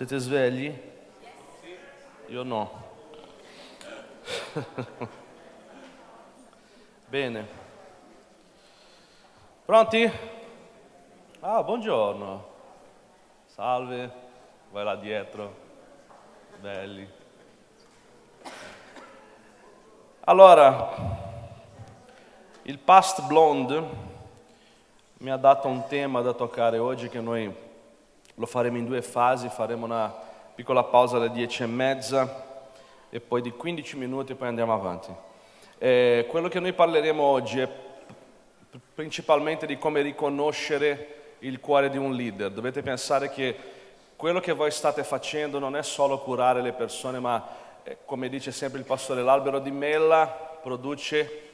Siete svegli? Io no. Bene. Pronti? Ah, buongiorno. Salve. Vai là dietro. Belli. Allora, il past blonde mi ha dato un tema da toccare oggi che noi lo faremo in due fasi, faremo una piccola pausa alle dieci e mezza e poi di 15 minuti e poi andiamo avanti. Eh, quello che noi parleremo oggi è principalmente di come riconoscere il cuore di un leader. Dovete pensare che quello che voi state facendo non è solo curare le persone, ma eh, come dice sempre il pastore, l'albero di mela produce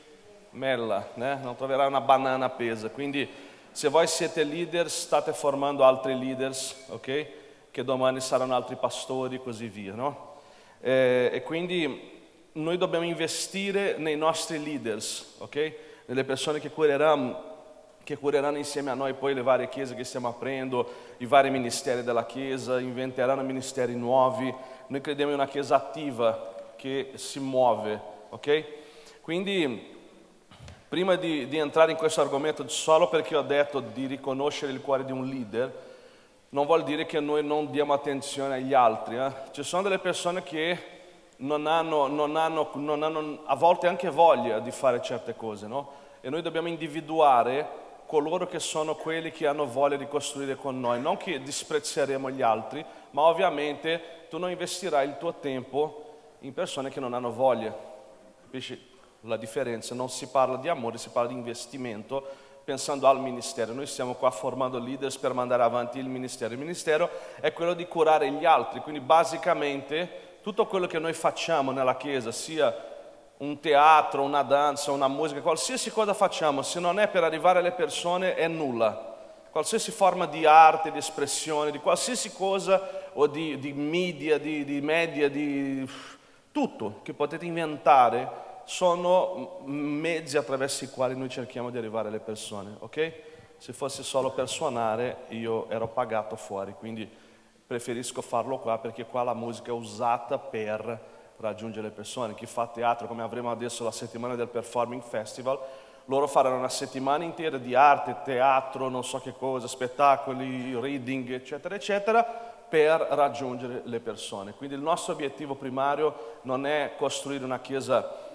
mela, né? non troverai una banana appesa. Quindi se voi siete leader, state formando altri leaders, ok? Che domani saranno altri pastori e così via, no? Eh, e quindi noi dobbiamo investire nei nostri leaders, ok? Nelle persone che cureranno, che cureranno insieme a noi poi le varie chiese che stiamo aprendo, i vari ministeri della Chiesa, inventeranno ministeri nuovi. Noi crediamo in una Chiesa attiva che si muove, ok? Quindi Prima di, di, entrare in questo argomento, solo perché ho detto di riconoscere il cuore di un leader, non vuol dire che noi non diamo attenzione agli altri. Eh? Ci sono delle persone che non hanno, non, hanno, non hanno, a volte anche voglia di fare certe cose, no? E noi dobbiamo individuare coloro che sono quelli che hanno voglia di costruire con noi, non che disprezzeremo gli altri, ma ovviamente tu non investirai il tuo tempo in persone che non hanno voglia. Capisci? La differenza, non si parla di amore, si parla di investimento pensando al ministero. Noi stiamo qua formando leaders per mandare avanti il ministero. Il ministero è quello di curare gli altri, quindi basicamente tutto quello che noi facciamo nella Chiesa, sia un teatro, una danza, una musica, qualsiasi cosa facciamo, se non è per arrivare alle persone è nulla. Qualsiasi forma di arte, di espressione, di qualsiasi cosa, o di, di media, di, di media, di tutto che potete inventare, sono mezzi attraverso i quali noi cerchiamo di arrivare alle persone, ok? Se fosse solo per suonare io ero pagato fuori, quindi preferisco farlo qua perché qua la musica è usata per raggiungere le persone. Chi fa teatro, come avremo adesso la settimana del Performing Festival, loro faranno una settimana intera di arte, teatro, non so che cosa, spettacoli, reading, eccetera, eccetera, per raggiungere le persone. Quindi il nostro obiettivo primario non è costruire una chiesa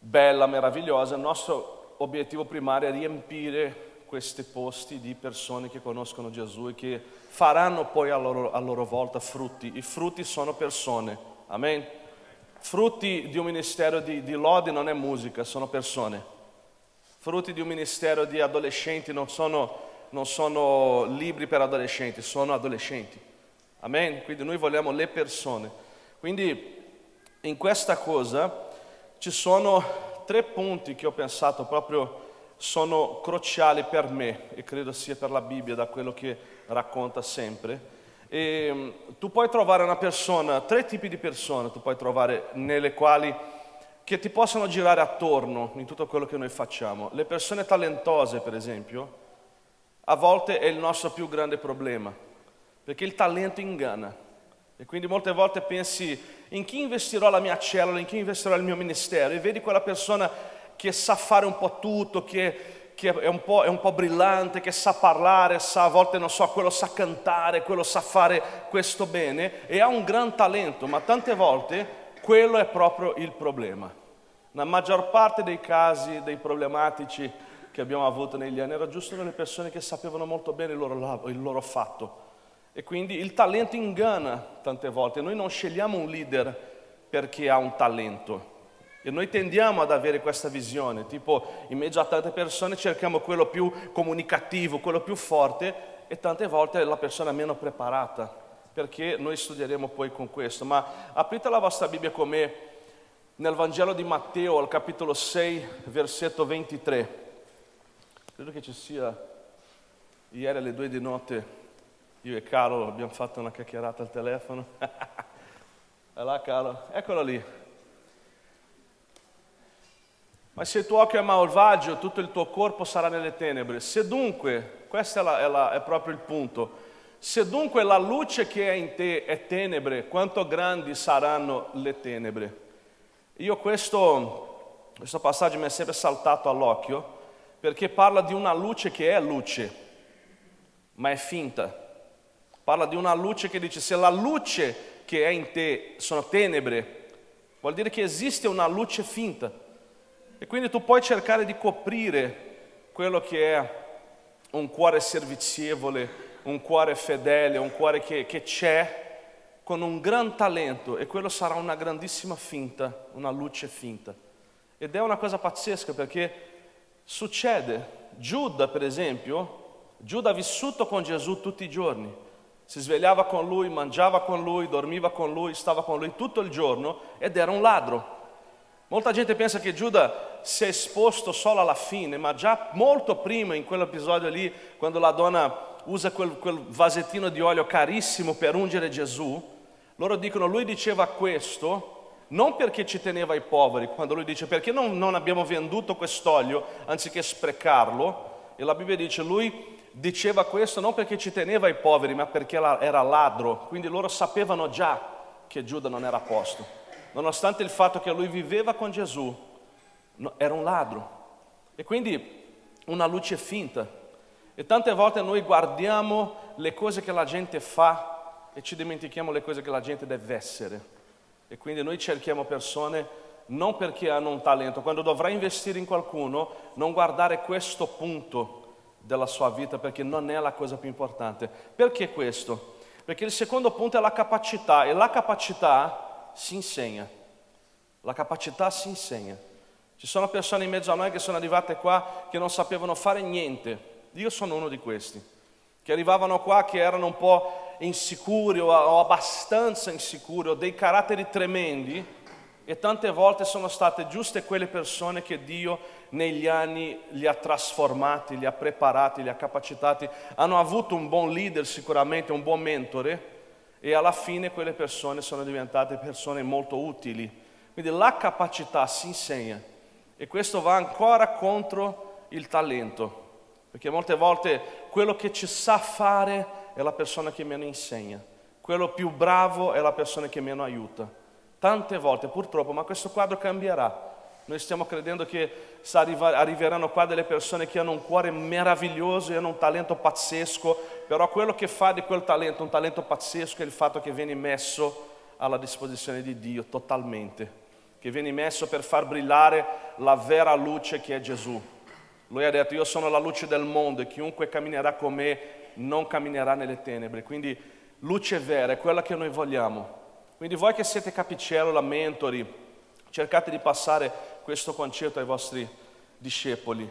bella, meravigliosa, il nostro obiettivo primario è riempire questi posti di persone che conoscono Gesù e che faranno poi a loro, a loro volta frutti. I frutti sono persone, amen? Frutti di un ministero di, di lode non è musica, sono persone. Frutti di un ministero di adolescenti non sono, non sono libri per adolescenti, sono adolescenti. Amen? Quindi noi vogliamo le persone. Quindi in questa cosa ci sono tre punti che ho pensato proprio sono cruciali per me e credo sia per la Bibbia da quello che racconta sempre. E, mm, tu puoi trovare una persona, tre tipi di persone tu puoi trovare nelle quali che ti possono girare attorno in tutto quello che noi facciamo. Le persone talentose, per esempio, a volte è il nostro più grande problema, perché il talento inganna. E quindi molte volte pensi in chi investirò la mia cellula, in chi investirò il mio ministero? E vedi quella persona che sa fare un po' tutto, che, che è, un è, un po', brillante, che sa parlare, sa, a volte non so, quello sa cantare, quello sa fare questo bene e ha un gran talento, ma tante volte quello è proprio il problema. La maggior parte dei casi, dei problematici che abbiamo avuto negli anni, era giusto delle persone che sapevano molto bene il loro, il loro fatto e quindi il talento inganna tante volte. Noi non scegliamo un leader perché ha un talento. E noi tendiamo ad avere questa visione, tipo in mezzo a tante persone cerchiamo quello più comunicativo, quello più forte e tante volte la persona meno preparata, perché noi studieremo poi con questo. Ma aprite la vostra Bibbia con me nel Vangelo di Matteo al capitolo 6, versetto 23. Credo che ci sia ieri alle due di notte io e Carlo abbiamo fatto una chiacchierata al telefono. È là Carlo? Eccolo lì. Ma se il tuo occhio è malvagio, tutto il tuo corpo sarà nelle tenebre. Se dunque, questo è, la, è, la, è proprio il punto, Se dunque la luce che è in te è tenebre, quanto grandi saranno le tenebre? Io questo, questo passaggio mi è sempre saltato all'occhio perché parla di una luce che è luce, ma è finta. Parla di una luce che dice se la luce che è in te sono tenebre, vuol dire che esiste una luce finta. E quindi tu puoi cercare di coprire quello che è un cuore servizievole, un cuore fedele, un cuore che, che c'è con un gran talento e quello sarà una grandissima finta, una luce finta. Ed è una cosa pazzesca perché succede. Giuda, per esempio, Giuda ha vissuto con Gesù tutti i giorni. Si svegliava con lui, mangiava con lui, dormiva con lui, stava con lui tutto il giorno ed era un ladro. Molta gente pensa che Giuda si è esposto solo alla fine, ma già molto prima in quell'episodio lì, quando la donna usa quel, quel vasettino di olio carissimo per ungere Gesù, loro dicono lui diceva questo non perché ci teneva ai poveri, quando lui dice perché non, non abbiamo venduto quest'olio anziché sprecarlo, e la Bibbia dice lui diceva questo non perché ci teneva ai poveri, ma perché era ladro, quindi loro sapevano già che Giuda non era a posto, nonostante il fatto che lui viveva con Gesù, era un ladro. E quindi una luce finta, e tante volte noi guardiamo le cose che la gente fa e ci dimentichiamo le cose che la gente deve essere. E quindi noi cerchiamo persone non perché hanno un talento, quando dovrai investire in qualcuno, non guardare questo punto della sua vita perché non è la cosa più importante. Perché questo? Perché il secondo punto è la capacità e la capacità si insegna. La capacità si insegna. Ci sono persone in mezzo a noi che sono arrivate qua che non sapevano fare niente, io sono uno di questi, che arrivavano qua che erano un po' insicuri o, abbastanza insicuri o dei caratteri tremendi e tante volte sono state giuste quelle persone che Dio negli anni li ha trasformati, li ha preparati, li ha capacitati, hanno avuto un buon leader sicuramente, un buon mentore e alla fine quelle persone sono diventate persone molto utili. Quindi la capacità si insegna e questo va ancora contro il talento. Perché molte volte quello che ci sa fare è la persona che meno insegna, quello più bravo è la persona che meno aiuta. Tante volte purtroppo, ma questo quadro cambierà. Noi stiamo credendo che arriveranno qua delle persone che hanno un cuore meraviglioso e hanno un talento pazzesco, però quello che fa di quel talento un talento pazzesco è il fatto che viene messo alla disposizione di Dio totalmente, che viene messo per far brillare la vera luce che è Gesù. Lui ha detto, io sono la luce del mondo e chiunque camminerà con me non camminerà nelle tenebre. Quindi luce vera è quella che noi vogliamo. Quindi voi che siete capicello, mentori, cercate di passare questo concetto ai vostri discepoli.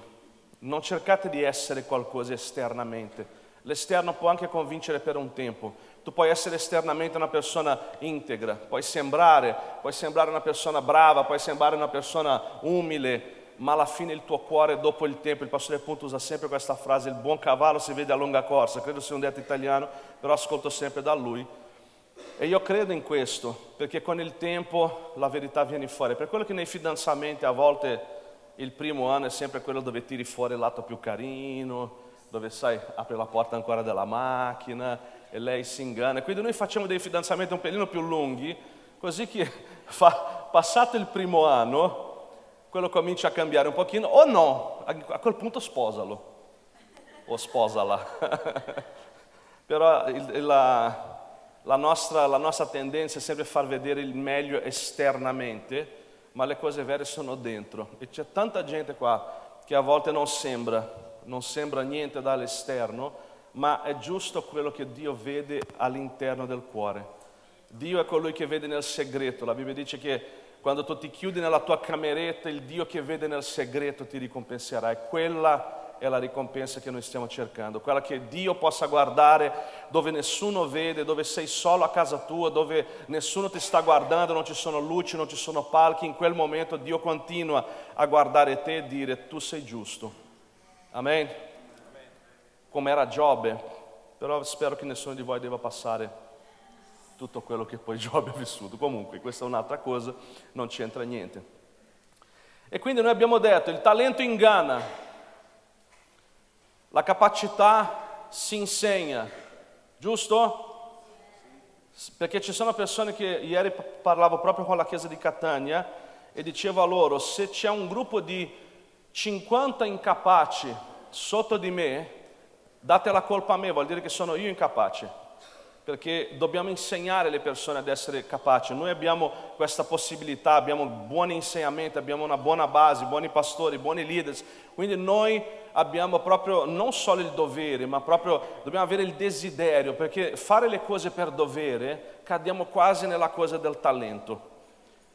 Non cercate di essere qualcosa esternamente. L'esterno può anche convincere per un tempo. Tu puoi essere esternamente una persona integra, puoi sembrare, puoi sembrare una persona brava, puoi sembrare una persona umile, ma alla fine il tuo cuore dopo il tempo, il pastore appunto usa sempre questa frase, il buon cavallo si vede a lunga corsa, credo sia un detto italiano, però ascolto sempre da lui. E io credo in questo, perché con il tempo la verità viene fuori. Per quello che nei fidanzamenti a volte il primo anno è sempre quello dove tiri fuori il lato più carino, dove sai, apri la porta ancora della macchina e lei si inganna. Quindi noi facciamo dei fidanzamenti un pelino più lunghi, così che fa, passato il primo anno quello comincia a cambiare un pochino, o no, a quel punto sposalo, o sposala. Però il, la, la, nostra, la nostra tendenza è sempre far vedere il meglio esternamente, ma le cose vere sono dentro. E c'è tanta gente qua che a volte non sembra, non sembra niente dall'esterno, ma è giusto quello che Dio vede all'interno del cuore. Dio è colui che vede nel segreto. La Bibbia dice che quando tu ti chiudi nella tua cameretta, il Dio che vede nel segreto ti ricompenserà. E quella è la ricompensa che noi stiamo cercando, quella che Dio possa guardare dove nessuno vede, dove sei solo a casa tua, dove nessuno ti sta guardando, non ci sono luci, non ci sono palchi. In quel momento Dio continua a guardare te e dire tu sei giusto. Amen? Come era Giobbe, però spero che nessuno di voi debba passare tutto quello che poi Giobbe ha vissuto. Comunque, questa è un'altra cosa, non c'entra niente. E quindi noi abbiamo detto, il talento inganna, la capacità si insegna, Giusto? Perché ci sono persone che ieri parlavo proprio con la chiesa di Catania e dicevo a loro, se c'è un gruppo di 50 incapaci sotto di me, date la colpa a me, vuol dire che sono io incapace perché dobbiamo insegnare le persone ad essere capaci. Noi abbiamo questa possibilità, abbiamo buoni insegnamenti, abbiamo una buona base, buoni pastori, buoni leaders, quindi noi abbiamo proprio non solo il dovere, ma proprio dobbiamo avere il desiderio, perché fare le cose per dovere cadiamo quasi nella cosa del talento.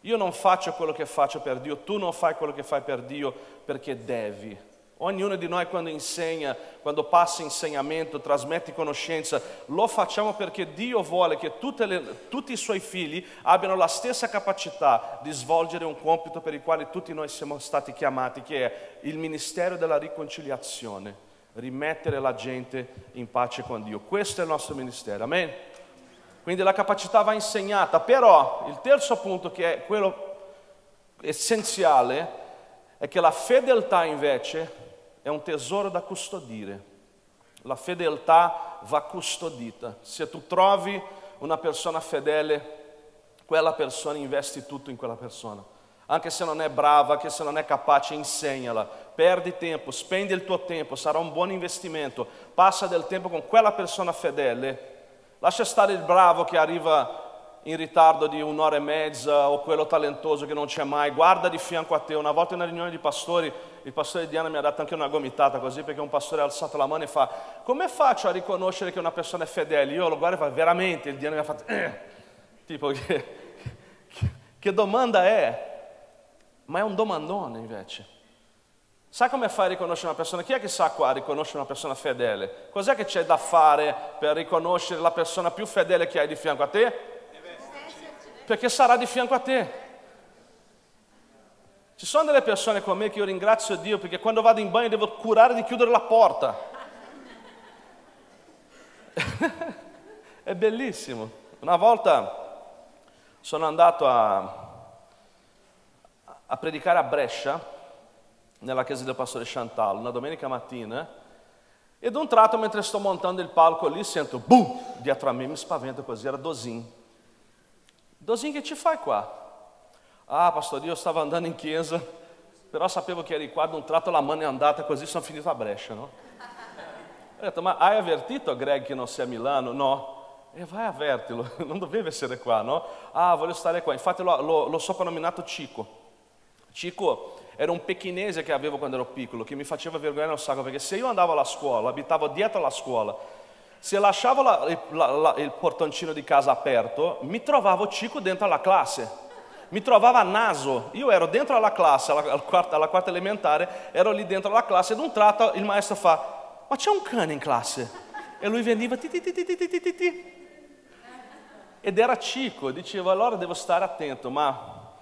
Io non faccio quello che faccio per Dio, tu non fai quello che fai per Dio perché devi. Ognuno di noi quando insegna, quando passa insegnamento, trasmette conoscenza, lo facciamo perché Dio vuole che le, tutti i suoi figli abbiano la stessa capacità di svolgere un compito per il quale tutti noi siamo stati chiamati, che è il ministero della riconciliazione, rimettere la gente in pace con Dio. Questo è il nostro ministero, amen? Quindi la capacità va insegnata, però il terzo punto che è quello essenziale è che la fedeltà invece è un tesoro da custodire. La fedeltà va custodita. Se tu trovi una persona fedele, quella persona investi tutto in quella persona. Anche se non è brava, anche se non è capace, insegnala. Perdi tempo, spendi il tuo tempo, sarà un buon investimento. Passa del tempo con quella persona fedele. Lascia stare il bravo che arriva in ritardo di un'ora e mezza o quello talentoso che non c'è mai. Guarda di fianco a te. Una volta in una riunione di pastori il pastore Diana mi ha dato anche una gomitata così perché un pastore ha alzato la mano e fa come faccio a riconoscere che una persona è fedele? Io lo guardo e fa veramente, il Diana mi ha fatto eh. tipo che, che, che domanda è? Ma è un domandone invece. Sa come fai a riconoscere una persona? Chi è che sa qua riconoscere una persona fedele? Cos'è che c'è da fare per riconoscere la persona più fedele che hai di fianco a te? Perché sarà di fianco a te. Ci sono delle persone come me che io ringrazio Dio perché quando vado in bagno devo curare di chiudere la porta. È bellissimo. Una volta sono andato a, a predicare a Brescia, nella chiesa del pastore Chantal, una domenica mattina, e ad un tratto mentre sto montando il palco lì sento boom dietro a me, mi spavento così, era Dozin. Dozin che ci fai qua? Ah, pastore, io stavo andando in chiesa, però sapevo che eri qua, un tratto la mano è andata così sono finito a Brescia, no? Ho detto, ma hai avvertito Greg che non sei a Milano? No. E vai avvertilo, non doveva essere qua, no? Ah, voglio stare qua. Infatti l'ho, l'ho, l'ho soprannominato Cico. Cico era un pechinese che avevo quando ero piccolo, che mi faceva vergognare un sacco, perché se io andavo alla scuola, abitavo dietro alla scuola, se lasciavo la, la, la, il portoncino di casa aperto, mi trovavo Cico dentro alla classe. Mi trovava a naso, io ero dentro alla classe, alla, quarta, alla quarta elementare, ero lì dentro alla classe ed un tratto il maestro fa, ma c'è un cane in classe? E lui veniva ti ti ti ti ti ti ti ed era cico, dicevo allora devo stare attento, ma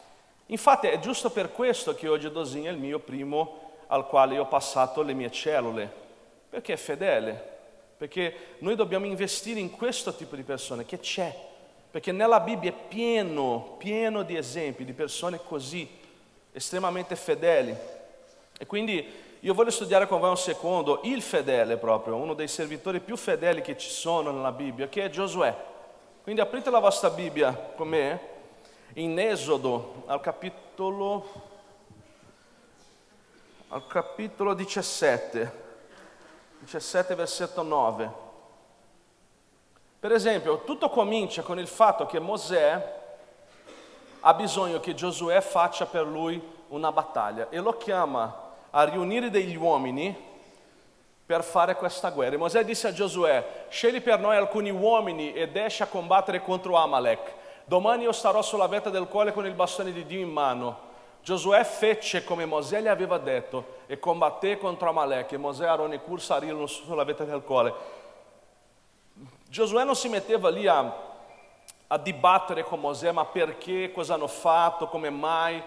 infatti è giusto per questo che oggi Dosin è il mio primo al quale ho passato le mie cellule, perché è fedele, perché noi dobbiamo investire in questo tipo di persone che c'è, perché nella Bibbia è pieno, pieno di esempi di persone così, estremamente fedeli. E quindi io voglio studiare con voi un secondo il fedele proprio, uno dei servitori più fedeli che ci sono nella Bibbia, che è Giosuè. Quindi aprite la vostra Bibbia con me in Esodo al capitolo, al capitolo 17, 17 versetto 9. Per esempio, tutto comincia con il fatto che Mosè ha bisogno che Giosuè faccia per lui una battaglia e lo chiama a riunire degli uomini per fare questa guerra. E Mosè disse a Giosuè, scegli per noi alcuni uomini ed esci a combattere contro Amalek. Domani io starò sulla vetta del colle con il bastone di Dio in mano. Giosuè fece come Mosè gli aveva detto e combatté contro Amalek e Mosè e Aaron e Cur salirono sulla vetta del colle. Giosuè non si metteva lì a, a dibattere con Mosè, ma perché, cosa hanno fatto, come mai.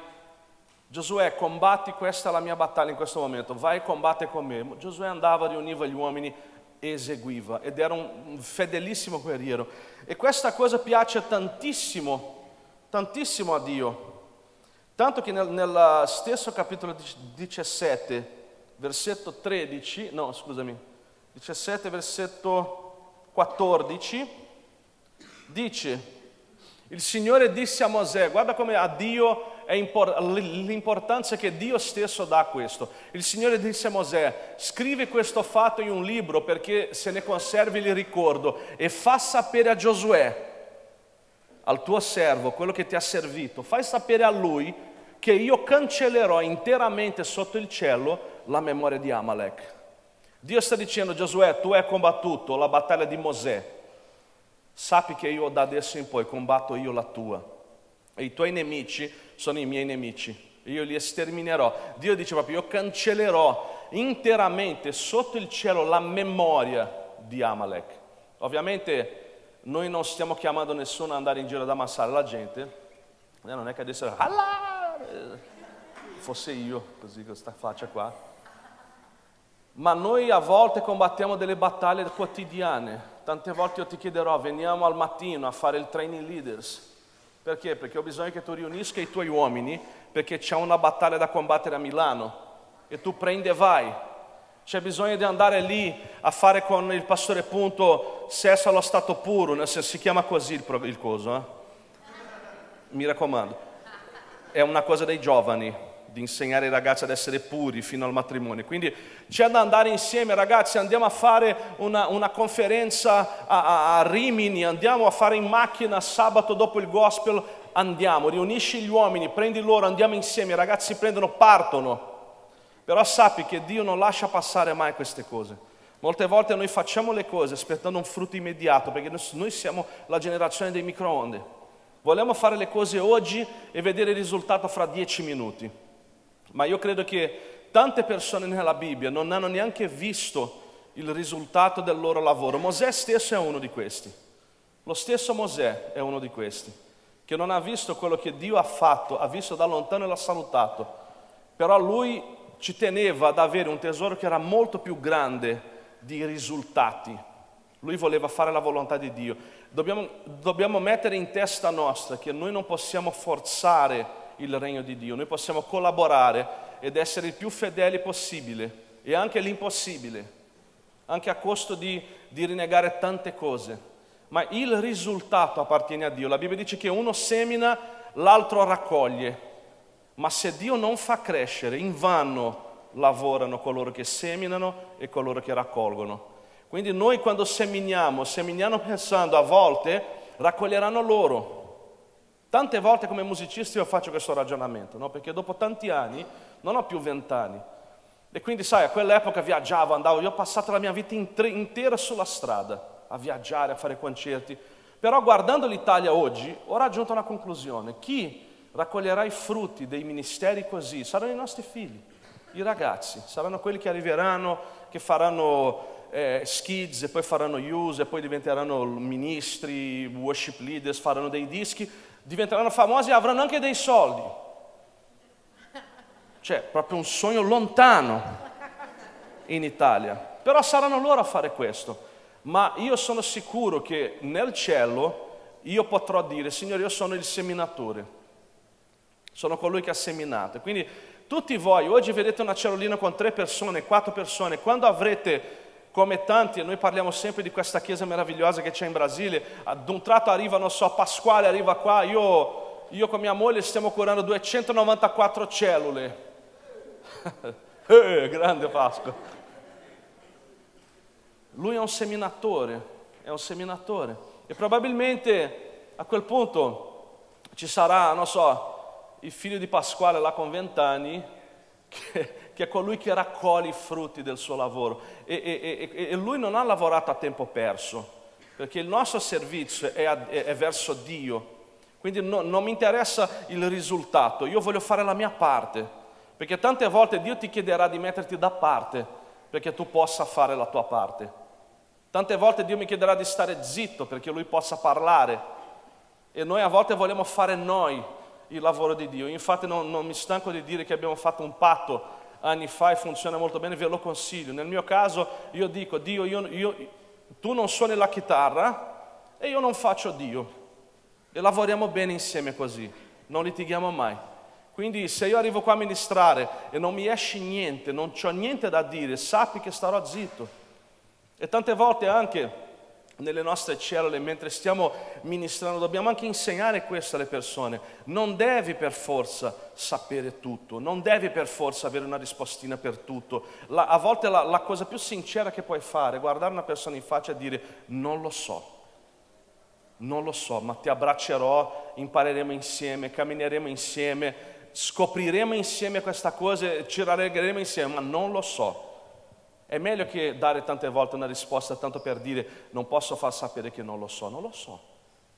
Giosuè, combatti, questa è la mia battaglia in questo momento, vai e combatte con me. Giosuè andava, riuniva gli uomini eseguiva ed era un fedelissimo guerriero. E questa cosa piace tantissimo, tantissimo a Dio. Tanto che nel, nel stesso capitolo 17, versetto 13, no scusami, 17 versetto 14 dice, il Signore disse a Mosè, guarda come a Dio è import- l'importanza che Dio stesso dà a questo. Il Signore disse a Mosè, scrivi questo fatto in un libro perché se ne conservi il ricordo e fa sapere a Giosuè, al tuo servo, quello che ti ha servito, fai sapere a lui che io cancellerò interamente sotto il cielo la memoria di Amalek. Dio sta dicendo, Giosuè, tu hai combattuto la battaglia di Mosè, sappi che io da adesso in poi combatto io la tua e i tuoi nemici sono i miei nemici, io li esterminerò. Dio dice proprio, io cancellerò interamente sotto il cielo la memoria di Amalek. Ovviamente noi non stiamo chiamando nessuno ad andare in giro ad ammassare la gente, eh, non è che adesso Allah! fosse io, così con questa faccia qua. Ma noi a volte combattiamo delle battaglie quotidiane. Tante volte io ti chiederò, veniamo al mattino a fare il training leaders. Perché? Perché ho bisogno che tu riunisca i tuoi uomini, perché c'è una battaglia da combattere a Milano. E tu prendi e vai. C'è bisogno di andare lì a fare con il pastore Punto sesso allo stato puro, nel senso si chiama così il, il coso. Eh? Mi raccomando. È una cosa dei giovani, di insegnare ai ragazzi ad essere puri fino al matrimonio. Quindi c'è da andare insieme, ragazzi, andiamo a fare una, una conferenza a, a, a, Rimini, andiamo a fare in macchina sabato dopo il gospel, andiamo, riunisci gli uomini, prendi loro, andiamo insieme, i ragazzi prendono, partono. Però sappi che Dio non lascia passare mai queste cose. Molte volte noi facciamo le cose aspettando un frutto immediato, perché noi siamo la generazione dei microonde. Vogliamo fare le cose oggi e vedere il risultato fra dieci minuti. Ma io credo che tante persone nella Bibbia non hanno neanche visto il risultato del loro lavoro. Mosè stesso è uno di questi. Lo stesso Mosè è uno di questi, che non ha visto quello che Dio ha fatto, ha visto da lontano e l'ha salutato. Però lui ci teneva ad avere un tesoro che era molto più grande di risultati. Lui voleva fare la volontà di Dio. Dobbiamo, dobbiamo mettere in testa nostra che noi non possiamo forzare il regno di Dio, noi possiamo collaborare ed essere il più fedeli possibile e anche l'impossibile, anche a costo di, di rinnegare tante cose. Ma il risultato appartiene a Dio. La Bibbia dice che uno semina, l'altro raccoglie. Ma se Dio non fa crescere, in vano lavorano coloro che seminano e coloro che raccolgono. Quindi noi quando seminiamo, seminiamo pensando a volte raccoglieranno loro. Tante volte come musicista io faccio questo ragionamento, no? perché dopo tanti anni, non ho più vent'anni, e quindi sai, a quell'epoca viaggiavo, andavo, io ho passato la mia vita intera sulla strada, a viaggiare, a fare concerti, però guardando l'Italia oggi ho raggiunto una conclusione, chi raccoglierà i frutti dei ministeri così saranno i nostri figli, i ragazzi, saranno quelli che arriveranno, che faranno eh, skids e poi faranno use e poi diventeranno ministri, worship leaders, faranno dei dischi, diventeranno famosi e avranno anche dei soldi. Cioè, proprio un sogno lontano in Italia. Però saranno loro a fare questo. Ma io sono sicuro che nel cielo io potrò dire, Signore, io sono il seminatore sono colui che ha seminato. Quindi tutti voi, oggi vedete una cellulina con tre persone, quattro persone, quando avrete come tanti, noi parliamo sempre di questa chiesa meravigliosa che c'è in Brasile, ad un tratto arriva, non so, Pasquale arriva qua, io, io con mia moglie stiamo curando 294 cellule. eh, grande Pasqua. Lui è un seminatore, è un seminatore. E probabilmente a quel punto ci sarà, non so, il figlio di Pasquale là con vent'anni, che, che, è colui che raccoglie i frutti del suo lavoro. E, e, e, e lui non ha lavorato a tempo perso, perché il nostro servizio è, a, è, è verso Dio. Quindi no, non mi interessa il risultato, io voglio fare la mia parte. Perché tante volte Dio ti chiederà di metterti da parte perché tu possa fare la tua parte. Tante volte Dio mi chiederà di stare zitto perché Lui possa parlare. E noi a volte vogliamo fare noi il lavoro di Dio. Infatti non, non mi stanco di dire che abbiamo fatto un patto anni fa e funziona molto bene, ve lo consiglio. Nel mio caso io dico, Dio, io, io, tu non suoni la chitarra e io non faccio Dio. E lavoriamo bene insieme così, non litighiamo mai. Quindi se io arrivo qua a ministrare e non mi esce niente, non ho niente da dire, sappi che starò zitto. E tante volte anche nelle nostre cellule, mentre stiamo ministrando, dobbiamo anche insegnare questo alle persone. Non devi per forza sapere tutto, non devi per forza avere una rispostina per tutto. La, a volte la, la cosa più sincera che puoi fare è guardare una persona in faccia e dire non lo so. Non lo so, ma ti abbraccerò, impareremo insieme, cammineremo insieme, scopriremo insieme questa cosa, ci rallegreremo insieme, ma non lo so. È meglio che dare tante volte una risposta tanto per dire non posso far sapere che non lo so, non lo so,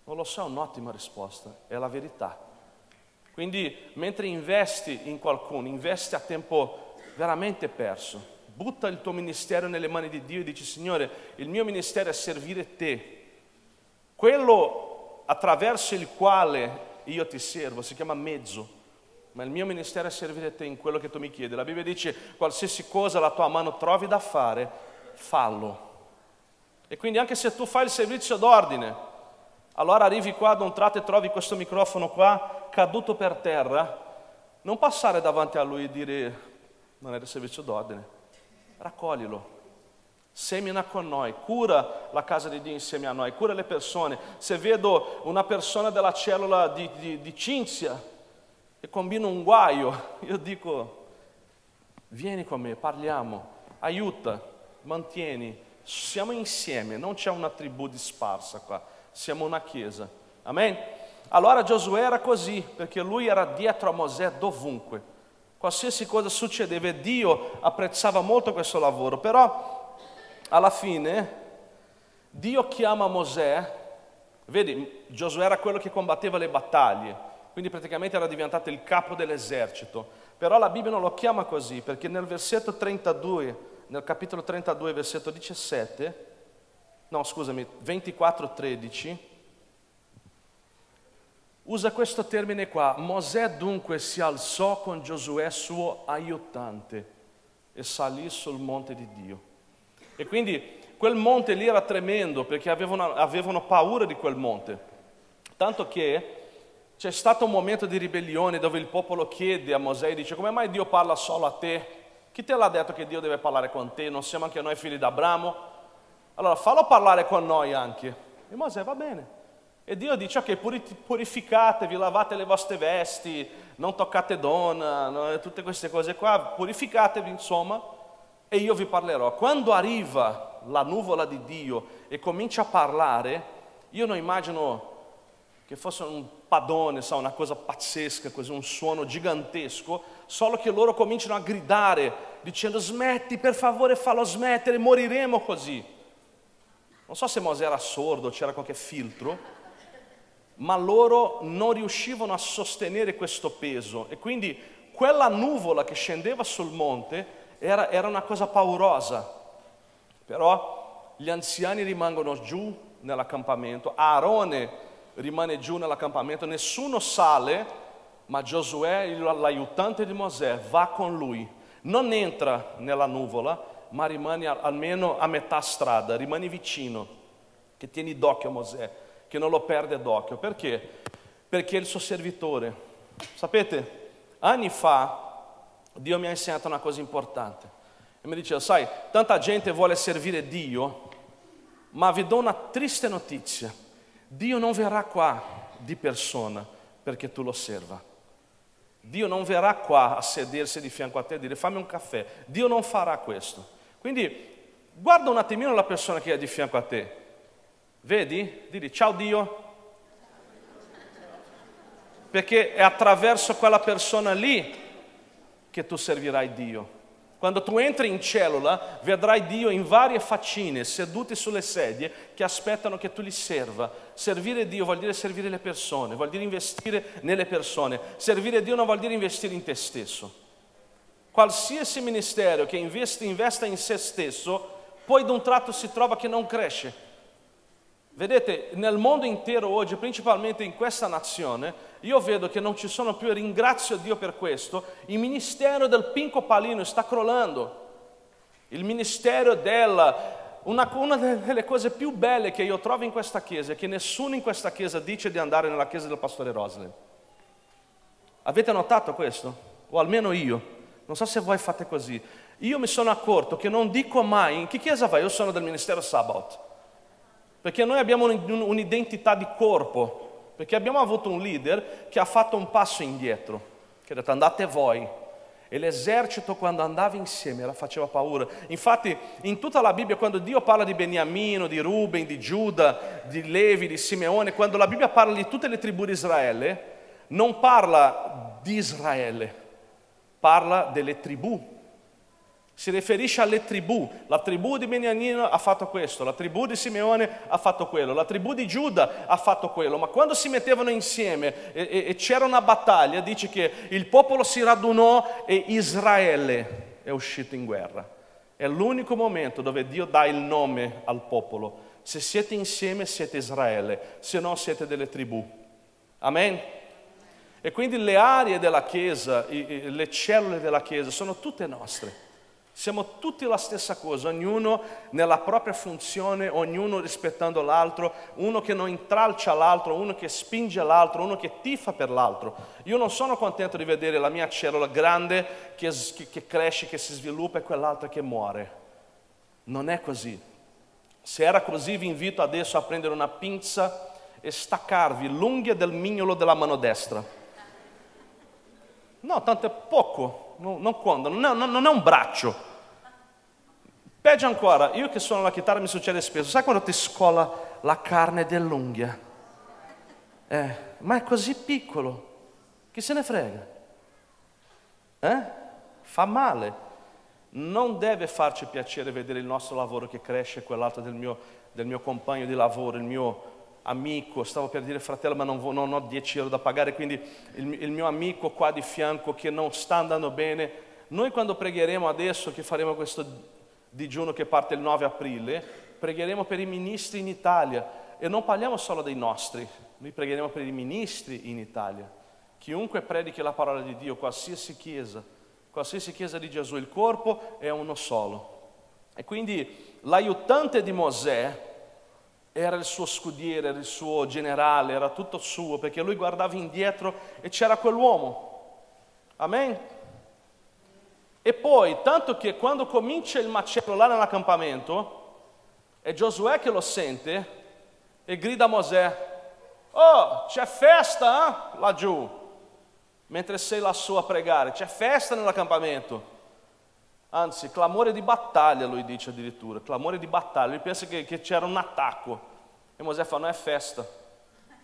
non lo so è un'ottima risposta, è la verità. Quindi mentre investi in qualcuno, investi a tempo veramente perso, butta il tuo ministero nelle mani di Dio e dici Signore, il mio ministero è servire te. Quello attraverso il quale io ti servo si chiama mezzo ma il mio ministero è servire te in quello che tu mi chiedi. La Bibbia dice qualsiasi cosa la tua mano trovi da fare, fallo. E quindi anche se tu fai il servizio d'ordine, allora arrivi qua ad un tratto e trovi questo microfono qua caduto per terra, non passare davanti a lui e dire non è il servizio d'ordine, raccoglilo, semina con noi, cura la casa di Dio insieme a noi, cura le persone. Se vedo una persona della cellula di, di, di Cinzia, e combina un guaio, io dico, vieni con me, parliamo, aiuta, mantieni, siamo insieme, non c'è una tribù disparsa qua, siamo una chiesa. Amen? Allora Giosuè era così, perché lui era dietro a Mosè dovunque. Qualsiasi cosa succedeva, Dio apprezzava molto questo lavoro, però alla fine Dio chiama Mosè, vedi, Giosuè era quello che combatteva le battaglie, quindi praticamente era diventato il capo dell'esercito. Però la Bibbia non lo chiama così, perché nel versetto 32, nel capitolo 32, versetto 17, no scusami, 24, 13, usa questo termine qua, Mosè dunque si alzò con Giosuè suo aiutante e salì sul monte di Dio. E quindi quel monte lì era tremendo perché avevano, avevano paura di quel monte, tanto che c'è stato un momento di ribellione dove il popolo chiede a Mosè e dice come mai Dio parla solo a te? Chi te l'ha detto che Dio deve parlare con te? Non siamo anche noi figli d'Abramo? Allora fallo parlare con noi anche. E Mosè va bene. E Dio dice ok, purificatevi, lavate le vostre vesti, non toccate donna, tutte queste cose qua, purificatevi insomma e io vi parlerò. Quando arriva la nuvola di Dio e comincia a parlare, io non immagino che fosse un padone, sa, una cosa pazzesca, così un suono gigantesco, solo che loro cominciano a gridare dicendo smetti, per favore fallo smettere, moriremo così. Non so se Mosè era sordo, c'era qualche filtro, ma loro non riuscivano a sostenere questo peso e quindi quella nuvola che scendeva sul monte era, era una cosa paurosa. Però gli anziani rimangono giù nell'accampamento, Aarone rimane giù nell'accampamento, nessuno sale, ma Giosuè, l'aiutante di Mosè, va con lui. Non entra nella nuvola, ma rimane almeno a metà strada, rimane vicino, che tieni d'occhio Mosè, che non lo perde d'occhio. Perché? Perché è il suo servitore. Sapete, anni fa Dio mi ha insegnato una cosa importante. E mi diceva, sai, tanta gente vuole servire Dio, ma vi do una triste notizia Dio non verrà qua di persona perché tu lo serva. Dio non verrà qua a sedersi di fianco a te e dire fammi un caffè. Dio non farà questo. Quindi guarda un attimino la persona che è di fianco a te. Vedi? Dì ciao Dio. Perché è attraverso quella persona lì che tu servirai Dio. Quando tu entri in cellula, vedrai Dio in varie faccine, seduti sulle sedie, che aspettano che tu li serva. Servire Dio vuol dire servire le persone, vuol dire investire nelle persone. Servire Dio non vuol dire investire in te stesso. Qualsiasi ministero che investa in se stesso, poi d'un tratto si trova che non cresce. Vedete, nel mondo intero oggi, principalmente in questa nazione, io vedo che non ci sono più, e ringrazio Dio per questo, il ministero del Pinco Palino sta crollando. Il ministero della... Una, una delle cose più belle che io trovo in questa chiesa è che nessuno in questa chiesa dice di andare nella chiesa del pastore Roslin. Avete notato questo? O almeno io. Non so se voi fate così. Io mi sono accorto che non dico mai in che chiesa vai, io sono del ministero Sabbath. Perché noi abbiamo un'identità di corpo, perché abbiamo avuto un leader che ha fatto un passo indietro, che ha detto andate voi, e l'esercito quando andava insieme era, faceva paura. Infatti in tutta la Bibbia quando Dio parla di Beniamino, di Ruben, di Giuda, di Levi, di Simeone, quando la Bibbia parla di tutte le tribù di Israele, non parla di Israele, parla delle tribù si riferisce alle tribù. La tribù di Beniamino ha fatto questo, la tribù di Simeone ha fatto quello, la tribù di Giuda ha fatto quello. Ma quando si mettevano insieme e, e, e c'era una battaglia, dice che il popolo si radunò e Israele è uscito in guerra. È l'unico momento dove Dio dà il nome al popolo. Se siete insieme siete Israele, se no siete delle tribù. Amen? E quindi le aree della Chiesa, le cellule della Chiesa sono tutte nostre. Siamo tutti la stessa cosa, ognuno nella propria funzione, ognuno rispettando l'altro, uno che non intralcia l'altro, uno che spinge l'altro, uno che tifa per l'altro. Io non sono contento di vedere la mia cellula grande che, che cresce, che si sviluppa e quell'altra che muore. Non è così. Se era così vi invito adesso a prendere una pinza e staccarvi l'unghia del mignolo della mano destra. No, tanto è poco, non, non conta, non è, non è un braccio. Peggio ancora, io che suono la chitarra mi succede spesso, sai quando ti scola la carne dell'unghia? Eh, ma è così piccolo, chi se ne frega? Eh? Fa male. Non deve farci piacere vedere il nostro lavoro che cresce, quell'altro del mio, del mio compagno di lavoro, il mio amico, stavo per dire fratello, ma non, non ho 10 euro da pagare, quindi il, il mio amico qua di fianco che non sta andando bene. Noi quando pregheremo adesso, che faremo questo digiuno che parte il 9 aprile, pregheremo per i ministri in Italia e non parliamo solo dei nostri, noi pregheremo per i ministri in Italia. Chiunque predichi la parola di Dio, qualsiasi chiesa, qualsiasi chiesa di Gesù, il corpo è uno solo. E quindi l'aiutante di Mosè era il suo scudiere, era il suo generale, era tutto suo, perché lui guardava indietro e c'era quell'uomo. Amen? E poi, tanto che quando comincia il macello là nell'accampamento, è Giosuè che lo sente e grida a Mosè, oh, c'è festa eh? laggiù, mentre sei lassù a pregare, c'è festa nell'accampamento. Anzi, clamore di battaglia, lui dice addirittura, clamore di battaglia, lui pensa che, che c'era un attacco. E Mosè fa, non è festa,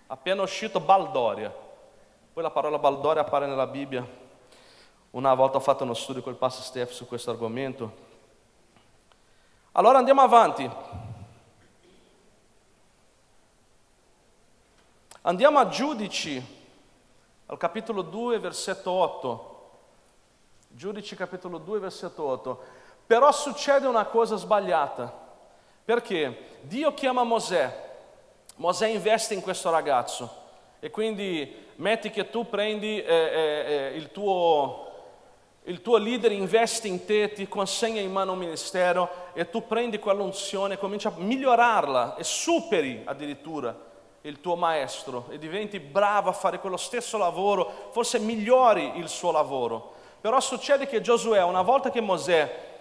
appena uscito Baldoria. Poi la parola Baldoria appare nella Bibbia una volta ho fatto uno studio col Pastor Steph su questo argomento. Allora andiamo avanti. Andiamo a Giudici, al capitolo 2, versetto 8. Giudici, capitolo 2, versetto 8. Però succede una cosa sbagliata. Perché Dio chiama Mosè. Mosè investe in questo ragazzo. E quindi metti che tu prendi eh, eh, eh il tuo il tuo leader investe in te, ti consegna in mano un ministero e tu prendi quell'unzione, cominci a migliorarla e superi addirittura il tuo maestro e diventi bravo a fare quello stesso lavoro, forse migliori il suo lavoro. Però succede che Giosuè, una volta che Mosè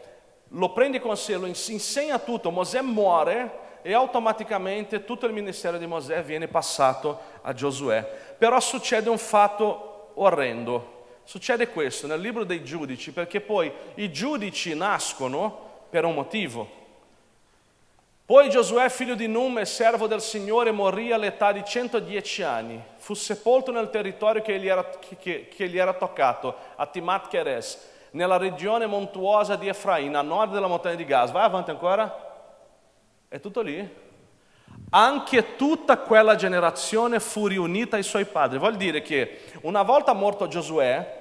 lo prende con sé, lo insegna tutto, Mosè muore e automaticamente tutto il ministero di Mosè viene passato a Giosuè. Però succede un fatto orrendo. Succede questo nel libro dei giudici perché poi i giudici nascono per un motivo. Poi Giosuè, figlio di Num servo del Signore, morì all'età di 110 anni. Fu sepolto nel territorio che gli era, che, che gli era toccato, a Timat Keres, nella regione montuosa di Efraim, a nord della montagna di Gas. Vai avanti ancora? È tutto lì? Anche tutta quella generazione fu riunita ai suoi padri. Vuol dire che una volta morto Giosuè,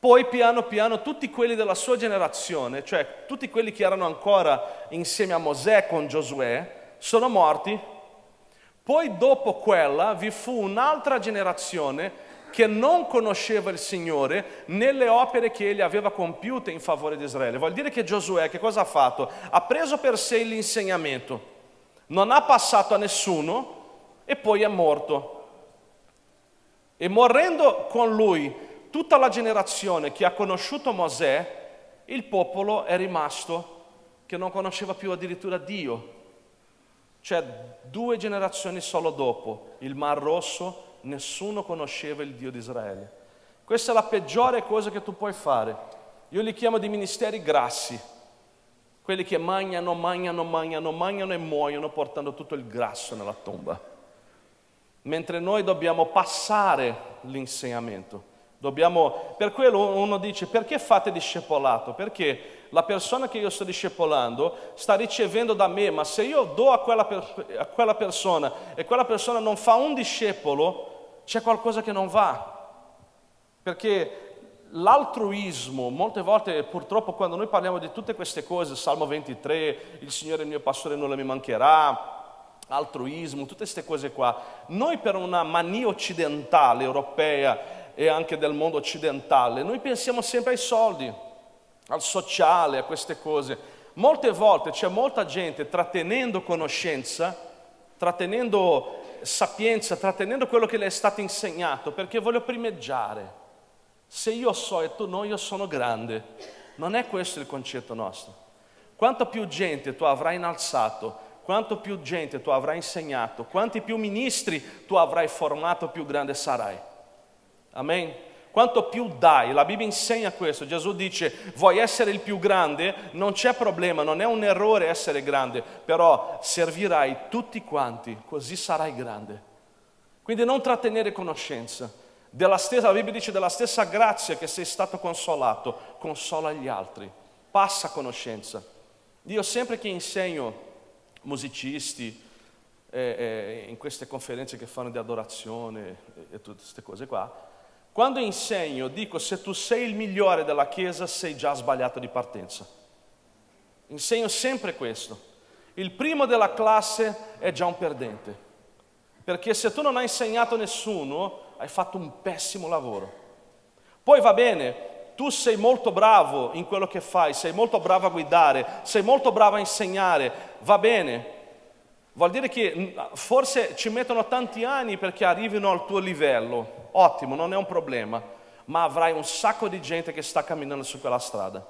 poi piano piano tutti quelli della sua generazione, cioè tutti quelli che erano ancora insieme a Mosè con Giosuè, sono morti. Poi dopo quella vi fu un'altra generazione che non conosceva il Signore nelle opere che egli aveva compiute in favore di Israele. Vuol dire che Giosuè che cosa ha fatto? Ha preso per sé l'insegnamento non ha passato a nessuno e poi è morto. E morendo con lui tutta la generazione che ha conosciuto Mosè, il popolo è rimasto che non conosceva più addirittura Dio. Cioè due generazioni solo dopo, il Mar Rosso, nessuno conosceva il Dio di Israele. Questa è la peggiore cosa che tu puoi fare. Io li chiamo di ministeri grassi, quelli che mangiano, mangiano, mangiano, mangiano e muoiono portando tutto il grasso nella tomba. Mentre noi dobbiamo passare l'insegnamento. Dobbiamo, per quello uno dice perché fate discepolato? Perché la persona che io sto discepolando sta ricevendo da me, ma se io do a quella, a quella persona e quella persona non fa un discepolo, c'è qualcosa che non va. Perché l'altruismo, molte volte purtroppo quando noi parliamo di tutte queste cose, Salmo 23, il Signore è mio pastore non mi mancherà, altruismo, tutte queste cose qua, noi per una mania occidentale, europea e anche del mondo occidentale, noi pensiamo sempre ai soldi, al sociale, a queste cose. Molte volte c'è molta gente trattenendo conoscenza, trattenendo sapienza, trattenendo quello che le è stato insegnato, perché voglio primeggiare. Se io so e tu no, io sono grande. Non è questo il concetto nostro. Quanto più gente tu avrai innalzato, quanto più gente tu avrai insegnato, quanti più ministri tu avrai formato, più grande sarai. Amen. Quanto più dai, la Bibbia insegna questo, Gesù dice vuoi essere il più grande, non c'è problema, non è un errore essere grande, però servirai tutti quanti, così sarai grande. Quindi non trattenere conoscenza. Della stessa, la Bibbia dice della stessa grazia che sei stato consolato, consola gli altri, passa conoscenza. Io sempre che insegno musicisti, eh, eh, in queste conferenze che fanno di adorazione e, e tutte queste cose qua, quando insegno dico se tu sei il migliore della Chiesa sei già sbagliato di partenza. Insegno sempre questo. Il primo della classe è già un perdente. Perché se tu non hai insegnato a nessuno, hai fatto un pessimo lavoro. Poi va bene, tu sei molto bravo in quello che fai, sei molto bravo a guidare, sei molto bravo a insegnare, va bene. Vuol dire che mm, forse ci mettono tanti anni perché arrivino al tuo livello, ottimo, non è un problema, ma avrai un sacco di gente che sta camminando su quella strada.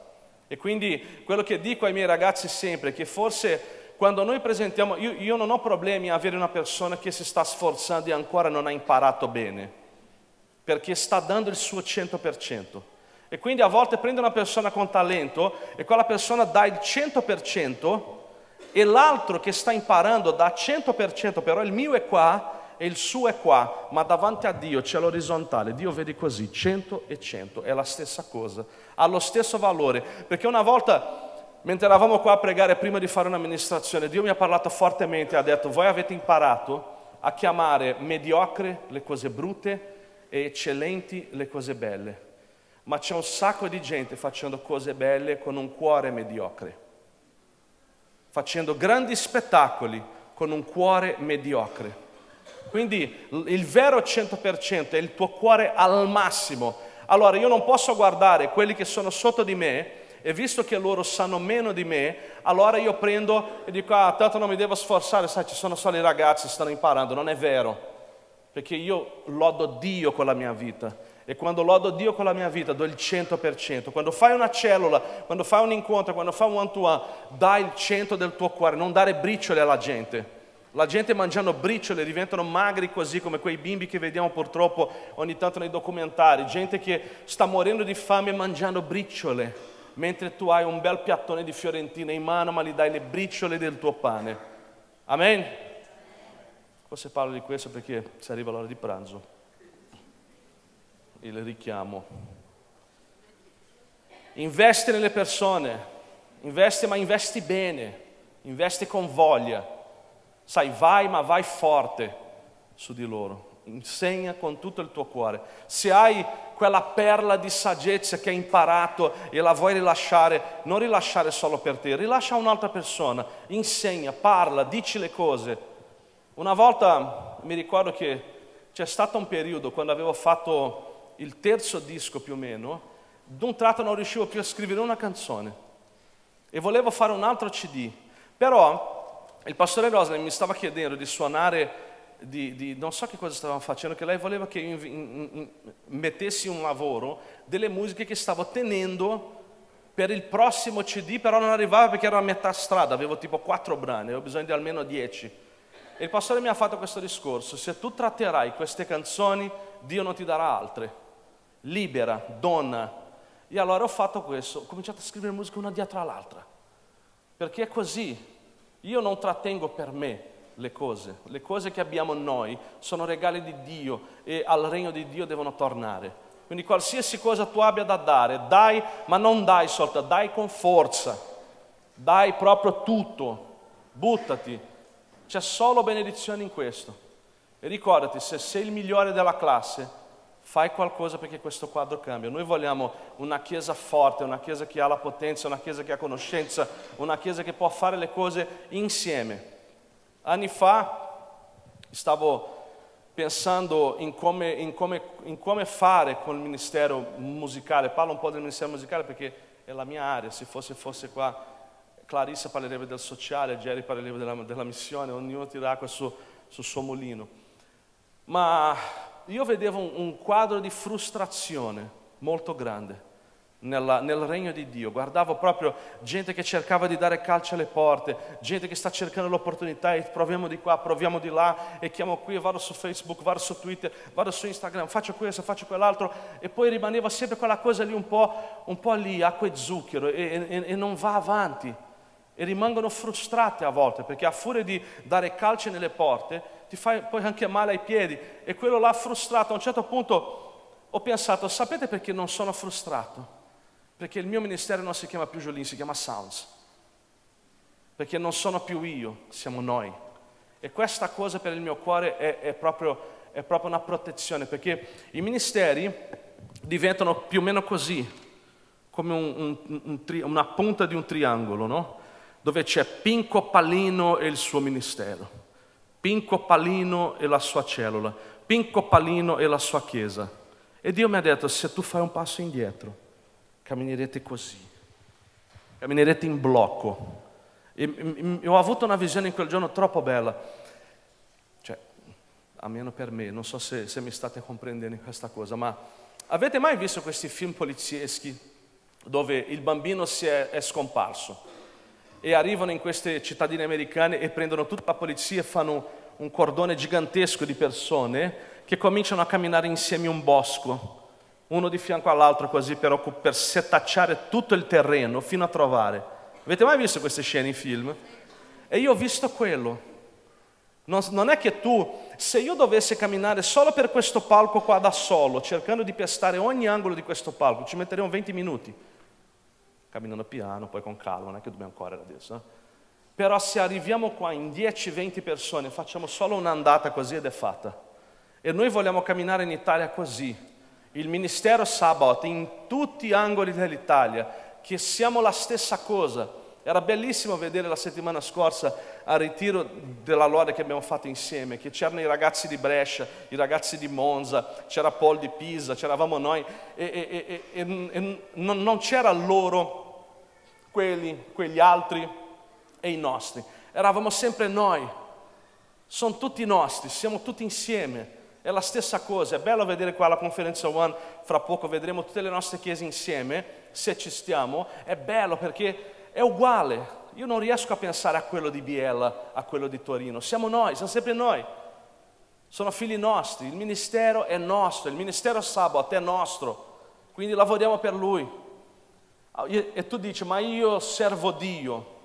E quindi quello che dico ai miei ragazzi sempre è che forse quando noi presentiamo, io, io non ho problemi a avere una persona che si sta sforzando e ancora non ha imparato bene perché sta dando il suo 100%. E quindi a volte prende una persona con talento e quella persona dà il 100% e l'altro che sta imparando dà 100%, però il mio è qua e il suo è qua, ma davanti a Dio c'è l'orizzontale, Dio vede così, 100 e 100, è la stessa cosa, ha lo stesso valore, perché una volta mentre eravamo qua a pregare prima di fare un'amministrazione, Dio mi ha parlato fortemente, ha detto voi avete imparato a chiamare mediocre le cose brutte e eccellenti le cose belle, ma c'è un sacco di gente facendo cose belle con un cuore mediocre, facendo grandi spettacoli con un cuore mediocre. Quindi il vero 100% è il tuo cuore al massimo. Allora io non posso guardare quelli che sono sotto di me e visto che loro sanno meno di me, allora io prendo e dico, ah, tanto non mi devo sforzare, sai, ci sono solo i ragazzi, stanno imparando, non è vero perché io lodo Dio con la mia vita. E quando lodo Dio con la mia vita do il 100%. Quando fai una cellula, quando fai un incontro, quando fai un one-to-one, dai il 100 del tuo cuore, non dare briciole alla gente. La gente mangiando briciole diventano magri così come quei bimbi che vediamo purtroppo ogni tanto nei documentari, gente che sta morendo di fame mangiando briciole, mentre tu hai un bel piattone di fiorentina in mano ma gli dai le briciole del tuo pane. Amen? Forse parlo di questo perché si arriva l'ora di pranzo. Il richiamo. Investi nelle persone, investi ma investi bene, investi con voglia. Sai, vai ma vai forte su di loro. Insegna con tutto il tuo cuore. Se hai quella perla di saggezza che hai imparato e la vuoi rilasciare, non rilasciare solo per te, rilascia a un'altra persona, insegna, parla, dici le cose una volta mi ricordo che c'è stato un periodo quando avevo fatto il terzo disco più o meno, d'un tratto non riuscivo più a scrivere una canzone e volevo fare un altro CD, però il pastore Rosa mi stava chiedendo di suonare, di, di, non so che cosa stavamo facendo, che lei voleva che io in, in, mettessi un lavoro delle musiche che stavo tenendo Per il prossimo CD però non arrivava perché ero a metà strada, avevo tipo quattro brani, avevo bisogno di almeno dieci. E il pastore mi ha fatto questo discorso, se tu tratterai queste canzoni, Dio non ti darà altre. Libera, donna. E allora ho fatto questo, ho cominciato a scrivere musica una dietro all'altra. Perché è così. Io non trattengo per me le cose. Le cose che abbiamo noi sono regali di Dio e al regno di Dio devono tornare. Quindi qualsiasi cosa tu abbia da dare, dai, ma non dai soltanto, dai con forza, dai proprio tutto, buttati. C'è solo benedizione in questo. E ricordati, se sei il migliore della classe, fai qualcosa perché questo quadro cambia. Noi vogliamo una chiesa forte, una chiesa che ha la potenza, una chiesa che ha conoscenza, una chiesa che può fare le cose insieme. Anni fa stavo pensando in come, in, come, in come, fare con il ministero musicale. Parlo un po' del ministero musicale perché è la mia area, se fosse, fosse qua Clarissa parlerebbe del sociale, Jerry parlerebbe della, della missione, ognuno tirerà acqua sul suo mulino. Ma io vedevo un, quadro di frustrazione molto grande nella, nel regno di Dio. Guardavo proprio gente che cercava di dare calcio alle porte, gente che sta cercando l'opportunità e proviamo di qua, proviamo di là e chiamo qui vado su Facebook, vado su Twitter, vado su Instagram, faccio questo, faccio quell'altro e poi rimaneva sempre quella cosa lì un po', un po lì, acqua e zucchero e, e, e non va avanti. E rimangono frustrate a volte perché a furia di dare calci nelle porte ti fai poi anche male ai piedi e quello l'ha frustrato. A un certo punto ho pensato, sapete perché non sono frustrato? Perché il mio ministero non si chiama più Jolin, si chiama Sounds. Perché non sono più io, siamo noi. E questa cosa per il mio cuore è, è, proprio, è proprio una protezione, perché i ministeri diventano più o meno così, come un, un, un una punta di un triangolo, no? Dove c'è Pinco Palino e il suo ministero, Pinco Palino e la sua cellula, Pinco Palino e la sua chiesa. E Dio mi ha detto, se tu fai un passo indietro, camminerete così, camminerete in blocco. E, e, ho avuto una visione in quel giorno troppo bella, cioè, almeno per me, non so se, se mi state comprendendo questa cosa, ma avete mai visto questi film polizieschi dove il bambino è, è scomparso e arrivano in queste cittadine americane e prendono tutta la polizia e fanno un cordone gigantesco di persone che cominciano a camminare insieme in un bosco uno di fianco all'altro così per, per setacciare tutto il terreno fino a trovare. Avete mai visto queste scene in film? E io ho visto quello. Non, non, è che tu, se io dovessi camminare solo per questo palco qua da solo, cercando di pestare ogni angolo di questo palco, ci metteremo 20 minuti, camminando piano, poi con calma, non è che dobbiamo correre adesso. Eh? Però se arriviamo qua in 10-20 persone, facciamo solo un'andata così ed è fatta. E noi vogliamo camminare in Italia così, il ministero Sabbath in tutti gli angoli dell'Italia, che siamo la stessa cosa. Era bellissimo vedere la settimana scorsa al ritiro della lode che abbiamo fatto insieme, che c'erano i ragazzi di Brescia, i ragazzi di Monza, c'era Paul di Pisa, c'eravamo noi e, e, e, e non, non c'era loro, quelli, quegli altri e i nostri. Eravamo sempre noi, sono tutti nostri, siamo tutti insieme. È la stessa cosa, è bello vedere qua la conferenza One, fra poco vedremo tutte le nostre chiese insieme, se ci stiamo, è bello perché è uguale. Io non riesco a pensare a quello di Biella, a quello di Torino, siamo noi, siamo sempre noi. Sono figli nostri, il ministero è nostro, il ministero Sabbat è nostro, quindi lavoriamo per Lui. Ah, e tu dici, ma io servo Dio.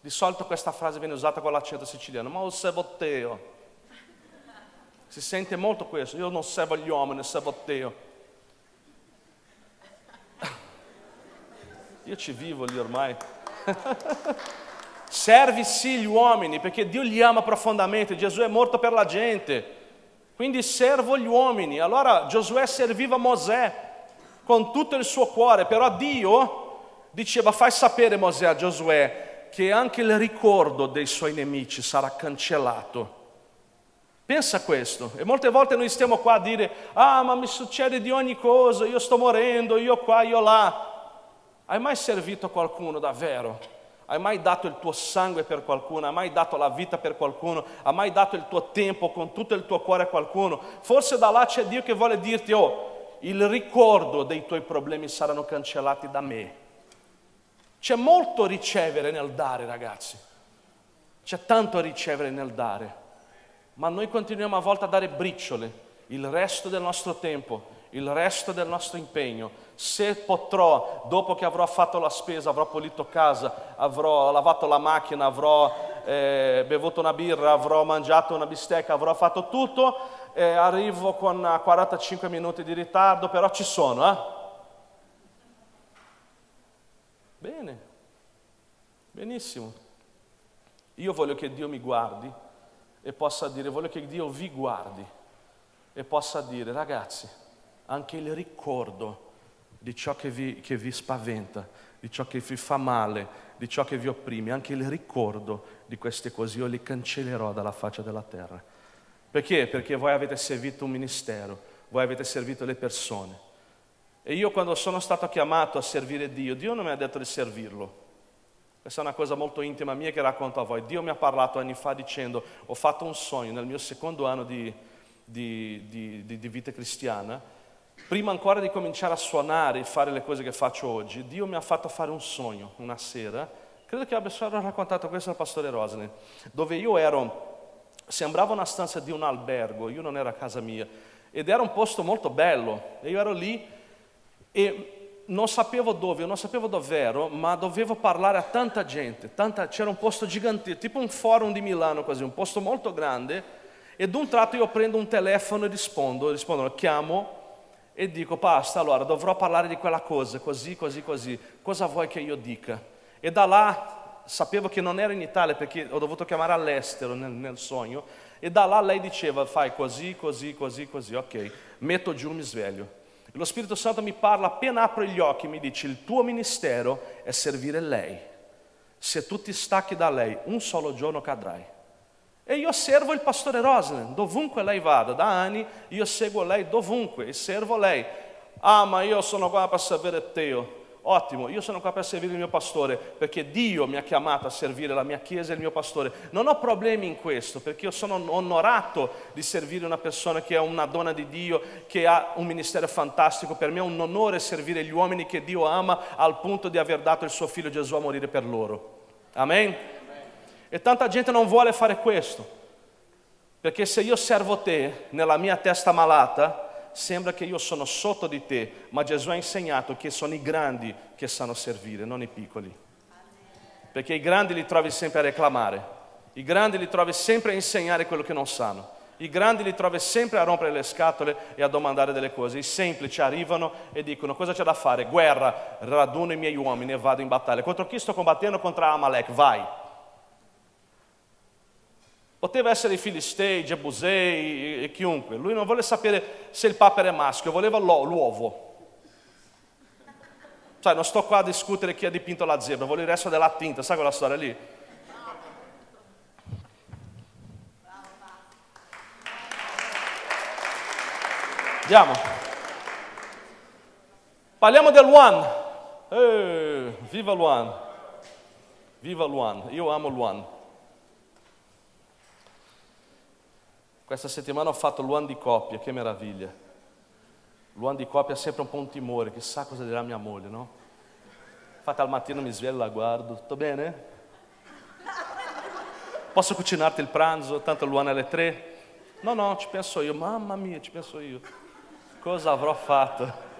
Di solito questa frase viene usata con l'accento siciliano, ma io servo Teo. Si sente molto questo, io non servo gli uomini, servo Dio. Io ci vivo lì ormai. Servi sì gli uomini perché Dio li ama profondamente, Gesù è morto per la gente, quindi servo gli uomini. Allora Giosuè serviva Mosè con tutto il suo cuore, però Dio diceva fai sapere Mosè a Giosuè che anche il ricordo dei suoi nemici sarà cancellato. Pensa a questo. E molte volte noi stiamo qua a dire, ah ma mi succede di ogni cosa, io sto morendo, io qua, io là. Hai mai servito qualcuno davvero? Hai mai dato il tuo sangue per qualcuno? Hai mai dato la vita per qualcuno? Hai mai dato il tuo tempo con tutto il tuo cuore a qualcuno? Forse da là c'è Dio che vuole dirti, oh, il ricordo dei tuoi problemi saranno cancellati da me. C'è molto ricevere nel dare, ragazzi. C'è tanto ricevere nel dare. Ma noi continuiamo a volte a dare briciole il resto del nostro tempo, il resto del nostro impegno. Se potrò, dopo che avrò fatto la spesa, avrò pulito casa, avrò lavato la macchina, avrò eh, bevuto una birra, avrò mangiato una bistecca, avrò fatto tutto, eh, arrivo con 45 minuti di ritardo, però ci sono, eh? Bene, benissimo. Io voglio che Dio mi guardi e possa dire, voglio che Dio vi guardi e possa dire, ragazzi, anche il ricordo di ciò che vi, che vi spaventa, di ciò che vi fa male, di ciò che vi opprime, anche il ricordo di queste cose io li cancellerò dalla faccia della terra. Perché? Perché voi avete servito un ministero, voi avete servito le persone. E io quando sono stato chiamato a servire Dio, Dio non mi ha detto di servirlo. Questa è una cosa molto intima mia che racconto a voi. Dio mi ha parlato anni fa dicendo, ho fatto un sogno nel mio secondo anno di, di, di, di vita cristiana, prima ancora di cominciare a suonare e fare le cose che faccio oggi, Dio mi ha fatto fare un sogno una sera, credo che abbia solo raccontato questo al pastore Rosne, dove io ero, sembrava una stanza di un albergo, io non ero a casa mia, ed era un posto molto bello, e io ero lì e non sapevo dove, non sapevo dove ero, ma dovevo parlare a tanta gente, tanta, c'era un posto gigantesco, tipo un forum di Milano così, un posto molto grande, e d'un tratto io prendo un telefono e rispondo, rispondo, chiamo e dico, basta, allora dovrò parlare di quella cosa, così, così, così, cosa vuoi che io dica? E da là sapevo che non era in Italia perché ho dovuto chiamare all'estero nel, nel sogno, e da là lei diceva, fai così, così, così, così, ok, metto giù, mi sveglio. Lo Spirito Santo mi parla appena apro gli occhi, mi dice il tuo ministero è servire lei. Se tu ti stacchi da lei, un solo giorno cadrai. E io servo il pastore Rosalind, dovunque lei vada, da anni io seguo lei dovunque e servo lei. Ah, ma io sono qua per servire Teo. Ottimo, io sono qua per servire il mio pastore perché Dio mi ha chiamato a servire la mia chiesa e il mio pastore. Non ho problemi in questo perché io sono onorato di servire una persona che è una donna di Dio, che ha un ministero fantastico. Per me è un onore servire gli uomini che Dio ama al punto di aver dato il suo figlio Gesù a morire per loro. Amen? E tanta gente non vuole fare questo. Perché se io servo te nella mia testa malata, sembra che io sono sotto di te, ma Gesù ha insegnato che sono i grandi che sanno servire, non i piccoli. Perché i grandi li trovi sempre a reclamare, i grandi li trovi sempre a insegnare quello che non sanno. I grandi li trovi sempre a rompere le scatole e a domandare delle cose. I semplici arrivano e dicono cosa c'è da fare? Guerra, raduno i miei uomini e vado in battaglia. Contro chi sto combattendo? Contro Amalek, vai. Poteva essere i Filistei, Gebusei e chiunque. Lui non vuole sapere se il Papa era maschio, voleva l'uovo. Sai, non sto qua a discutere chi ha dipinto la zebra, voglio il resto della tinta, sai quella storia lì? Andiamo. Parliamo del Luan. Eh, viva Luan. Viva Luan. Io amo Luan. Questa settimana ho fatto Luan di coppia, che meraviglia. Luan di coppia è sempre un po' un timore, chissà cosa dirà mia moglie, no? Infatti al mattino mi sveglio, la guardo, tutto bene? Posso cucinarti il pranzo, tanto Luan è alle tre? No, no, ci penso io, mamma mia, ci penso io. Cosa avrò fatto?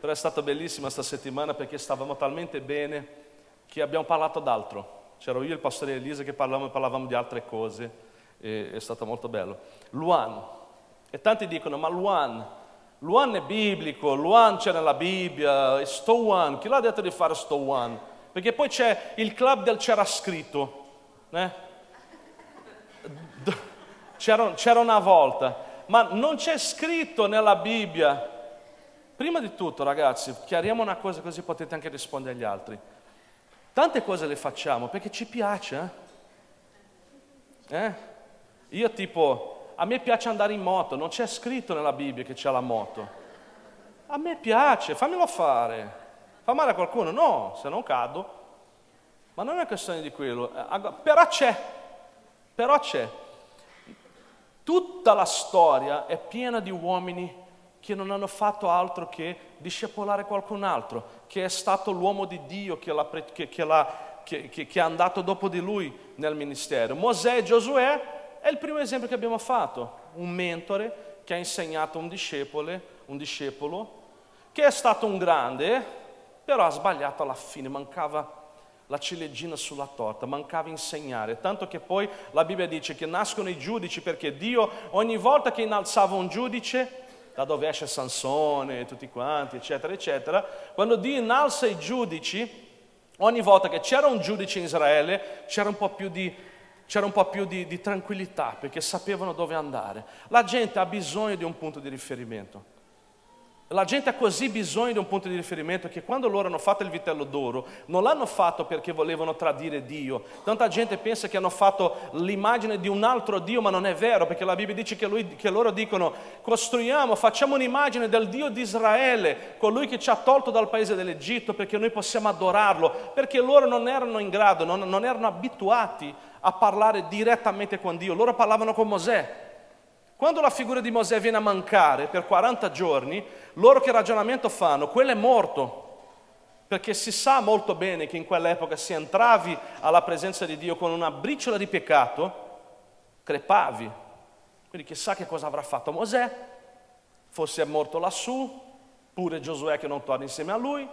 Però è stata bellissima questa settimana perché stavamo talmente bene che abbiamo parlato d'altro. C'ero io e il pastore Elisa che parlavamo, parlavamo di altre cose e, è stato molto bello. Luan. E tanti dicono, ma Luan, Luan è biblico, Luan c'è nella Bibbia, è sto One, chi l'ha detto di fare sto One? Perché poi c'è il club del c'era scritto, eh? c'era, c'era una volta, ma non c'è scritto nella Bibbia. Prima di tutto, ragazzi, chiariamo una cosa così potete anche rispondere agli altri. Tante cose le facciamo perché ci piace. Eh? eh? Io tipo, a me piace andare in moto, non c'è scritto nella Bibbia che c'è la moto. A me piace, fammelo fare. Fa male a qualcuno? No, se non cado. Ma non è questione di quello. Eh, però c'è, però c'è. Tutta la storia è piena di uomini che non hanno fatto altro che discepolare qualcun altro, che è stato l'uomo di Dio che, che, che, che è andato dopo di lui nel ministero. Mosè e Giosuè è il primo esempio che abbiamo fatto, un mentore che ha insegnato un discepolo, un discepolo che è stato un grande, però ha sbagliato alla fine, mancava la ciliegina sulla torta, mancava insegnare, tanto che poi la Bibbia dice che nascono i giudici perché Dio ogni volta che innalzava un giudice, da dove esce Sansone e tutti quanti, eccetera, eccetera, quando Dio innalza i giudici, ogni volta che c'era un giudice in Israele c'era un po' più di, c'era un po più di, di tranquillità perché sapevano dove andare. La gente ha bisogno di un punto di riferimento. La gente ha così bisogno di un punto di riferimento che quando loro hanno fatto il vitello d'oro non l'hanno fatto perché volevano tradire Dio. Tanta gente pensa che hanno fatto l'immagine di un altro Dio, ma non è vero, perché la Bibbia dice che, lui, che loro dicono costruiamo, facciamo un'immagine del Dio di Israele, colui che ci ha tolto dal paese dell'Egitto perché noi possiamo adorarlo, perché loro non erano in grado, non, non erano abituati a parlare direttamente con Dio, loro parlavano con Mosè. Quando la figura di Mosè viene a mancare per 40 giorni, loro che ragionamento fanno? Quello è morto, perché si sa molto bene che in quell'epoca se entravi alla presenza di Dio con una briciola di peccato, crepavi. Quindi chissà che cosa avrà fatto Mosè, forse è morto lassù, pure Giosuè che non torna insieme a lui,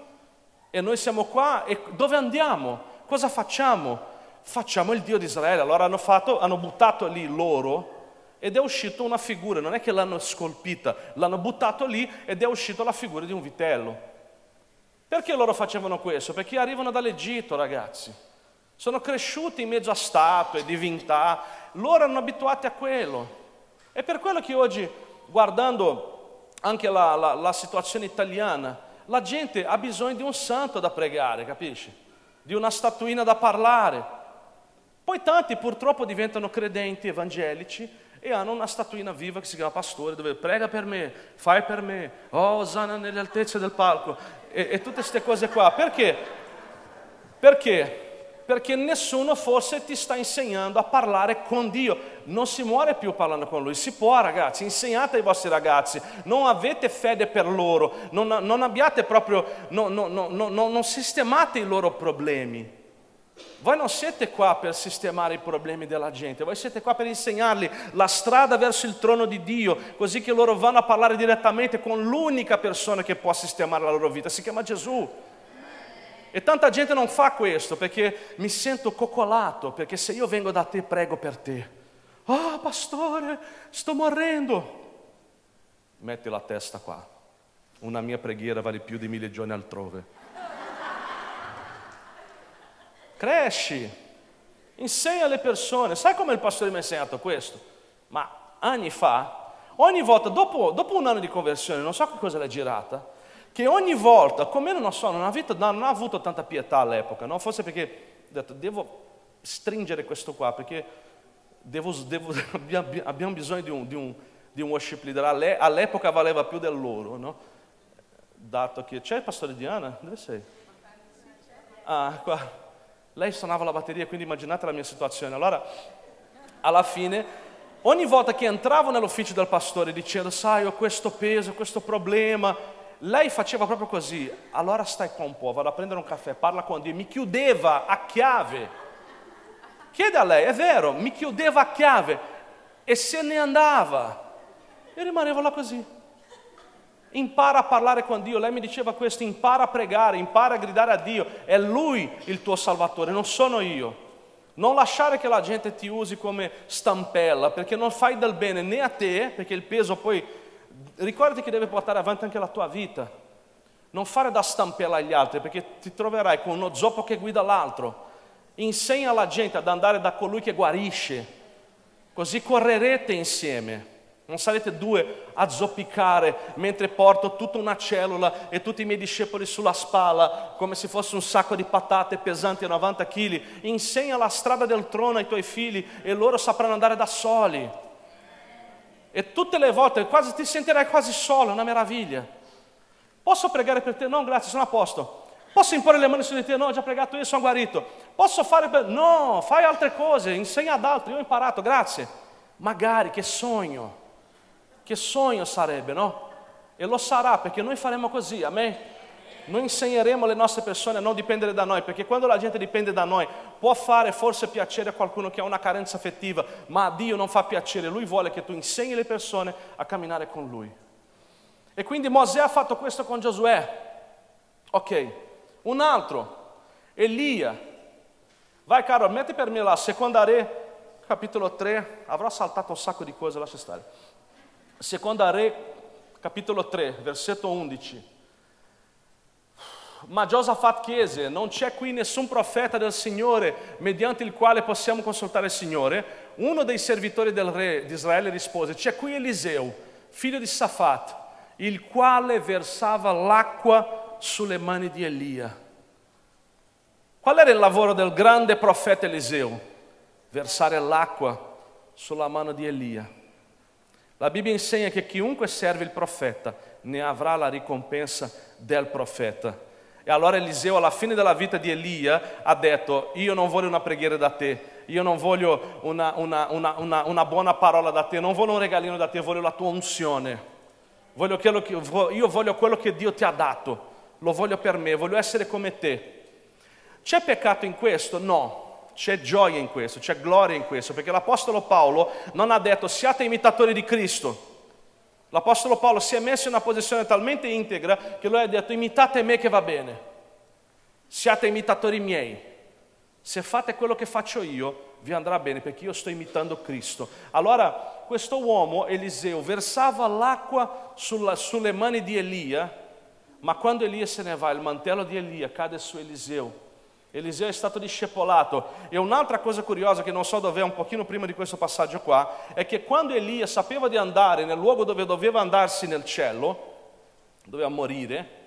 e noi siamo qua e dove andiamo? Cosa facciamo? Facciamo il Dio di Israele. Allora hanno, fatto, hanno buttato lì loro ed è uscita una figura, non è che l'hanno scolpita, l'hanno buttato lì ed è uscita la figura di un vitello. Perché loro facevano questo? Perché arrivano dall'Egitto, ragazzi. Sono cresciuti in mezzo a statue, divinità, loro erano abituati a quello. È per quello che oggi, guardando anche la, la, la situazione italiana, la gente ha bisogno di un santo da pregare, capisci? Di una statuina da parlare. Poi tanti purtroppo diventano credenti evangelici e hanno una statuina viva che si chiama pastore dove prega per me, fai per me, oh Osana nelle altezze del palco e, e tutte queste cose qua. Perché? Perché? Perché nessuno forse ti sta insegnando a parlare con Dio. Non si muore più parlando con Lui, si può ragazzi, insegnate ai vostri ragazzi, non avete fede per loro, non, non abbiate proprio, no, no, no, non sistemate i loro problemi. Voi non siete qua per sistemare i problemi della gente, voi siete qua per insegnargli la strada verso il trono di Dio, così che loro vanno a parlare direttamente con l'unica persona che può sistemare la loro vita, si chiama Gesù. E tanta gente non fa questo perché mi sento coccolato, perché se io vengo da te prego per te. Ah, oh, pastore, sto morendo. Metti la testa qua. Una mia preghiera vale più di mille giorni altrove. Cresci, insegna alle persone. Sai come il pastore mi ha insegnato questo? Ma anni fa, ogni volta, dopo, dopo un anno di conversione, non so che cosa l'ha girata, che ogni volta, come non so, non ha, avuto, non ha avuto tanta pietà all'epoca, no? forse perché ho detto, devo stringere questo qua, perché devo, devo, abbiamo bisogno di un, di un, di un worship leader, all'epoca valeva più del loro, no? dato che c'è il pastore Diana, dove sei? Ah, qua. Lei suonava la batteria, quindi immaginate la mia situazione. Allora, alla fine, ogni volta che entravo nell'ufficio del pastore dicendo, sai, ho questo peso, questo problema, lei faceva proprio così. Allora stai qua un po', vado a prendere un caffè, parla con Dio. Mi chiudeva a chiave. Chiede a lei, è vero, mi chiudeva a chiave e se ne andava. E rimanevo là così. Impara a parlare con Dio, lei mi diceva questo, impara a pregare, impara a gridare a Dio, è Lui il tuo Salvatore, non sono io. Non lasciare che la gente ti usi come stampella, perché non fai del bene né a te, perché il peso poi, ricordati che deve portare avanti anche la tua vita. Non fare da stampella agli altri, perché ti troverai con uno zoppo che guida l'altro. Insegna alla gente ad andare da colui che guarisce, così correrete insieme. Non sarete due a zoppicare mentre porto tutta una cellula e tutti i miei discepoli sulla spalla come se fosse un sacco di patate pesanti a 90 kg. Insegna la strada del trono ai tuoi figli e loro sapranno andare da soli. E tutte le volte quasi, ti sentirai quasi solo, una meraviglia. Posso pregare per te? No, grazie, sono a posto. Posso imporre le mani su di te? No, ho già pregato io, sono guarito. Posso fare per... No, fai altre cose, insegna ad altri, io ho imparato, grazie. Magari, che sogno. Che sogno sarebbe, no? E lo sarà perché noi faremo così, amen? Noi insegneremo alle nostre persone a non dipendere da noi, perché quando la gente dipende da noi può fare forse piacere a qualcuno che ha una carenza affettiva, ma a Dio non fa piacere, Lui vuole che tu insegni le persone a camminare con Lui. E quindi Mosè ha fatto questo con Giosuè. Ok, un altro, Elia. Vai caro, metti per me seconda re, capitolo 3, avrò saltato un sacco di cose, lascia stare. Seconda re, capitolo 3, versetto 11. Ma Josafat chiese, non c'è qui nessun profeta del Signore mediante il quale possiamo consultare il Signore? Uno dei servitori del re di Israele rispose, c'è qui Eliseo, figlio di Safat, il quale versava l'acqua sulle mani di Elia. Qual era il lavoro del grande profeta Eliseo? Versare l'acqua sulla mano di Elia. La Bibbia insegna che chiunque serve il profeta ne avrà la ricompensa del profeta. E allora Eliseo alla fine della vita di Elia ha detto, io non voglio una preghiera da te, io non voglio una, una, una, una buona parola da te, non voglio un regalino da te, voglio la tua unzione. Voglio che, io voglio quello che Dio ti ha dato, lo voglio per me, voglio essere come te. C'è peccato in questo? No, c'è gioia in questo, c'è gloria in questo, perché l'Apostolo Paolo non ha detto siate imitatori di Cristo, L'Apostolo Paolo si è messo in una posizione talmente integra che lui ha detto imitate me che va bene, siate imitatori miei, se fate quello che faccio io vi andrà bene perché io sto imitando Cristo. Allora questo uomo, Eliseo, versava l'acqua sulla, sulle mani di Elia, ma quando Elia se ne va il mantello di Elia cade su Eliseo Eliseo è stato discepolato. E un'altra cosa curiosa che non so dov'è un pochino prima di questo passaggio qua, è che quando Elia sapeva di andare nel luogo dove doveva andarsi nel cielo, doveva morire,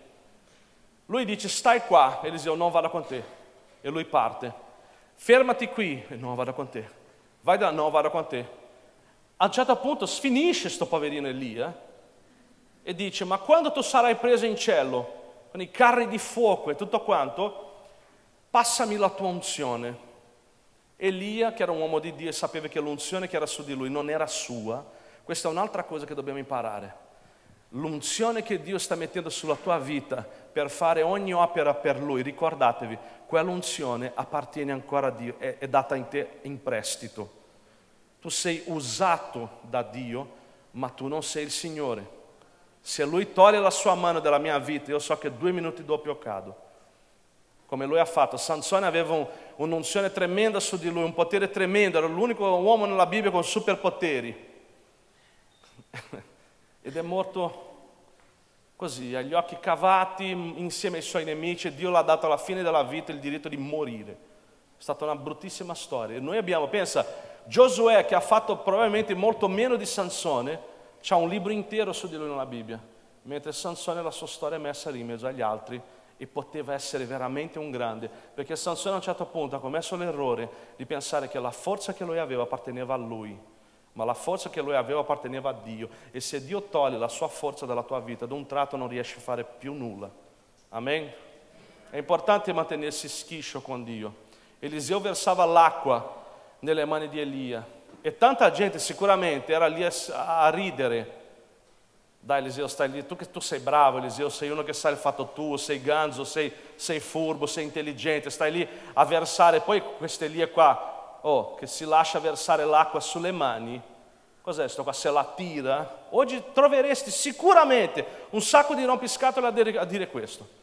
lui dice stai qua, Eliseo non vado con te. E lui parte. Fermati qui, e non vado con te. Vai da, no vado con te. A un certo punto sfinisce sto poverino Elia e dice ma quando tu sarai preso in cielo con i carri di fuoco e tutto quanto, passami la tua unzione. Elia, che era un uomo di Dio e sapeva che l'unzione che era su di lui non era sua, questa è un'altra cosa che dobbiamo imparare. L'unzione che Dio sta mettendo sulla tua vita per fare ogni opera per Lui, ricordatevi, quell'unzione appartiene ancora a Dio, è, è data in te in prestito. Tu sei usato da Dio, ma tu non sei il Signore. Se Lui toglie la sua mano dalla mia vita, io so che due minuti dopo io cado come lui ha fatto. Sansone aveva un, un'unzione tremenda su di lui, un potere tremendo, era l'unico uomo nella Bibbia con superpoteri. Ed è morto così, agli occhi cavati insieme ai suoi nemici Dio l'ha dato alla fine della vita il diritto di morire. È stata una bruttissima storia. E noi abbiamo, pensa, Giosuè che ha fatto probabilmente molto meno di Sansone, c'ha un libro intero su di lui nella Bibbia, mentre Sansone la sua storia è messa lì in mezzo agli altri e poteva essere veramente un grande, perché Sansone a un certo punto ha commesso l'errore di pensare che la forza che lui aveva apparteneva a lui, ma la forza che lui aveva apparteneva a Dio e se Dio toglie la sua forza dalla tua vita, ad un tratto non riesci a fare più nulla. Amen? È importante mantenersi schiscio con Dio. Eliseo versava l'acqua nelle mani di Elia e tanta gente sicuramente era lì a, ridere dai Eliseo, stai lì, tu, tu sei bravo Eliseo, sei uno che sa il fatto tuo, sei ganzo, sei, sei furbo, sei intelligente, stai lì a versare, poi queste lì qua, oh, che si lascia versare l'acqua sulle mani, cos'è sto qua, se la tira? Oggi troveresti sicuramente un sacco di rompiscatole a dire, a dire questo.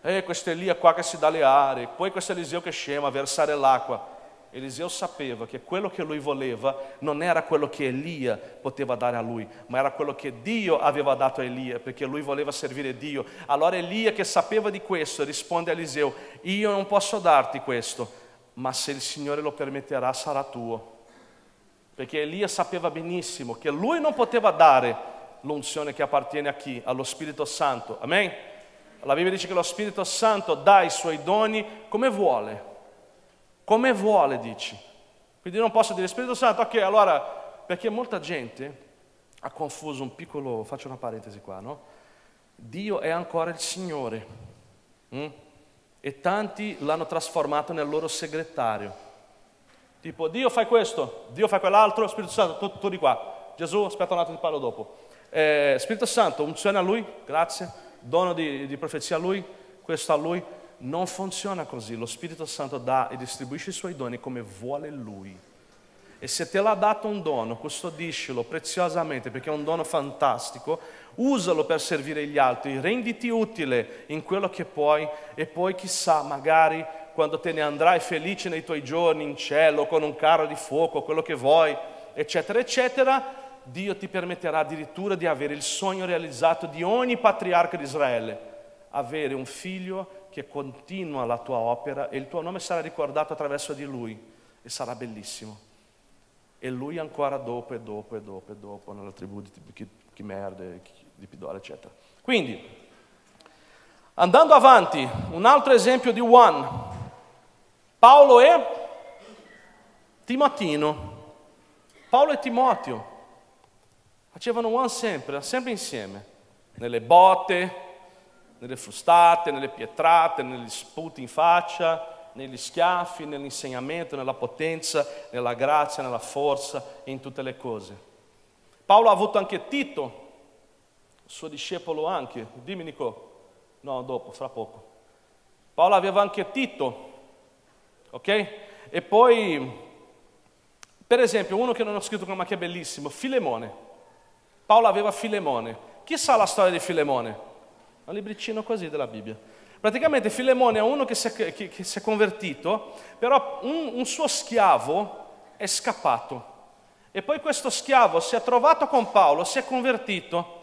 E eh, questa Elia qua che si dà le aree, poi questo Eliseo che scema a versare l'acqua. Eliseo sapeva che quello che lui voleva non era quello che Elia poteva dare a lui, ma era quello che Dio aveva dato a Elia, perché lui voleva servire Dio. Allora Elia, che sapeva di questo, risponde a Eliseo, io non posso darti questo, ma se il Signore lo permetterà sarà tuo. Perché Elia sapeva benissimo che lui non poteva dare l'unzione che appartiene a chi? Allo Spirito Santo. Amen? La Bibbia dice che lo Spirito Santo dà i suoi doni come vuole come vuole, dici. Quindi non posso dire Spirito Santo, ok, allora, perché molta gente ha confuso un piccolo, faccio una parentesi qua, no? Dio è ancora il Signore. Hm? E tanti l'hanno trasformato nel loro segretario. Tipo, Dio fai questo, Dio fai quell'altro, Spirito Santo, tu, tu di qua. Gesù, aspetta un attimo, ti parlo dopo. Eh, Spirito Santo, unzione a lui, grazie, dono di, di profezia a lui, questo a lui. Non funziona così, lo Spirito Santo dà e distribuisce i suoi doni come vuole lui. E se te l'ha dato un dono, custodiscilo preziosamente perché è un dono fantastico, usalo per servire gli altri, renditi utile in quello che puoi e poi chissà, magari quando te ne andrai felice nei tuoi giorni in cielo con un carro di fuoco, quello che vuoi, eccetera, eccetera, Dio ti permetterà addirittura di avere il sogno realizzato di ogni patriarca di Israele, avere un figlio che continua la tua opera e il tuo nome sarà ricordato attraverso di lui e sarà bellissimo. E lui ancora dopo e dopo e dopo e dopo nella tribù di chi, chi merde, di Pidore, eccetera. Quindi, andando avanti, un altro esempio di one. Paolo e Timotino. Paolo e Timoteo facevano one sempre, sempre insieme, nelle botte, nelle frustate, nelle pietrate, negli sputi in faccia, negli schiaffi, nell'insegnamento, nella potenza, nella grazia, nella forza in tutte le cose. Paolo ha avuto anche Tito, suo discepolo anche, dimmi Nico, no dopo, fra poco. Paolo aveva anche Tito, ok? E poi, per esempio, uno che non ho scritto ma che è bellissimo, Filemone. Paolo aveva Filemone. Chi sa la storia di Filemone? Un libricino così della Bibbia. Praticamente Filemone è uno che si è, che, che si è convertito, però un, un suo schiavo è scappato. E poi questo schiavo si è trovato con Paolo, si è convertito.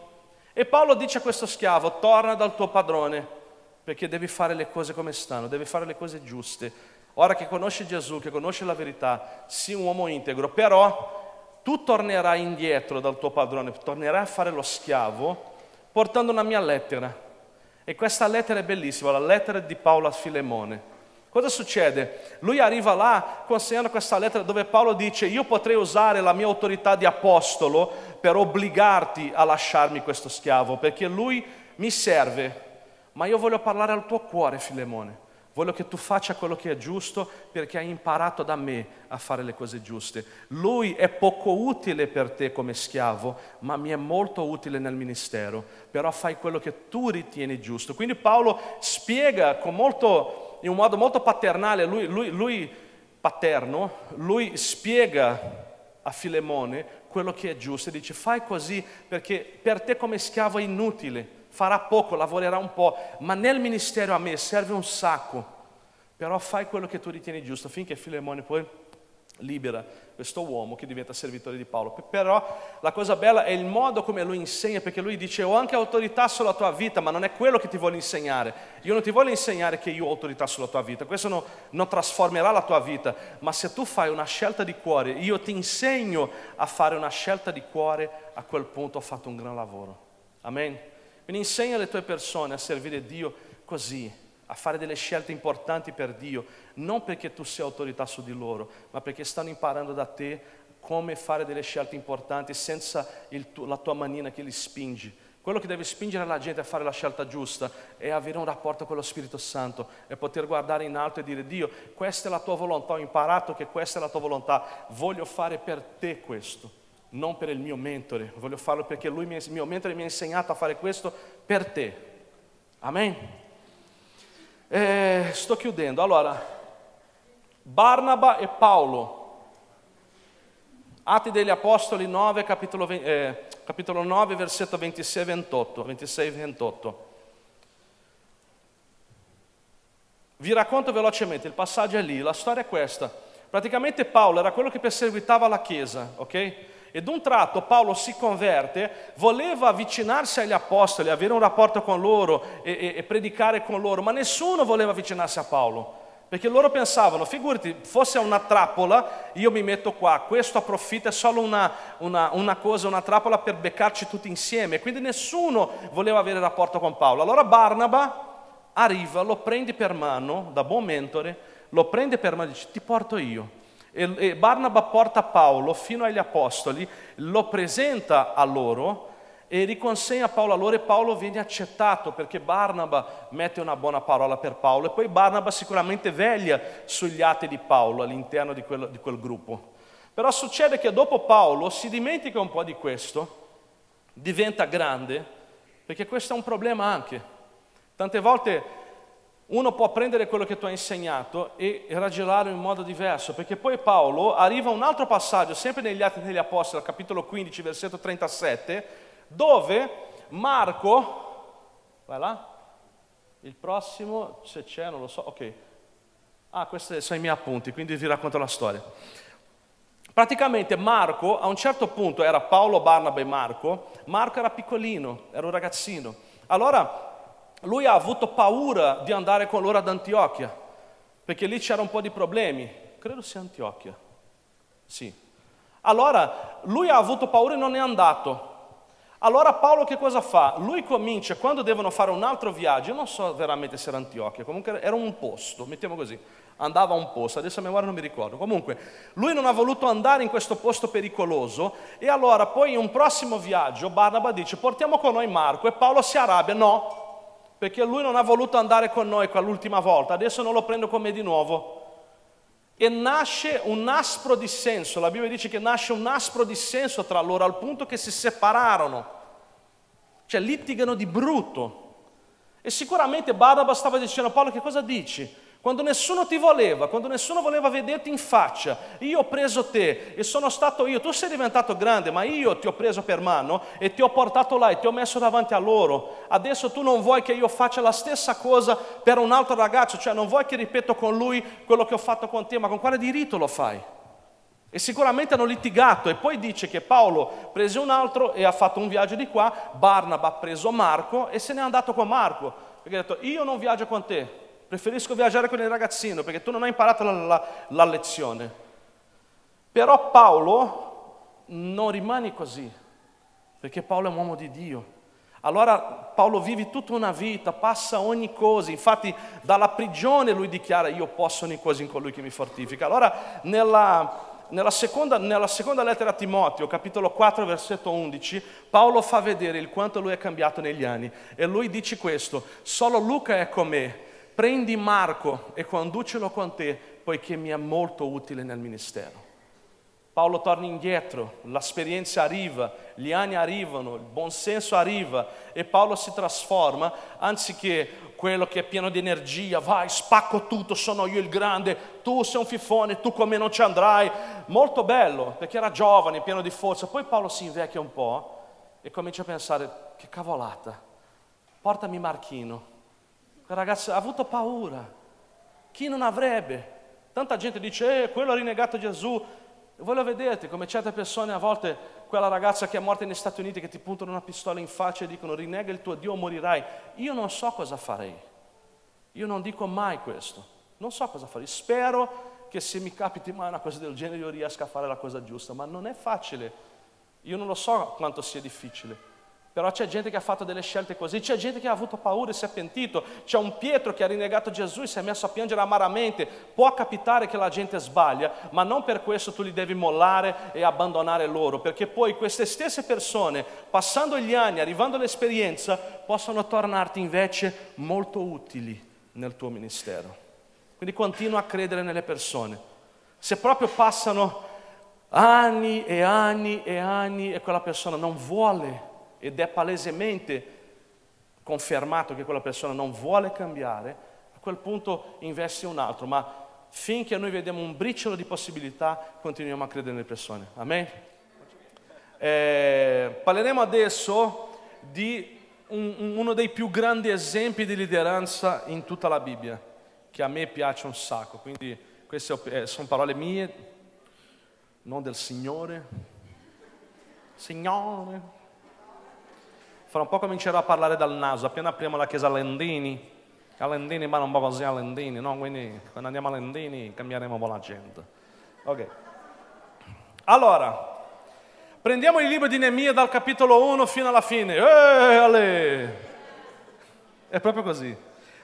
E Paolo dice a questo schiavo, torna dal tuo padrone, perché devi fare le cose come stanno, devi fare le cose giuste, Ora che conosci Gesù, che conosci la verità, sii un uomo integro, però tu tornerai indietro dal tuo padrone, tornerai a fare lo schiavo portando una mia lettera. E questa lettera è bellissima, la lettera di Paolo a Filemone. Cosa succede? Lui arriva là consegnando questa lettera dove Paolo dice io potrei usare la mia autorità di apostolo per obbligarti a lasciarmi questo schiavo, perché lui mi serve, ma io voglio parlare al tuo cuore, Filemone. Voglio che tu faccia quello che è giusto perché hai imparato da me a fare le cose giuste. Lui è poco utile per te come schiavo, ma mi è molto utile nel ministero. Però fai quello che tu ritieni giusto. Quindi Paolo spiega molto, in un modo molto paternale, lui, lui, lui paterno, lui spiega a Filemone quello che è giusto e dice fai così perché per te come schiavo è inutile farà poco, lavorerà un po', ma nel ministero a me serve un sacco. Però fai quello che tu ritieni giusto finché Filemone poi libera questo uomo che diventa servitore di Paolo. Però la cosa bella è il modo come lui insegna, perché lui dice ho anche autorità sulla tua vita, ma non è quello che ti voglio insegnare. Io non ti voglio insegnare che io ho autorità sulla tua vita, questo no, non trasformerà la tua vita, ma se tu fai una scelta di cuore, io ti insegno a fare una scelta di cuore, a quel punto ho fatto un gran lavoro. Amen. Quindi insegna alle tue persone a servire Dio così, a fare delle scelte importanti per Dio, non perché tu sia autorità su di loro, ma perché stanno imparando da te come fare delle scelte importanti senza tu, la tua manina che li spingi. Quello che deve spingere la gente a fare la scelta giusta è avere un rapporto con lo Spirito Santo e poter guardare in alto e dire Dio, questa è la tua volontà, ho imparato che questa è la tua volontà, voglio fare per te questo non per il mio mentore, voglio farlo perché lui, il mio mentore mi ha insegnato a fare questo per te. Amen? Eh, sto chiudendo. Allora, Barnaba e Paolo. Atti degli Apostoli 9, capitolo, eh, capitolo 9, versetto 26 e 28. 26 28. Vi racconto velocemente, il passaggio è lì, la storia è questa. Praticamente Paolo era quello che perseguitava la Chiesa, ok? E d'un tratto Paolo si converte, voleva avvicinarsi agli apostoli, avere un rapporto con loro e, e, e predicare con loro, ma nessuno voleva avvicinarsi a Paolo. Perché loro pensavano, figurati, fosse una trappola, io mi metto qua, questo approfitta, è solo una, una, una, cosa, una trappola per beccarci tutti insieme. Quindi nessuno voleva avere rapporto con Paolo. Allora Barnaba arriva, lo prende per mano, da buon mentore, lo prende per mano e dice, ti porto io. E Barnaba porta Paolo fino agli apostoli, lo presenta a loro e riconsegna Paolo a loro e Paolo viene accettato perché Barnaba mette una buona parola per Paolo e poi Barnaba sicuramente veglia sugli atti di Paolo all'interno di quel, di quel gruppo. Però succede che dopo Paolo si dimentica un po' di questo diventa grande, perché questo è un problema anche. Tante volte uno può prendere quello che tu hai insegnato e ragionare in modo diverso, perché poi Paolo arriva a un altro passaggio, sempre negli Atti degli Apostoli, capitolo 15, versetto 37, dove Marco, vai là, il prossimo, se c'è, non lo so, ok. Ah, questi sono i miei appunti, quindi ti racconto la storia. Praticamente Marco, a un certo punto, era Paolo, Barnaba e Marco, Marco era piccolino, era un ragazzino. Allora lui ha avuto paura di andare con loro ad Antiochia, perché lì c'era un po' di problemi. Credo sia Antiochia. Sì. Allora lui ha avuto paura e non è andato. Allora Paolo che cosa fa? Lui comincia, quando devono fare un altro viaggio, non so veramente se era Antiochia, comunque era un posto, mettiamo così, andava a un posto, adesso a memoria non mi ricordo. Comunque, lui non ha voluto andare in questo posto pericoloso e allora poi in un prossimo viaggio Barnaba dice portiamo con noi Marco e Paolo si arrabbia, no, perché lui non ha voluto andare con noi quell'ultima volta, adesso non lo prendo con me di nuovo. E nasce un aspro dissenso, la Bibbia dice che nasce un aspro dissenso tra loro al punto che si separarono, cioè litigano di brutto. E sicuramente Barnaba stava dicendo Paolo che cosa dici? Quando nessuno ti voleva, quando nessuno voleva vederti in faccia, io ho preso te e sono stato io, tu sei diventato grande, ma io ti ho preso per mano e ti ho portato là e ti ho messo davanti a loro. Adesso tu non vuoi che io faccia la stessa cosa per un altro ragazzo, cioè non vuoi che ripeto con lui quello che ho fatto con te, ma con quale diritto lo fai? E sicuramente hanno litigato e poi dice che Paolo prese un altro e ha fatto un viaggio di qua, Barnaba ha preso Marco e se n'è andato con Marco, perché ha detto io non viaggio con te, preferisco viaggiare con il ragazzino perché tu non hai imparato la, la, la lezione. Però Paolo non rimane così, perché Paolo è un uomo di Dio. Allora Paolo vive tutta una vita, passa ogni cosa, infatti dalla prigione lui dichiara io posso ogni cosa in colui che mi fortifica. Allora nella, nella, seconda, nella seconda lettera a Timoteo, capitolo 4, versetto 11, Paolo fa vedere il quanto lui è cambiato negli anni e lui dice questo, solo Luca è con me prendi Marco e conducelo con te, poiché mi è molto utile nel ministero. Paolo torna indietro, l'esperienza arriva, gli anni arrivano, il buon senso arriva e Paolo si trasforma, anziché quello che è pieno di energia, vai, spacco tutto, sono io il grande, tu sei un fifone, tu come non ci andrai. Molto bello, perché era giovane, pieno di forza. Poi Paolo si invecchia un po' e comincia a pensare, che cavolata, portami Marchino, Quel ragazzo ha avuto paura. Chi non avrebbe? Tanta gente dice, eh, quello ha rinnegato Gesù. Voi lo vedete come certe persone a volte, quella ragazza che è morta negli Stati Uniti che ti puntano una pistola in faccia e dicono rinnega il tuo Dio o morirai. Io non so cosa farei. Io non dico mai questo. Non so cosa farei. Spero che se mi capiti mai una cosa del genere io riesca a fare la cosa giusta, ma non è facile. Io non lo so quanto sia difficile. Però c'è gente che ha fatto delle scelte così, c'è gente che ha avuto paura e si è pentito, c'è un Pietro che ha rinnegato Gesù e si è messo a piangere amaramente. Può capitare che la gente sbaglia, ma non per questo tu li devi mollare e abbandonare loro, perché poi queste stesse persone, passando gli anni, arrivando all'esperienza, possono tornarti invece molto utili nel tuo ministero. Quindi continua a credere nelle persone. Se proprio passano anni e anni e anni e quella persona non vuole ed è palesemente confermato che quella persona non vuole cambiare, a quel punto investi un altro, ma finché noi vediamo un briciolo di possibilità continuiamo a credere nelle persone. Amen? Eh, parleremo adesso di un, uno dei più grandi esempi di lideranza in tutta la Bibbia, che a me piace un sacco, quindi queste eh, sono parole mie, non del Signore. Signore, fra un po' comincerò a parlare dal naso, appena apriamo la chiesa Lendini, a Lendini vanno un po' così a Lendini, no? Quindi quando andiamo a Lendini cambieremo un po' la gente. Ok. Allora, prendiamo il libro di Nemia dal capitolo 1 fino alla fine. Eeeh, È proprio così.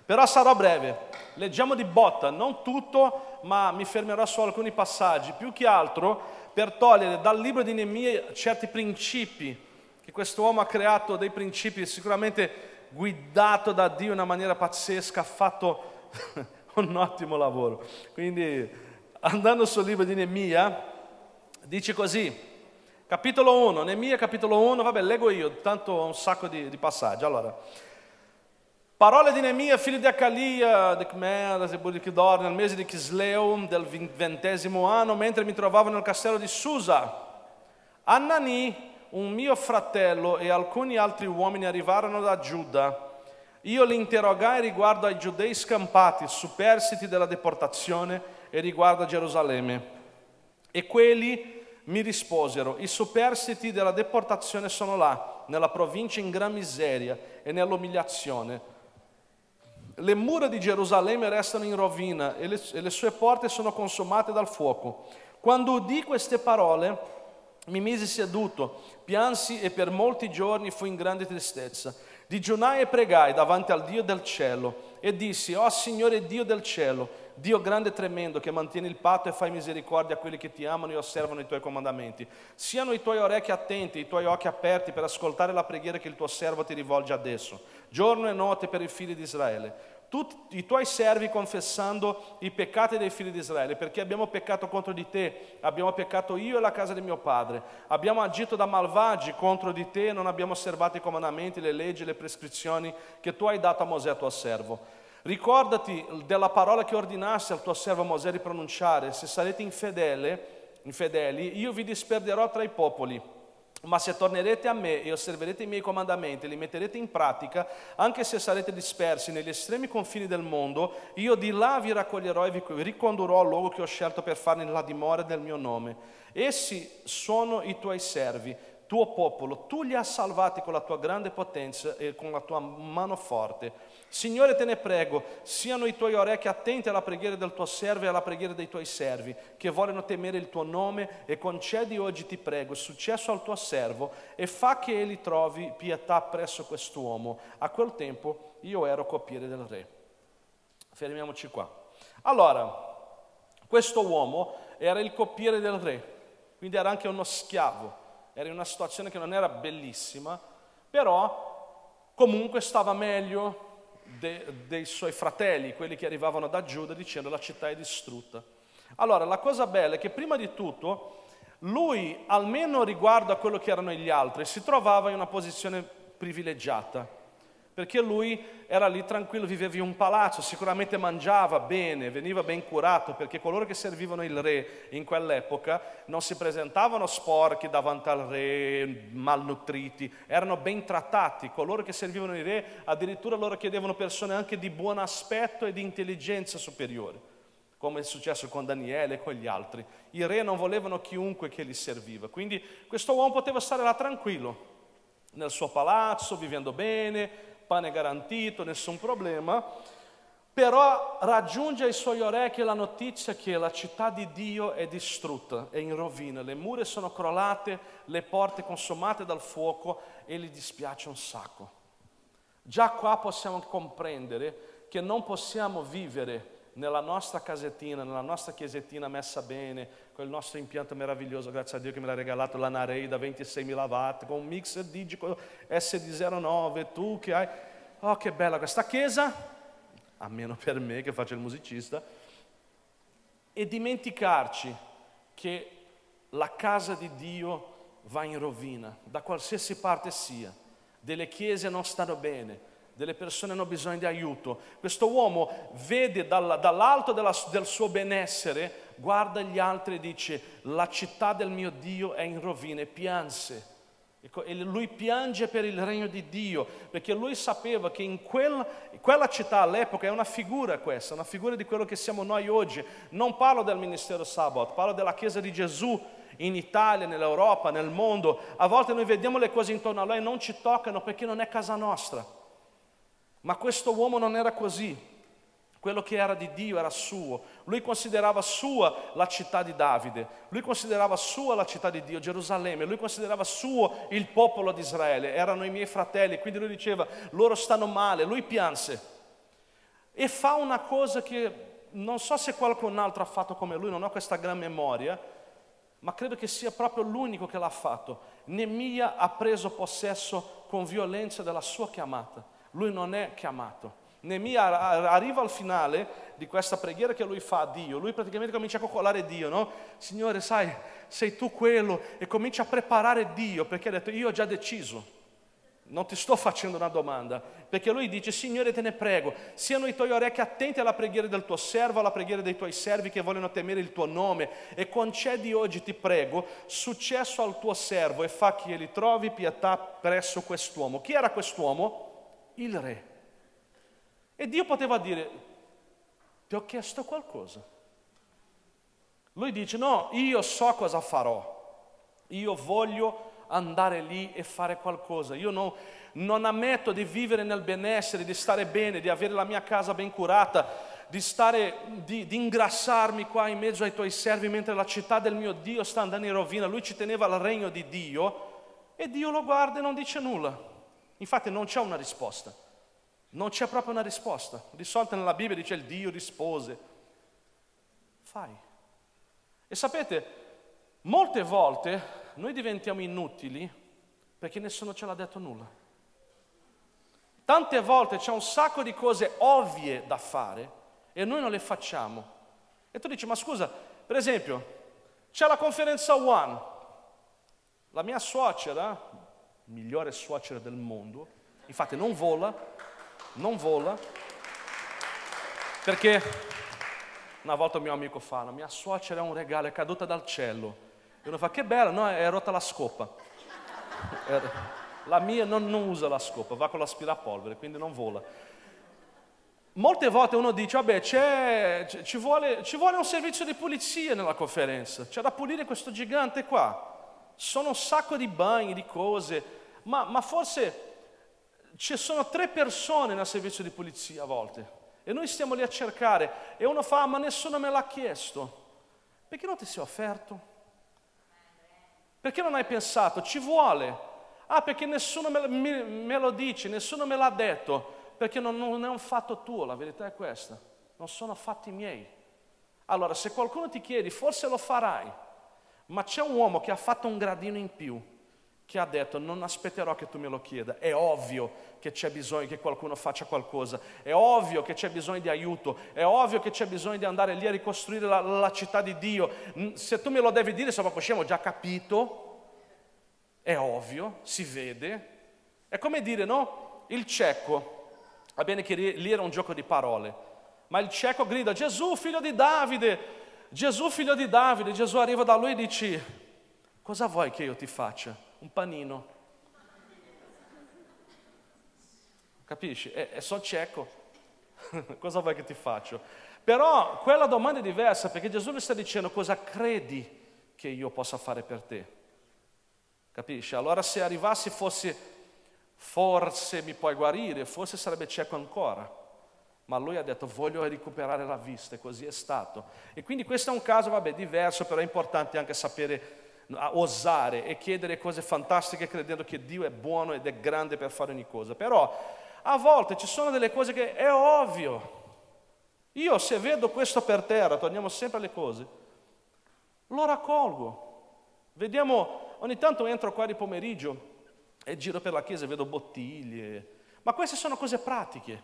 Però sarò breve. Leggiamo di botta, non tutto, ma mi fermerò su alcuni passaggi, più che altro per togliere dal libro di Nemia certi principi che questo uomo ha creato dei principi, sicuramente guidato da Dio in una maniera pazzesca, ha fatto un ottimo lavoro. Quindi andando sul libro di Nemia, dice così, Capitolo 1, Nemia capitolo 1, vabbè, leggo io, tanto ho un sacco di, di passaggi. Allora, parole di Nemia, figlio di Acalia, di Cmea, da Zebudikidor, nel mese di Chisleu, del ventesimo anno, mentre mi trovavo nel castello di Susa. Annani, un mio fratello e alcuni altri uomini arrivarono da Giuda. Io li interrogai riguardo ai giudei scampati, superstiti della deportazione e riguardo a Gerusalemme. E quelli mi risposero, i superstiti della deportazione sono là, nella provincia in gran miseria e nell'umiliazione. Le mura di Gerusalemme restano in rovina e le, e le sue porte sono consumate dal fuoco. Quando udì queste parole, mi misi seduto, piansi e per molti giorni fui in grande tristezza. Digiunai e pregai davanti al Dio del cielo e dissi, oh Signore Dio del cielo, Dio grande e tremendo che mantieni il patto e fai misericordia a quelli che ti amano e osservano i tuoi comandamenti. Siano i tuoi orecchi attenti, i tuoi occhi aperti per ascoltare la preghiera che il tuo servo ti rivolge adesso, giorno e notte per i figli di Israele tutti i tuoi servi confessando i peccati dei figli di Israele, perché abbiamo peccato contro di te, abbiamo peccato io e la casa di mio padre, abbiamo agito da malvagi contro di te non abbiamo osservato i comandamenti, le leggi, le prescrizioni che tu hai dato a Mosè tuo servo. Ricordati della parola che ordinassi al tuo servo Mosè di pronunciare, se sarete infedele, infedeli, io vi disperderò tra i popoli ma se tornerete a me e osserverete i miei comandamenti e li metterete in pratica, anche se sarete dispersi negli estremi confini del mondo, io di là vi raccoglierò e vi ricondurrò al luogo che ho scelto per farne la dimora del mio nome. Essi sono i tuoi servi, tuo popolo, tu li hai salvati con la tua grande potenza e con la tua mano forte. Signore, te ne prego, siano i tuoi orecchi attenti alla preghiera del tuo servo e alla preghiera dei tuoi servi, che vogliono temere il tuo nome, e concedi oggi, ti prego, successo al tuo servo, e fa che egli trovi pietà presso quest'uomo. A quel tempo io ero coppiere del re. Fermiamoci qua. Allora, questo uomo era il coppiere del re, quindi era anche uno schiavo era in una situazione che non era bellissima, però comunque stava meglio de, dei suoi fratelli, quelli che arrivavano da Giuda dicendo la città è distrutta. Allora, la cosa bella è che prima di tutto lui, almeno riguardo a quello che erano gli altri, si trovava in una posizione privilegiata perché lui era lì tranquillo, viveva in un palazzo, sicuramente mangiava bene, veniva ben curato, perché coloro che servivano il re in quell'epoca non si presentavano sporchi davanti al re, malnutriti, erano ben trattati, coloro che servivano il re addirittura loro chiedevano persone anche di buon aspetto e di intelligenza superiore, come è successo con Daniele e con gli altri. I re non volevano chiunque che li serviva, quindi questo uomo poteva stare là tranquillo, nel suo palazzo, vivendo bene, pane garantito, nessun problema, però raggiunge ai suoi orecchi la notizia che la città di Dio è distrutta, è in rovina, le mura sono crollate, le porte consumate dal fuoco e gli dispiace un sacco. Già qua possiamo comprendere che non possiamo vivere nella nostra casettina, nella nostra chiesettina messa bene, con il nostro impianto meraviglioso, grazie a Dio che me l'ha regalato la Narei da 26.000 watt, con un mixer Digico SD09, tu che hai... Oh, che bella questa chiesa, a meno per me che faccio il musicista, e dimenticarci che la casa di Dio va in rovina, da qualsiasi parte sia, delle chiese non stanno bene, delle persone hanno bisogno di aiuto. Questo uomo vede dall'alto della, del suo benessere, guarda gli altri e dice, la città del mio Dio è in rovina e pianse. Ecco, e lui piange per il regno di Dio, perché lui sapeva che in quel, quella città all'epoca è una figura questa, una figura di quello che siamo noi oggi. Non parlo del ministero Sabbath, parlo della Chiesa di Gesù in Italia, nell'Europa, nel mondo. A volte noi vediamo le cose intorno a noi e non ci toccano perché non è casa nostra. Ma questo uomo non era così. Quello che era di Dio era suo. Lui considerava sua la città di Davide, lui considerava sua la città di Dio, Gerusalemme, lui considerava suo il popolo di Israele, erano i miei fratelli, quindi lui diceva loro stanno male, lui pianse. E fa una cosa che non so se qualcun altro ha fatto come lui, non ho questa gran memoria, ma credo che sia proprio l'unico che l'ha fatto. Nemia ha preso possesso con violenza della sua chiamata. Lui non è chiamato. Nemia arriva al finale di questa preghiera che lui fa a Dio, lui praticamente comincia a coccolare Dio, no? Signore, sai, sei tu quello e comincia a preparare Dio perché ha detto io ho già deciso. Non ti sto facendo una domanda, perché lui dice, Signore te ne prego, siano i tuoi orecchi attenti alla preghiera del tuo servo, alla preghiera dei tuoi servi che vogliono temere il tuo nome e concedi oggi, ti prego, successo al tuo servo e fa che egli trovi pietà presso quest'uomo. Chi era quest'uomo? Il re. E Dio poteva dire, ti ho chiesto qualcosa. Lui dice, no, io so cosa farò, io voglio andare lì e fare qualcosa. Io non, non ammetto di vivere nel benessere, di stare bene, di avere la mia casa ben curata, di, stare, di, di, ingrassarmi qua in mezzo ai tuoi servi mentre la città del mio Dio sta andando in rovina. Lui ci teneva al regno di Dio e Dio lo guarda e non dice nulla. Infatti non c'è una risposta. Non c'è proprio una risposta. Di solito nella Bibbia dice il Dio rispose. Fai. E sapete, molte volte noi diventiamo inutili perché nessuno ce l'ha detto nulla. Tante volte c'è un sacco di cose ovvie da fare e noi non le facciamo. E tu dici, ma scusa, per esempio, c'è la conferenza One. La mia suocera, migliore suocera del mondo, infatti non vola, non vola, perché una volta un mio amico fa, la mia suocera è un regalo, è caduta dal cielo. E uno fa, che bella, no, è rotta la scopa. La mia non, non usa la scopa, va con l'aspirapolvere, quindi non vola. Molte volte uno dice, vabbè, ci, vuole, ci vuole un servizio di pulizia nella conferenza, c'è da pulire questo gigante qua. Sono un sacco di bagni, di cose, ma, ma forse ci sono tre persone nel servizio di pulizia a volte e noi stiamo lì a cercare e uno fa, ma nessuno me l'ha chiesto. Perché non ti sei offerto? Perché non hai pensato? Ci vuole. Ah, perché nessuno me, me, me lo dice, nessuno me l'ha detto, perché non, non è un fatto tuo, la verità è questa. Non sono fatti miei. Allora, se qualcuno ti chiede, forse lo farai, ma c'è un uomo che ha fatto un gradino in più, che ha detto non aspetterò che tu me lo chieda, è ovvio che c'è bisogno che qualcuno faccia qualcosa, è ovvio che c'è bisogno di aiuto, è ovvio che c'è bisogno di andare lì a ricostruire la, la città di Dio. Se tu me lo devi dire, proprio scemo, ho già capito, è ovvio, si vede. È come dire, no? Il cieco, va bene che lì era un gioco di parole, ma il cieco grida Gesù figlio di Davide, Gesù figlio di Davide, Gesù arriva da lui e dice cosa vuoi che io ti faccia? Un panino. Capisci? E, e sono cieco. cosa vuoi che ti faccio? Però quella domanda è diversa perché Gesù le sta dicendo cosa credi che io possa fare per te. Capisci? Allora se arrivassi fosse forse mi puoi guarire, forse sarebbe cieco ancora. Ma lui ha detto voglio recuperare la vista e così è stato. E quindi questo è un caso, vabbè, diverso, però è importante anche sapere a osare e chiedere cose fantastiche credendo che Dio è buono ed è grande per fare ogni cosa. Però a volte ci sono delle cose che è ovvio. Io se vedo questo per terra, torniamo sempre alle cose, lo raccolgo. Vediamo, ogni tanto entro qua di pomeriggio e giro per la chiesa e vedo bottiglie. Ma queste sono cose pratiche,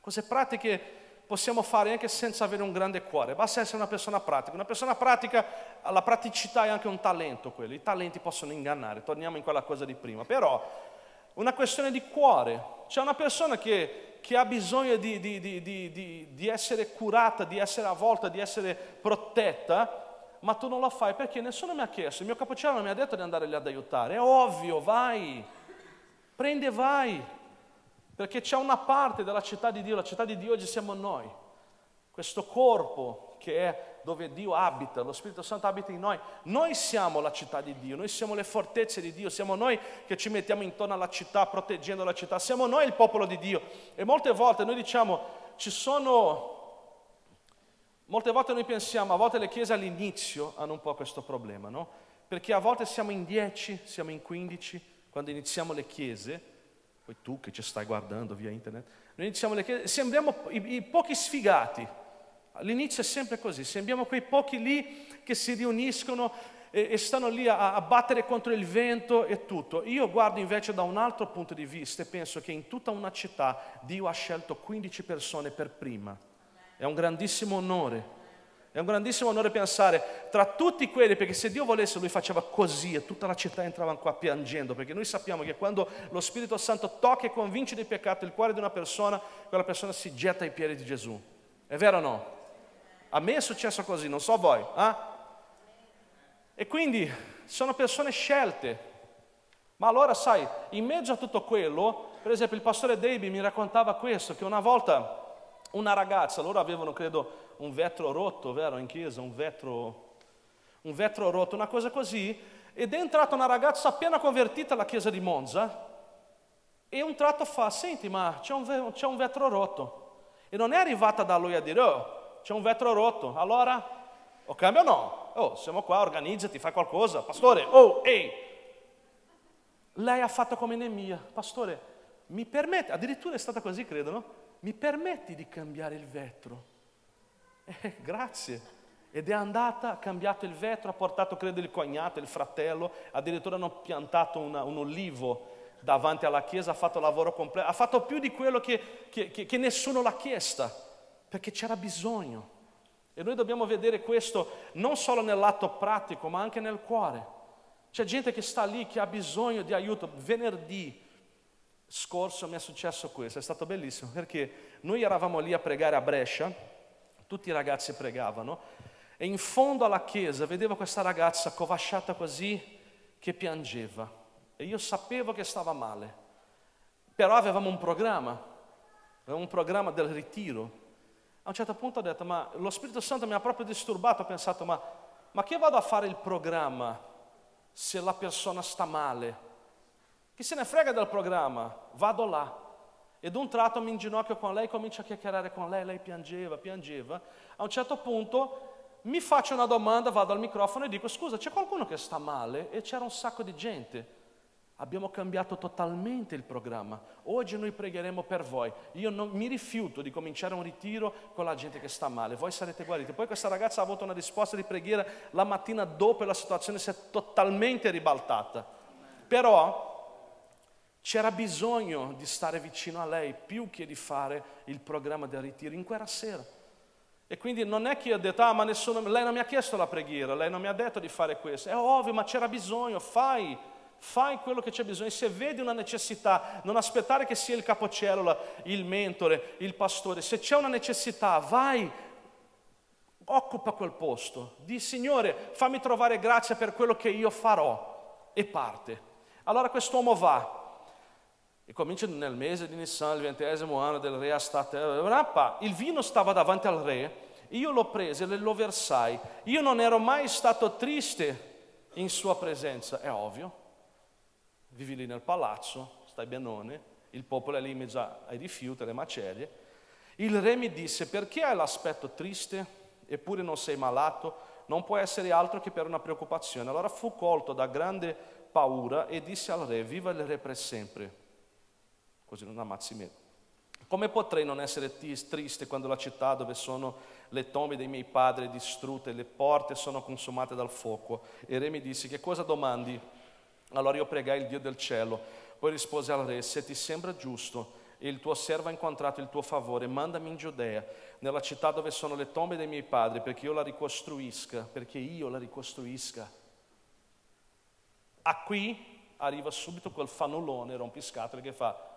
cose pratiche possiamo fare anche senza avere un grande cuore, basta essere una persona pratica. Una persona pratica, la praticità è anche un talento quello, i talenti possono ingannare, torniamo in quella cosa di prima, però una questione di cuore, c'è una persona che, che ha bisogno di, di, di, di, essere curata, di essere avvolta, di essere protetta, ma tu non lo fai perché nessuno mi ha chiesto, il mio capocciano non mi ha detto di andare lì ad aiutare, è ovvio, vai, prende vai. Perché c'è una parte della città di Dio, la città di Dio oggi siamo noi, questo corpo che è dove Dio abita, lo Spirito Santo abita in noi. Noi siamo la città di Dio, noi siamo le fortezze di Dio, siamo noi che ci mettiamo intorno alla città, proteggendo la città, siamo noi il popolo di Dio. E molte volte noi diciamo, ci sono, molte volte noi pensiamo, a volte le chiese all'inizio hanno un po' questo problema, no? Perché a volte siamo in 10, siamo in 15, quando iniziamo le chiese, poi tu che ci stai guardando via internet, noi iniziamo le chiese, sembriamo i, i pochi sfigati. All'inizio è sempre così, sembriamo quei pochi lì che si riuniscono e, e stanno lì a, a battere contro il vento e tutto. Io guardo invece da un altro punto di vista e penso che in tutta una città Dio ha scelto 15 persone per prima. È un grandissimo onore. È un grandissimo onore pensare tra tutti quelli, perché se Dio volesse lui faceva così e tutta la città entrava qua piangendo, perché noi sappiamo che quando lo Spirito Santo tocca e convince di peccato il cuore di una persona, quella persona si getta ai piedi di Gesù. È vero o no? A me è successo così, non so voi. Eh? E quindi sono persone scelte. Ma allora sai, in mezzo a tutto quello, per esempio il pastore Davy mi raccontava questo, che una volta una ragazza, loro avevano credo un vetro rotto, vero, in chiesa, un vetro, un vetro rotto, una cosa così, ed è entrata una ragazza appena convertita alla chiesa di Monza e un tratto fa, senti ma c'è un, c'è un vetro rotto. E non è arrivata da lui a dire, oh, c'è un vetro rotto, allora o cambia o no? Oh, siamo qua, organizzati, fai qualcosa, pastore, oh, ehi. Lei ha fatto come Nemia, pastore, mi permette, addirittura è stata così, credo, no? Mi permetti di cambiare il vetro? Eh, grazie. Ed è andata, ha cambiato il vetro, ha portato, credo, il cognato, il fratello, addirittura hanno piantato una, un olivo davanti alla chiesa, ha fatto lavoro completo, ha fatto più di quello che, che, che, che nessuno l'ha chiesta, perché c'era bisogno. E noi dobbiamo vedere questo non solo nell'atto pratico, ma anche nel cuore. C'è gente che sta lì, che ha bisogno di aiuto. Venerdì scorso mi è successo questo, è stato bellissimo, perché noi eravamo lì a pregare a Brescia, tutti i ragazzi pregavano, e in fondo alla chiesa vedevo questa ragazza covasciata così che piangeva. E io sapevo che stava male. Però avevamo un programma, avevamo un programma del ritiro. A un certo punto ho detto, ma lo Spirito Santo mi ha proprio disturbato, ho pensato, ma, ma che vado a fare il programma se la persona sta male? Chi se ne frega del programma? Vado là. Ed un tratto mi inginocchio con lei, comincio a chiacchierare con lei, lei piangeva, piangeva. A un certo punto mi faccio una domanda, vado al microfono e dico, scusa, c'è qualcuno che sta male? E c'era un sacco di gente. Abbiamo cambiato totalmente il programma. Oggi noi pregheremo per voi. Io non, mi rifiuto di cominciare un ritiro con la gente che sta male. Voi sarete guariti. Poi questa ragazza ha avuto una risposta di preghiera la mattina dopo e la situazione si è totalmente ribaltata. Però c'era bisogno di stare vicino a lei più che di fare il programma del ritiro in quella sera. E quindi non è che io ho detto, ah ma nessuno, lei non mi ha chiesto la preghiera, lei non mi ha detto di fare questo. È ovvio, ma c'era bisogno, fai Fai quello che c'è bisogno. Se vedi una necessità, non aspettare che sia il capocellula, il mentore, il pastore. Se c'è una necessità, vai, occupa quel posto. Di Signore, fammi trovare grazia per quello che io farò. E parte. Allora quest'uomo va. E comincia nel mese di Nissan, il ventesimo anno del re Astate. Il vino stava davanti al re. Io l'ho preso e lo versai. Io non ero mai stato triste in sua presenza. È ovvio vivi lì nel palazzo, stai benone, il popolo è lì in mezzo ai rifiuti, alle macerie. Il re mi disse, perché hai l'aspetto triste, eppure non sei malato? Non può essere altro che per una preoccupazione. Allora fu colto da grande paura e disse al re, viva il re per sempre. Così non ammazzi me. Come potrei non essere triste quando la città dove sono le tombe dei miei padri distrutte, le porte sono consumate dal fuoco? E re mi disse, che cosa domandi? Allora io pregai il Dio del cielo, poi rispose al re, se ti sembra giusto e il tuo servo ha incontrato il tuo favore, mandami in Giudea, nella città dove sono le tombe dei miei padri, perché io la ricostruisca, perché io la ricostruisca. A qui arriva subito quel fanullone rompiscatole che fa,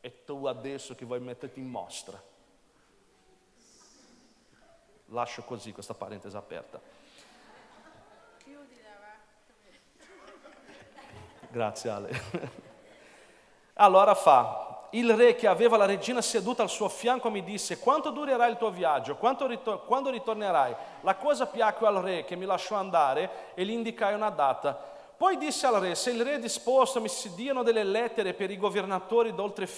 e tu adesso che vuoi metterti in mostra. Lascio così questa parentesi aperta. Grazie Ale. Allora fa, il re che aveva la regina seduta al suo fianco mi disse, quanto durerà il tuo viaggio? Ritor- quando ritornerai? La cosa piacque al re che mi lasciò andare e gli indicai una data. Poi disse al re, se il re è disposto mi si diano delle lettere per i governatori d'oltre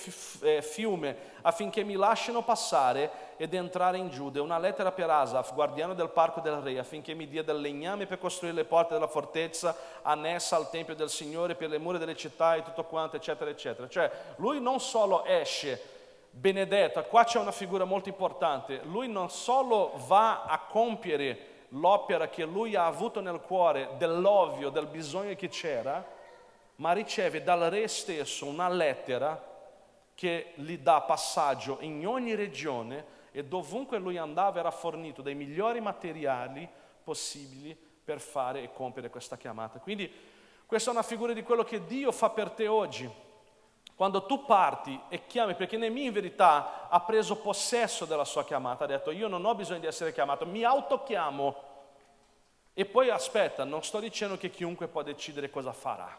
eh, fiume affinché mi lasciano passare ed entrare in Giuda, una lettera per Asaf, guardiano del parco del re, affinché mi dia del legname per costruire le porte della fortezza annessa al Tempio del Signore, per le mura delle città e tutto quanto, eccetera, eccetera. Cioè, lui non solo esce benedetto, qua c'è una figura molto importante, lui non solo va a compiere l'opera che lui ha avuto nel cuore dell'ovvio, del bisogno che c'era, ma riceve dal re stesso una lettera che gli dà passaggio in ogni regione e dovunque lui andava era fornito dei migliori materiali possibili per fare e compiere questa chiamata. Quindi questa è una figura di quello che Dio fa per te oggi. Quando tu parti e chiami, perché Nemì in verità ha preso possesso della sua chiamata, ha detto io non ho bisogno di essere chiamato, mi autochiamo. E poi aspetta, non sto dicendo che chiunque può decidere cosa farà.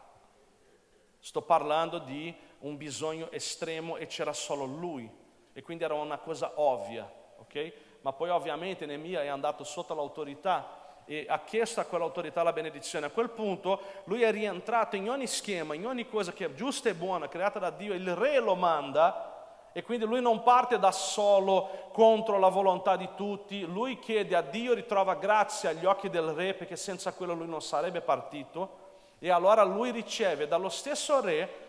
Sto parlando di un bisogno estremo e c'era solo lui. E quindi era una cosa ovvia, ok? Ma poi ovviamente Nemia è andato sotto l'autorità e ha chiesto a quell'autorità la benedizione. A quel punto lui è rientrato in ogni schema, in ogni cosa che è giusta e buona, creata da Dio, il re lo manda e quindi lui non parte da solo contro la volontà di tutti, lui chiede a Dio, ritrova grazia agli occhi del re perché senza quello lui non sarebbe partito e allora lui riceve dallo stesso re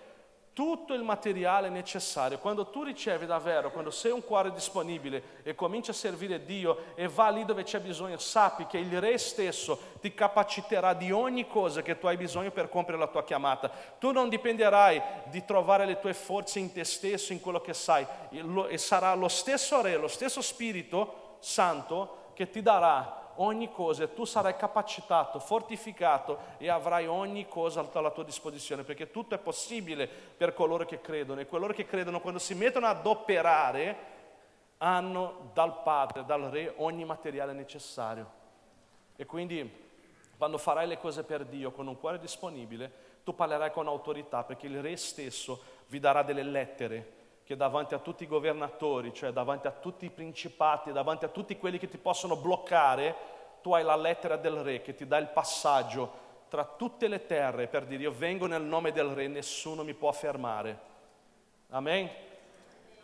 tutto il materiale necessario. Quando tu ricevi davvero, quando sei un cuore disponibile e cominci a servire Dio e va lì dove c'è bisogno, sappi che il Re stesso ti capaciterà di ogni cosa che tu hai bisogno per compiere la tua chiamata. Tu non dipenderai di trovare le tue forze in te stesso, in quello che sai, e sarà lo stesso Re, lo stesso Spirito Santo che ti darà ogni cosa, tu sarai capacitato, fortificato e avrai ogni cosa alla tua disposizione, perché tutto è possibile per coloro che credono e coloro che credono quando si mettono ad operare hanno dal Padre, dal Re ogni materiale necessario. E quindi quando farai le cose per Dio con un cuore disponibile, tu parlerai con autorità, perché il Re stesso vi darà delle lettere che davanti a tutti i governatori, cioè davanti a tutti i principati, davanti a tutti quelli che ti possono bloccare, tu hai la lettera del re che ti dà il passaggio tra tutte le terre per dire io vengo nel nome del re, nessuno mi può fermare. Amen?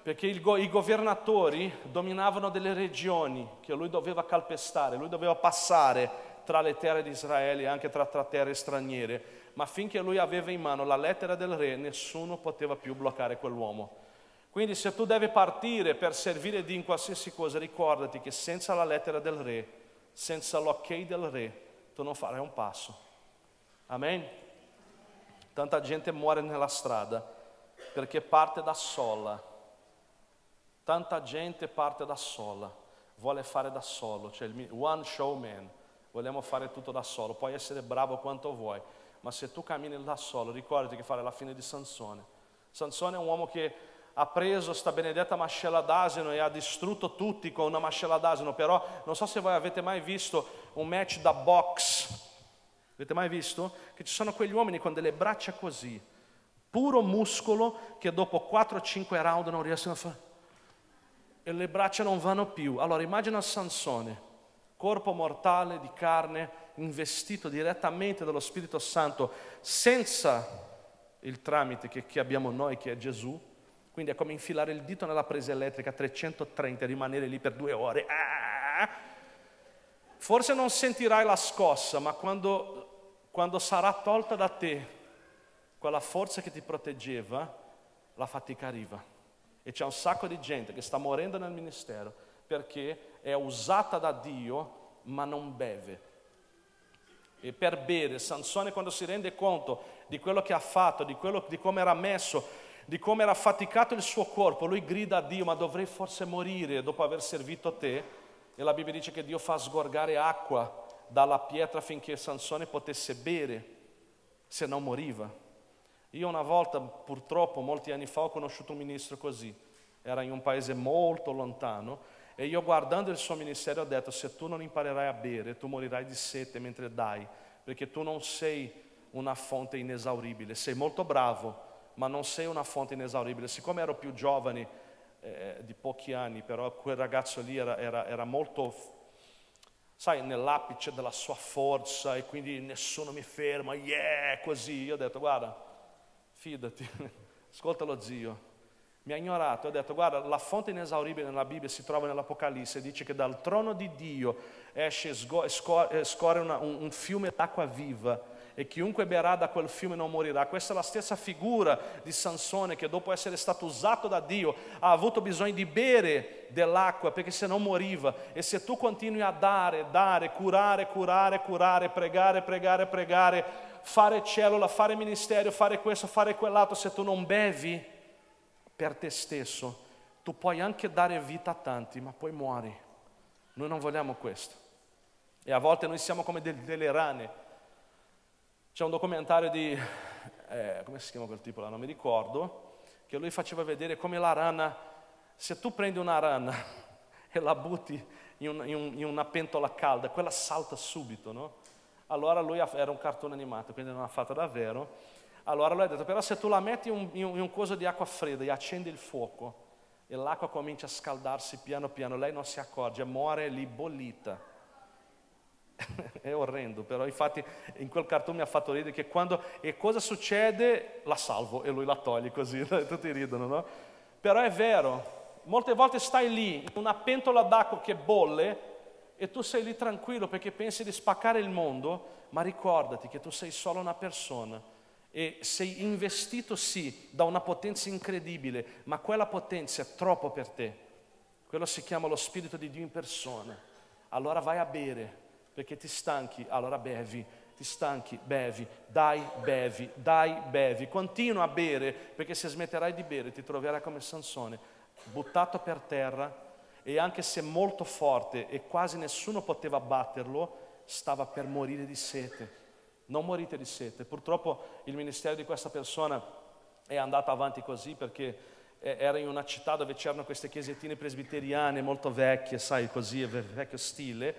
Perché il, i governatori dominavano delle regioni che lui doveva calpestare, lui doveva passare tra le terre di Israele e anche tra, tra terre straniere, ma finché lui aveva in mano la lettera del re, nessuno poteva più bloccare quell'uomo. Quindi se tu devi partire per servire Dio in qualsiasi cosa, ricordati che senza la lettera del re, senza l'ok del re, tu non farai un passo. Amen? Tanta gente muore nella strada perché parte da sola. Tanta gente parte da sola, vuole fare da solo, cioè il one show man. Vogliamo fare tutto da solo, puoi essere bravo quanto vuoi, ma se tu cammini da solo, ricordati che fare la fine di Sansone. Sansone è un uomo che ha preso sta benedetta mascella d'asino e ha distrutto tutti con una mascella d'asino, però non so se voi avete mai visto un match da box. Avete mai visto? Che ci sono quegli uomini con delle braccia così, puro muscolo, che dopo 4-5 round non riescono a fare. E le braccia non vanno più. Allora immagina Sansone, corpo mortale di carne, investito direttamente dallo Spirito Santo, senza il tramite che, che abbiamo noi, che è Gesù, quindi è come infilare il dito nella presa elettrica a 330 e rimanere lì per due ore. Ah! Forse non sentirai la scossa, ma quando, quando sarà tolta da te quella forza che ti proteggeva, la fatica arriva. E c'è un sacco di gente che sta morendo nel ministero perché è usata da Dio ma non beve. E per bere, Sansone quando si rende conto di quello che ha fatto, di, quello, di come era messo, di come era affaticato il suo corpo, lui grida a Dio, ma dovrei forse morire dopo aver servito te? E la Bibbia dice che Dio fa sgorgare acqua dalla pietra affinché Sansone potesse bere, se non moriva. Io una volta, purtroppo, molti anni fa, ho conosciuto un ministro così, era in un paese molto lontano, e io guardando il suo ministero ho detto, se tu non imparerai a bere, tu morirai di sete mentre dai, perché tu non sei una fonte inesauribile, sei molto bravo, ma non sei una fonte inesauribile. Siccome ero più giovane, eh, di pochi anni, però quel ragazzo lì era, era, era molto, sai, nell'apice della sua forza e quindi nessuno mi ferma, yeah, così. Io ho detto, guarda, fidati, ascolta lo zio. Mi ha ignorato, ho detto, guarda, la fonte inesauribile nella Bibbia si trova nell'Apocalisse, dice che dal trono di Dio esce, scorre una, un, un fiume d'acqua viva e chiunque berrà da quel fiume non morirà. Questa è la stessa figura di Sansone che dopo essere stato usato da Dio ha avuto bisogno di bere dell'acqua perché se non moriva. E se tu continui a dare, dare, curare, curare, curare, pregare, pregare, pregare, fare cellula, fare ministero, fare questo, fare quell'altro, se tu non bevi per te stesso, tu puoi anche dare vita a tanti, ma poi muori. Noi non vogliamo questo. E a volte noi siamo come delle rane. C'è un documentario di, eh, come si chiama quel tipo là, non mi ricordo, che lui faceva vedere come la rana, se tu prendi una rana e la butti in, un, in, un, in una pentola calda, quella salta subito, no? Allora lui era un cartone animato, quindi non ha fatto davvero. Allora lui ha detto, però se tu la metti in un, in un coso di acqua fredda e accendi il fuoco e l'acqua comincia a scaldarsi piano piano, lei non si accorge, muore lì bollita. è orrendo, però infatti in quel cartone mi ha fatto ridere che quando e cosa succede la salvo e lui la toglie così, tutti ridono, no? Però è vero, molte volte stai lì in una pentola d'acqua che bolle e tu sei lì tranquillo perché pensi di spaccare il mondo, ma ricordati che tu sei solo una persona e sei investito sì da una potenza incredibile, ma quella potenza è troppo per te. Quello si chiama lo Spirito di Dio in persona. Allora vai a bere, perché ti stanchi, allora bevi, ti stanchi, bevi, dai, bevi, dai, bevi, continua a bere, perché se smetterai di bere ti troverai come Sansone, buttato per terra e anche se molto forte e quasi nessuno poteva batterlo, stava per morire di sete. Non morite di sete. Purtroppo il ministero di questa persona è andato avanti così perché era in una città dove c'erano queste chiesettine presbiteriane molto vecchie, sai, così, vecchio stile,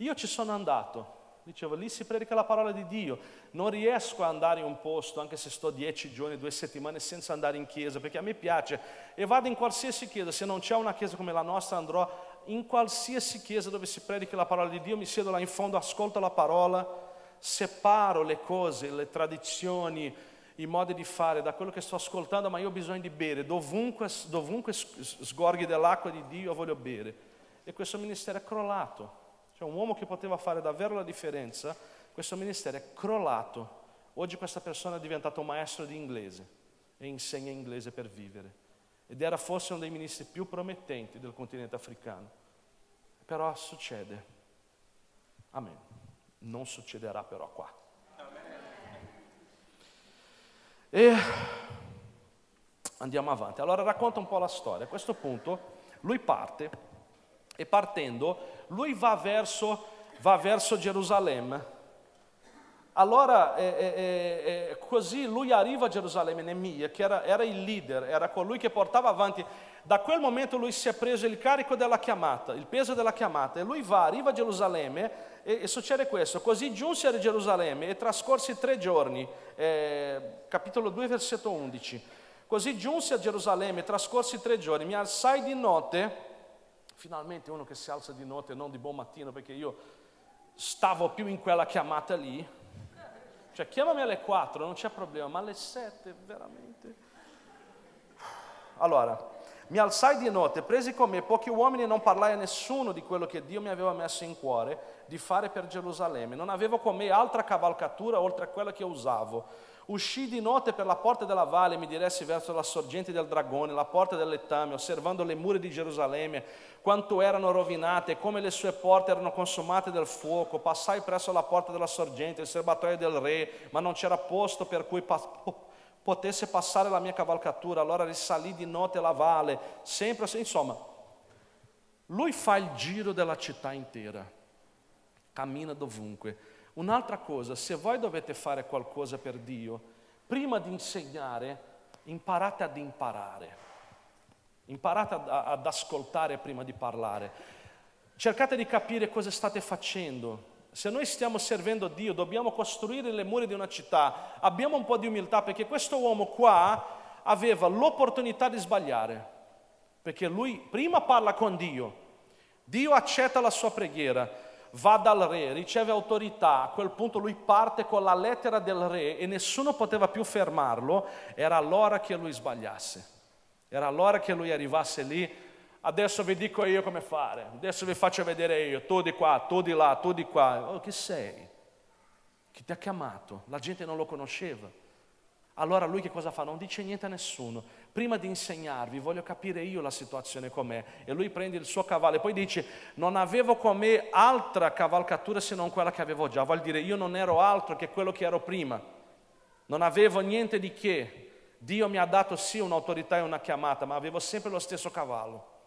io ci sono andato, dicevo, lì si predica la parola di Dio, non riesco ad andare in un posto, anche se sto dieci giorni, due settimane senza andare in chiesa, perché a me piace e vado in qualsiasi chiesa, se non c'è una chiesa come la nostra andrò in qualsiasi chiesa dove si predica la parola di Dio, mi siedo là in fondo, ascolto la parola, separo le cose, le tradizioni, i modi di fare da quello che sto ascoltando, ma io ho bisogno di bere, dovunque, dovunque sgorghi dell'acqua di Dio io voglio bere. E questo ministero è crollato. Cioè un uomo che poteva fare davvero la differenza, questo ministero è crollato. Oggi questa persona è diventato un maestro di inglese e insegna inglese per vivere. Ed era forse uno dei ministri più promettenti del continente africano. Però succede. Amen. Non succederà però qua. E andiamo avanti. Allora racconta un po' la storia. A questo punto lui parte e partendo, lui va verso, va verso Gerusalemme. Allora, eh, eh, eh, così lui arriva a Gerusalemme, Nemia, che era, era, il leader, era colui che portava avanti. Da quel momento lui si è preso il carico della chiamata, il peso della chiamata, e lui va, arriva a Gerusalemme e, e succede questo. Così giunse a Gerusalemme e trascorsi tre giorni, eh, capitolo 2, versetto 11. Così giunse a Gerusalemme, trascorsi tre giorni, mi alzai di notte finalmente uno che si alza di notte non di buon mattino perché io stavo più in quella chiamata lì. Cioè chiamami alle 4, non c'è problema, ma alle 7 veramente. Allora, mi alzai di notte, presi con me pochi uomini e non parlai a nessuno di quello che Dio mi aveva messo in cuore di fare per Gerusalemme. Non avevo con me altra cavalcatura oltre a quella che usavo Uscì di notte per la porta della valle e mi diressi verso la sorgente del dragone, la porta del letame, osservando le mura di Gerusalemme, quanto erano rovinate, come le sue porte erano consumate dal fuoco. Passai presso la porta della sorgente, il serbatoio del re, ma non c'era posto per cui potesse passare la mia cavalcatura. Allora risalì di notte alla valle, sempre, insomma, lui fa il giro della città intera, cammina dovunque Un'altra cosa, se voi dovete fare qualcosa per Dio, prima di insegnare, imparate ad imparare. Imparate ad, ad ascoltare prima di parlare. Cercate di capire cosa state facendo. Se noi stiamo servendo Dio, dobbiamo costruire le mura di una città. Abbiamo un po' di umiltà perché questo uomo qua aveva l'opportunità di sbagliare. Perché lui prima parla con Dio, Dio accetta la sua preghiera, va dal re, riceve autorità, a quel punto lui parte con la lettera del re e nessuno poteva più fermarlo, era allora che lui sbagliasse, era allora che lui arrivasse lì, adesso vi dico io come fare, adesso vi faccio vedere io, tu di qua, tu di là, tu di qua, oh, chi sei? che ti ha chiamato, la gente non lo conosceva. Allora lui che cosa fa? Non dice niente a nessuno. Prima di insegnarvi voglio capire io la situazione com'è. E lui prende il suo cavallo e poi dice non avevo con me altra cavalcatura se non quella che avevo già. Vuol dire io non ero altro che quello che ero prima. Non avevo niente di che. Dio mi ha dato sì un'autorità e una chiamata, ma avevo sempre lo stesso cavallo.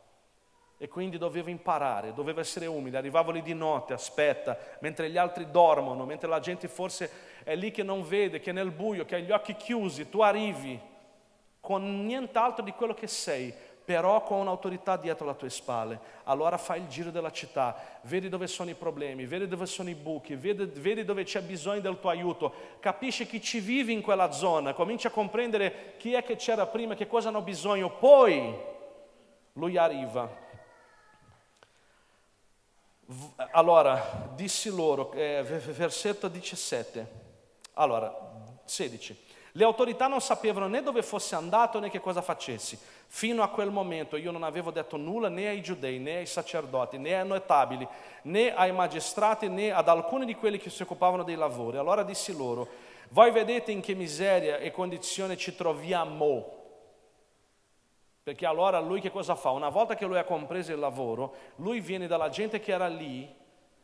E quindi dovevo imparare, dovevo essere umile. Arrivavo lì di notte, aspetta, mentre gli altri dormono, mentre la gente forse è lì che non vede, che è nel buio, che ha gli occhi chiusi, tu arrivi con nient'altro di quello che sei, però con un'autorità dietro le tue spalle. Allora fai il giro della città, vedi dove sono i problemi, vedi dove sono i buchi, vedi, vedi, dove c'è bisogno del tuo aiuto, capisci chi ci vive in quella zona, cominci a comprendere chi è che c'era prima, che cosa hanno bisogno, poi lui arriva allora, dissi loro, eh, versetto 17, allora, 16. Le autorità non sapevano né dove fosse andato né che cosa facessi. Fino a quel momento io non avevo detto nulla né ai giudei, né ai sacerdoti, né ai notabili, né ai magistrati, né ad alcuni di quelli che si occupavano dei lavori. Allora dissi loro, voi vedete in che miseria e condizione ci troviamo perché allora lui che cosa fa? Una volta che lui ha compreso il lavoro, lui viene dalla gente che era lì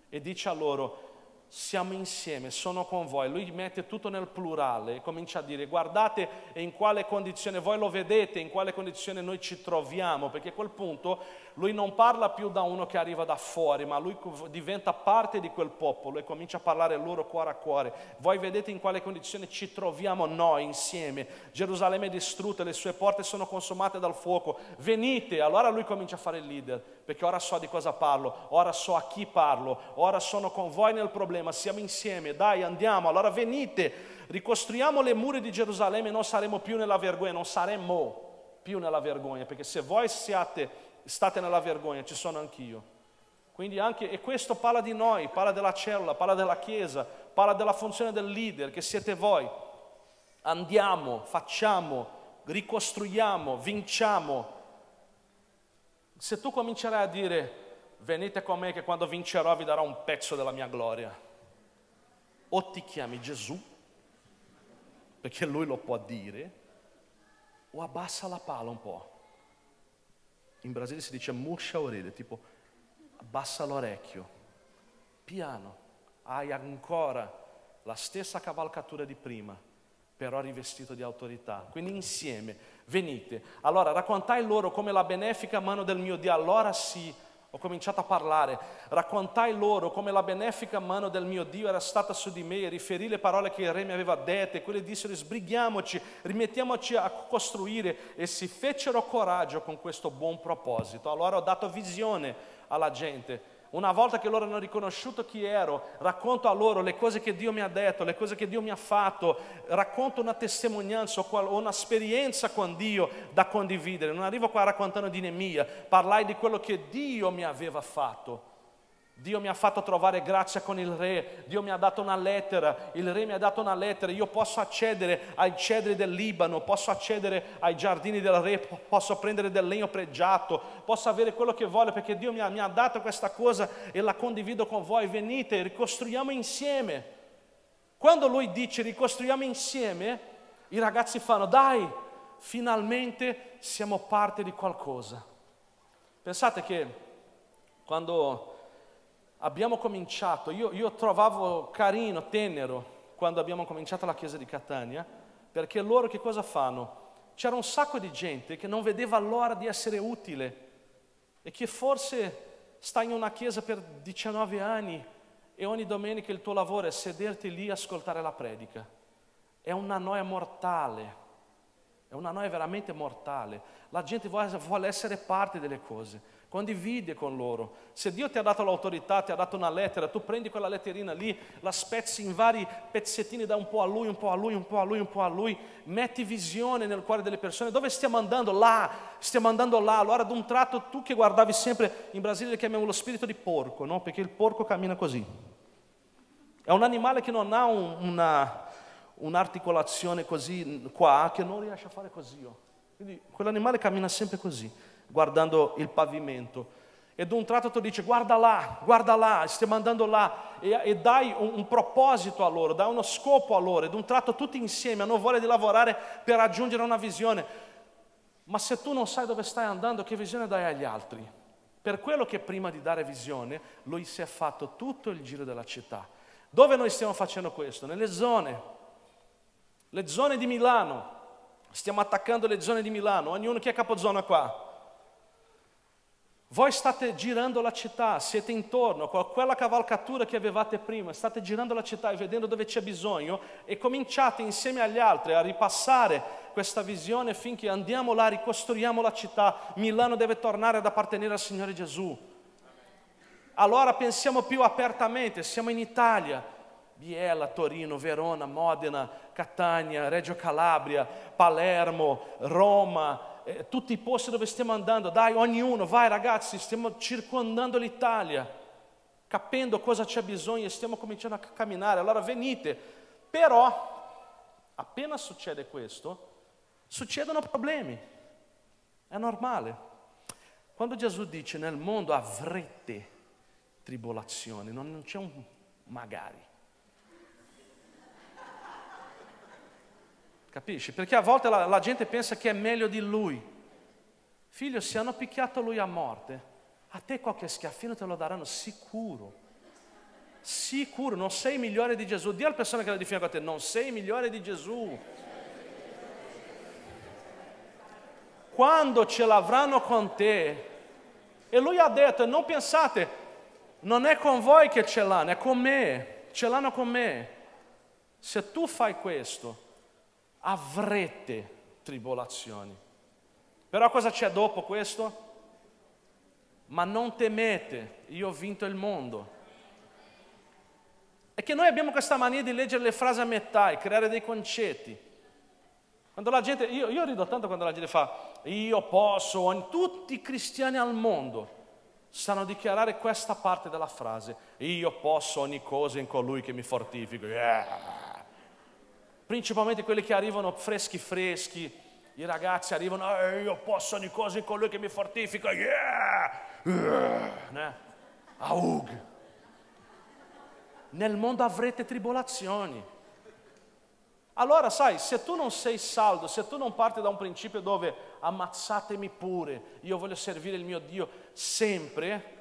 e dice a loro, siamo insieme, sono con voi. Lui mette tutto nel plurale e comincia a dire guardate in quale condizione, voi lo vedete in quale condizione noi ci troviamo, perché a quel punto lui non parla più da uno che arriva da fuori, ma lui diventa parte di quel popolo e comincia a parlare loro cuore a cuore. Voi vedete in quale condizione ci troviamo noi insieme. Gerusalemme è distrutta, le sue porte sono consumate dal fuoco. Venite, allora lui comincia a fare il leader, perché ora so di cosa parlo, ora so a chi parlo, ora sono con voi nel problema, siamo insieme, dai andiamo, allora venite ricostruiamo le mura di Gerusalemme e non saremo più nella vergogna, non saremo più nella vergogna, perché se voi siate state nella vergogna, ci sono anch'io. Quindi anche, e questo parla di noi, parla della cellula, parla della Chiesa, parla della funzione del leader, che siete voi. Andiamo, facciamo, ricostruiamo, vinciamo. Se tu comincerai a dire, venite con me che quando vincerò vi darò un pezzo della mia gloria, o ti chiami Gesù, perché lui lo può dire, o abbassa la pala un po' in Brasile si dice muscia origlia, tipo abbassa l'orecchio, piano, hai ancora la stessa cavalcatura di prima, però rivestito di autorità. Quindi insieme, venite. Allora raccontai loro come la benefica mano del mio Dio, allora sì ho cominciato a parlare, raccontai loro come la benefica mano del mio Dio era stata su di me, riferì le parole che il re mi aveva dette, quelle dissero sbrighiamoci, rimettiamoci a costruire e si fecero coraggio con questo buon proposito. Allora ho dato visione alla gente una volta che loro hanno riconosciuto chi ero, racconto a loro le cose che Dio mi ha detto, le cose che Dio mi ha fatto, racconto una testimonianza o un'esperienza con Dio da condividere. Non arrivo qua raccontando di Nemia, parlai di quello che Dio mi aveva fatto. Dio mi ha fatto trovare grazia con il re, Dio mi ha dato una lettera, il re mi ha dato una lettera, io posso accedere ai cedri del Libano, posso accedere ai giardini del re, posso prendere del legno pregiato, posso avere quello che voglio perché Dio mi ha, mi ha dato questa cosa e la condivido con voi, venite, ricostruiamo insieme. Quando lui dice ricostruiamo insieme, i ragazzi fanno dai, finalmente siamo parte di qualcosa. Pensate che quando abbiamo cominciato, io, io trovavo carino, tenero, quando abbiamo cominciato la chiesa di Catania, perché loro che cosa fanno? C'era un sacco di gente che non vedeva l'ora di essere utile e che forse sta in una chiesa per 19 anni e ogni domenica il tuo lavoro è sederti lì e ascoltare la predica. È una noia mortale, è una noia veramente mortale. La gente vuole, essere parte delle cose condivide con loro. Se Dio ti ha dato l'autorità, ti ha dato una lettera, tu prendi quella letterina lì, la spezzi in vari pezzettini da un po' a lui, un po' a lui, un po' a lui, un po' a lui, metti visione nel cuore delle persone. Dove stiamo andando? Là, stiamo andando là. Allora ad un tratto tu che guardavi sempre, in Brasile chiamiamo lo spirito di porco, no? Perché il porco cammina così. È un animale che non ha un, una, un'articolazione così qua, che non riesce a fare così. Oh. Quindi quell'animale cammina sempre così guardando il pavimento. e d'un tratto tu dici guarda là, guarda là, stiamo andando là e, e dai un, un, proposito a loro, dai uno scopo a loro e d'un tratto tutti insieme hanno voglia di lavorare per raggiungere una visione. Ma se tu non sai dove stai andando, che visione dai agli altri? Per quello che prima di dare visione, lui si è fatto tutto il giro della città. Dove noi stiamo facendo questo? Nelle zone, le zone di Milano. Stiamo attaccando le zone di Milano, ognuno che è capozona qua. Voi state girando la città, siete intorno a quella cavalcatura che avevate prima, state girando la città e vedendo dove c'è bisogno e cominciate insieme agli altri a ripassare questa visione finché andiamo là, ricostruiamo la città. Milano deve tornare ad appartenere al Signore Gesù. Allora pensiamo più apertamente, siamo in Italia, Biella, Torino, Verona, Modena, Catania, Reggio Calabria, Palermo, Roma, eh, tutti i posti dove stiamo andando, dai ognuno, vai ragazzi, stiamo circondando l'Italia, capendo cosa c'è bisogno e stiamo cominciando a camminare, allora venite, però appena succede questo, succedono problemi, è normale. Quando Gesù dice nel mondo avrete tribolazioni, non c'è un magari. Capisci? Perché a volte la, la gente pensa che è meglio di lui. Figlio, se hanno picchiato lui a morte, a te qualche schiaffino te lo daranno sicuro. Sicuro, non sei migliore di Gesù. Dì alla persona che è di fianco a te, non sei migliore di Gesù. Quando ce l'avranno con te, e lui ha detto, non pensate, non è con voi che ce l'hanno, è con me, ce l'hanno con me. Se tu fai questo, avrete tribolazioni. Però cosa c'è dopo questo? Ma non temete, io ho vinto il mondo. È che noi abbiamo questa mania di leggere le frasi a metà e creare dei concetti. Quando la gente, io, io rido tanto quando la gente fa, io posso, tutti i cristiani al mondo sanno dichiarare questa parte della frase, io posso ogni cosa in colui che mi fortifica. Yeah principalmente quelli che arrivano freschi freschi, i ragazzi arrivano, eh, io posso ogni cosa in colui che mi fortifica, yeah! yeah! Aug. Nel mondo avrete tribolazioni. Allora, sai, se tu non sei saldo, se tu non parti da un principio dove ammazzatemi pure, io voglio servire il mio Dio sempre,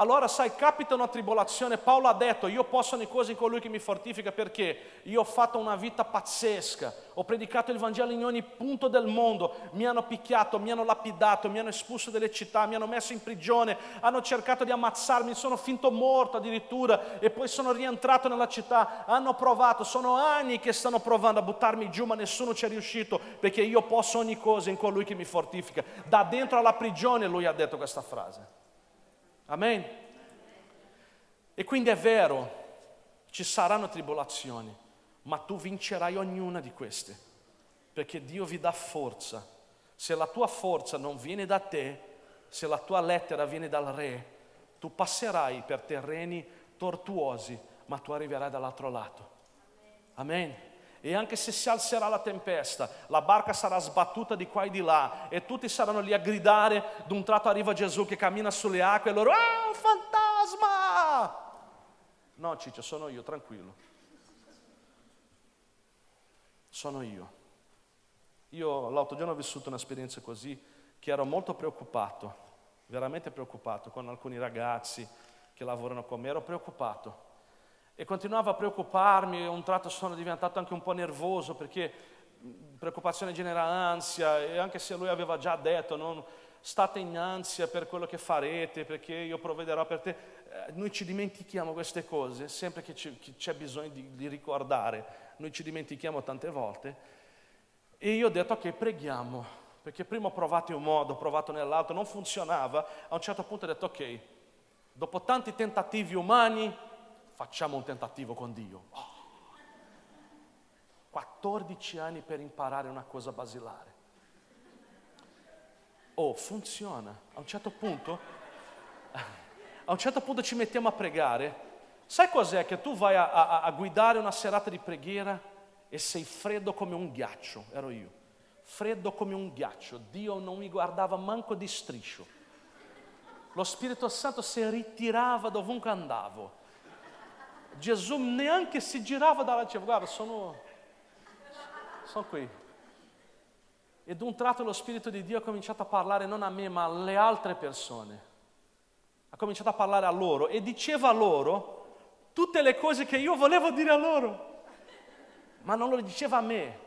allora sai, capita una tribolazione, Paolo ha detto, io posso ogni cosa in colui che mi fortifica perché io ho fatto una vita pazzesca, ho predicato il Vangelo in ogni punto del mondo, mi hanno picchiato, mi hanno lapidato, mi hanno espulso dalle città, mi hanno messo in prigione, hanno cercato di ammazzarmi, sono finto morto addirittura e poi sono rientrato nella città, hanno provato, sono anni che stanno provando a buttarmi giù ma nessuno ci è riuscito perché io posso ogni cosa in colui che mi fortifica. Da dentro alla prigione lui ha detto questa frase. Amen? E quindi è vero, ci saranno tribolazioni, ma tu vincerai ognuna di queste, perché Dio vi dà forza. Se la tua forza non viene da te, se la tua lettera viene dal Re, tu passerai per terreni tortuosi, ma tu arriverai dall'altro lato. Amen e anche se si alzerà la tempesta, la barca sarà sbattuta di qua e di là e tutti saranno lì a gridare, d'un tratto arriva Gesù che cammina sulle acque e loro, ah, un fantasma! No, Ciccio, sono io, tranquillo. Sono io. Io l'altro giorno ho vissuto un'esperienza così che ero molto preoccupato, veramente preoccupato, con alcuni ragazzi che lavorano con me, ero preoccupato e continuavo a preoccuparmi, un tratto sono diventato anche un po' nervoso perché preoccupazione genera ansia e anche se lui aveva già detto non state in ansia per quello che farete perché io provvederò per te, eh, noi ci dimentichiamo queste cose sempre che c'è bisogno di, di ricordare, noi ci dimentichiamo tante volte. E io ho detto ok preghiamo perché prima ho provato in un modo, ho provato nell'altro, non funzionava, a un certo punto ho detto ok, dopo tanti tentativi umani facciamo un tentativo con Dio. Oh. 14 anni per imparare una cosa basilare. Oh, funziona. A un certo punto, a un certo punto ci mettiamo a pregare. Sai cos'è? Che tu vai a, a, a guidare una serata di preghiera e sei freddo come un ghiaccio, ero io. Freddo come un ghiaccio. Dio non mi guardava manco di striscio lo Spirito Santo si ritirava dovunque andavo. Gesù neanche si girava dalla diceva, guarda, sono, sono qui. E d'un tratto lo Spirito di Dio ha cominciato a parlare non a me, ma alle altre persone. Ha cominciato a parlare a loro e diceva loro tutte le cose che io volevo dire a loro, ma non lo diceva a me.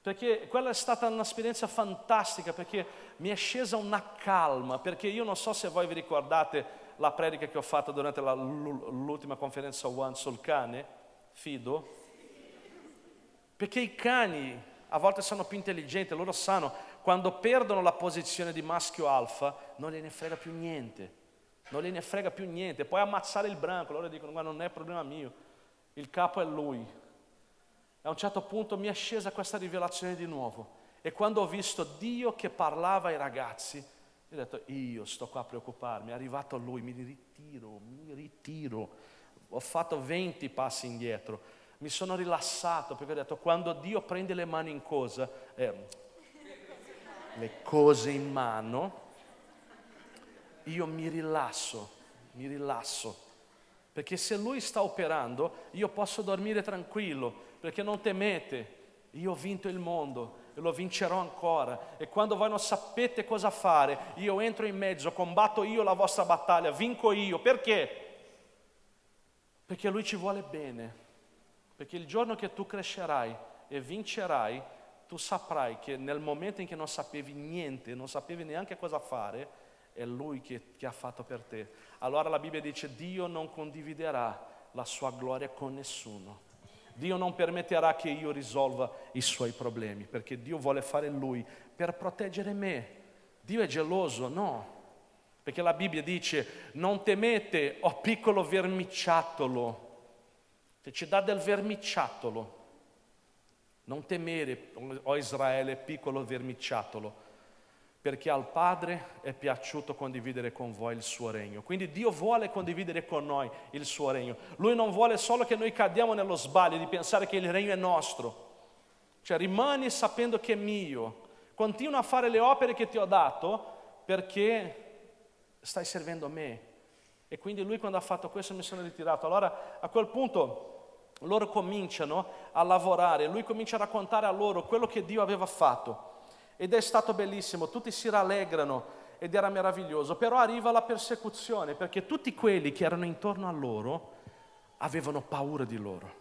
Perché quella è stata un'esperienza fantastica, perché mi è scesa una calma, perché io non so se voi vi ricordate la predica che ho fatto durante la, l'ultima conferenza One sul cane, Fido, perché i cani a volte sono più intelligenti, loro sanno, quando perdono la posizione di maschio alfa, non gliene frega più niente, non gliene frega più niente, puoi ammazzare il branco, loro dicono, ma non è problema mio, il capo è lui. A un certo punto mi è scesa questa rivelazione di nuovo. E quando ho visto Dio che parlava ai ragazzi, io ho detto, io sto qua a preoccuparmi, è arrivato lui, mi ritiro, mi ritiro. Ho fatto 20 passi indietro, mi sono rilassato perché ho detto, quando Dio prende le mani in cosa, eh, le cose in mano, io mi rilasso, mi rilasso. Perché se Lui sta operando, io posso dormire tranquillo, perché non temete, io ho vinto il mondo e lo vincerò ancora. E quando voi non sapete cosa fare, io entro in mezzo, combatto io la vostra battaglia, vinco io. Perché? Perché Lui ci vuole bene. Perché il giorno che tu crescerai e vincerai, tu saprai che nel momento in cui non sapevi niente, non sapevi neanche cosa fare, è Lui che, che ha fatto per te. Allora la Bibbia dice, Dio non condividerà la sua gloria con nessuno. Dio non permetterà che io risolva i suoi problemi, perché Dio vuole fare Lui per proteggere me. Dio è geloso, no. Perché la Bibbia dice, non temete, o oh piccolo vermiciattolo. Se ci dà del vermiciattolo, non temere, o oh Israele, piccolo vermiciattolo perché al Padre è piaciuto condividere con voi il suo regno. Quindi Dio vuole condividere con noi il suo regno. Lui non vuole solo che noi cadiamo nello sbaglio di pensare che il regno è nostro. Cioè rimani sapendo che è mio. Continua a fare le opere che ti ho dato perché stai servendo me. E quindi lui quando ha fatto questo mi sono ritirato. Allora a quel punto loro cominciano a lavorare, lui comincia a raccontare a loro quello che Dio aveva fatto. Ed è stato bellissimo, tutti si rallegrano ed era meraviglioso, però arriva la persecuzione perché tutti quelli che erano intorno a loro avevano paura di loro,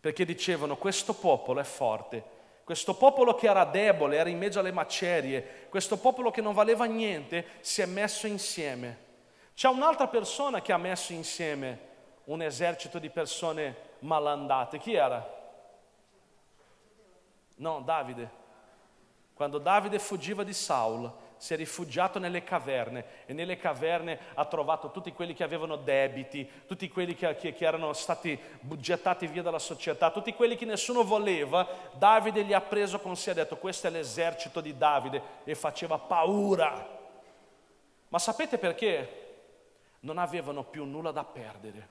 perché dicevano questo popolo è forte, questo popolo che era debole, era in mezzo alle macerie, questo popolo che non valeva niente, si è messo insieme. C'è un'altra persona che ha messo insieme un esercito di persone malandate, chi era? No, Davide. Quando Davide fuggiva di Saul, si è rifugiato nelle caverne e nelle caverne ha trovato tutti quelli che avevano debiti, tutti quelli che, che, che, erano stati gettati via dalla società, tutti quelli che nessuno voleva. Davide li ha preso con sé ha detto questo è l'esercito di Davide e faceva paura. Ma sapete perché? Non avevano più nulla da perdere.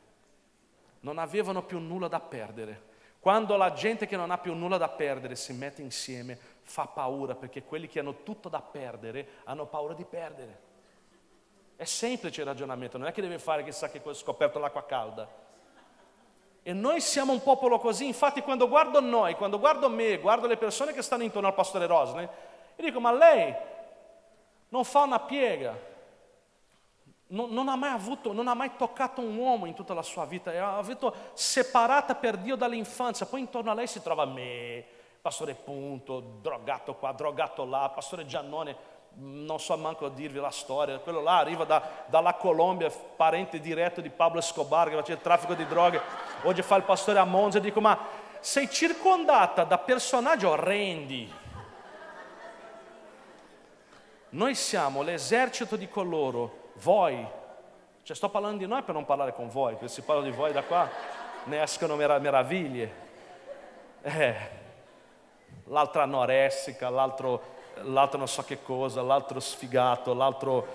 Non avevano più nulla da perdere. Quando la gente che non ha più nulla da perdere si mette insieme, fa paura perché quelli che hanno tutto da perdere hanno paura di perdere. È semplice il ragionamento, non è che deve fare chissà che scoperto l'acqua calda. E noi siamo un popolo così, infatti quando guardo noi, quando guardo me, guardo le persone che stanno intorno al pastore Rosne, e dico ma lei non fa una piega, non, non, ha mai avuto, non ha mai toccato un uomo in tutta la sua vita, è avuto separata per Dio dall'infanzia, poi intorno a lei si trova me, pastore Punto, drogato qua, drogato là, pastore Giannone, non so manco dirvi la storia, quello là arriva da, dalla Colombia, parente diretto di Pablo Escobar che faceva il traffico di droghe, oggi fa il pastore a Monza e dico ma sei circondata da personaggi orrendi. Noi siamo l'esercito di coloro, voi, cioè sto parlando di noi per non parlare con voi, perché se parlo di voi da qua ne escono meraviglie. Eh, l'altra anoressica, l'altro, l'altro non so che cosa, l'altro sfigato, l'altro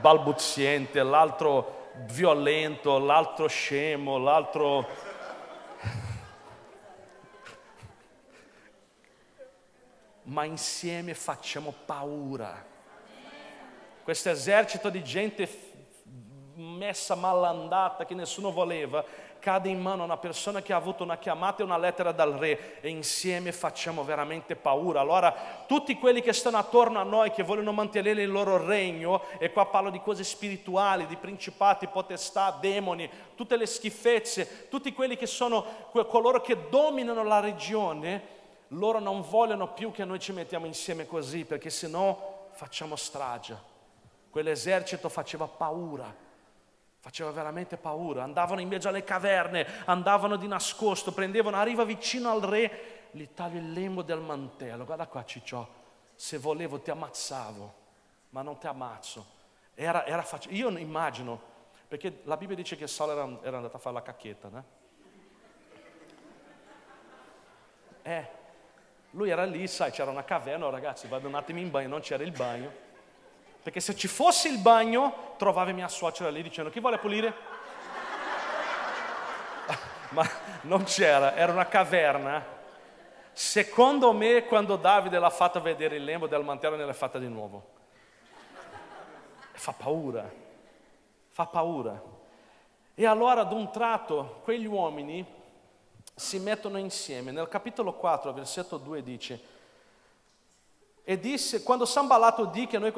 balbuziente, l'altro violento, l'altro scemo, l'altro... Ma insieme facciamo paura. questo esercito di gente messa malandata che nessuno voleva, cade in mano a una persona che ha avuto una chiamata e una lettera dal re e insieme facciamo veramente paura. Allora tutti quelli che stanno attorno a noi, che vogliono mantenere il loro regno, e qua parlo di cose spirituali, di principati, potestà, demoni, tutte le schifezze, tutti quelli che sono coloro che dominano la regione, loro non vogliono più che noi ci mettiamo insieme così, perché sennò facciamo strage. Quell'esercito faceva paura Faceva veramente paura, andavano in mezzo alle caverne, andavano di nascosto, prendevano, arriva vicino al re, gli taglio il lembo del mantello, guarda qua Cicciò, se volevo ti ammazzavo, ma non ti ammazzo. Era, era fac- Io immagino, perché la Bibbia dice che Saul era, era andato a fare la cacchetta, né? Eh, lui era lì, sai, c'era una caverna, oh, ragazzi, vado un attimo in bagno, non c'era il bagno perché se ci fosse il bagno, trovavi mia suocera lì dicendo chi vuole pulire? Ma non c'era, era una caverna. Secondo me, quando Davide l'ha fatto vedere il lembo del mantello, ne l'ha fatta di nuovo. Fa paura, fa paura. E allora ad un tratto quegli uomini si mettono insieme. Nel capitolo 4, versetto 2 dice, e disse, quando Sambalato udì che noi,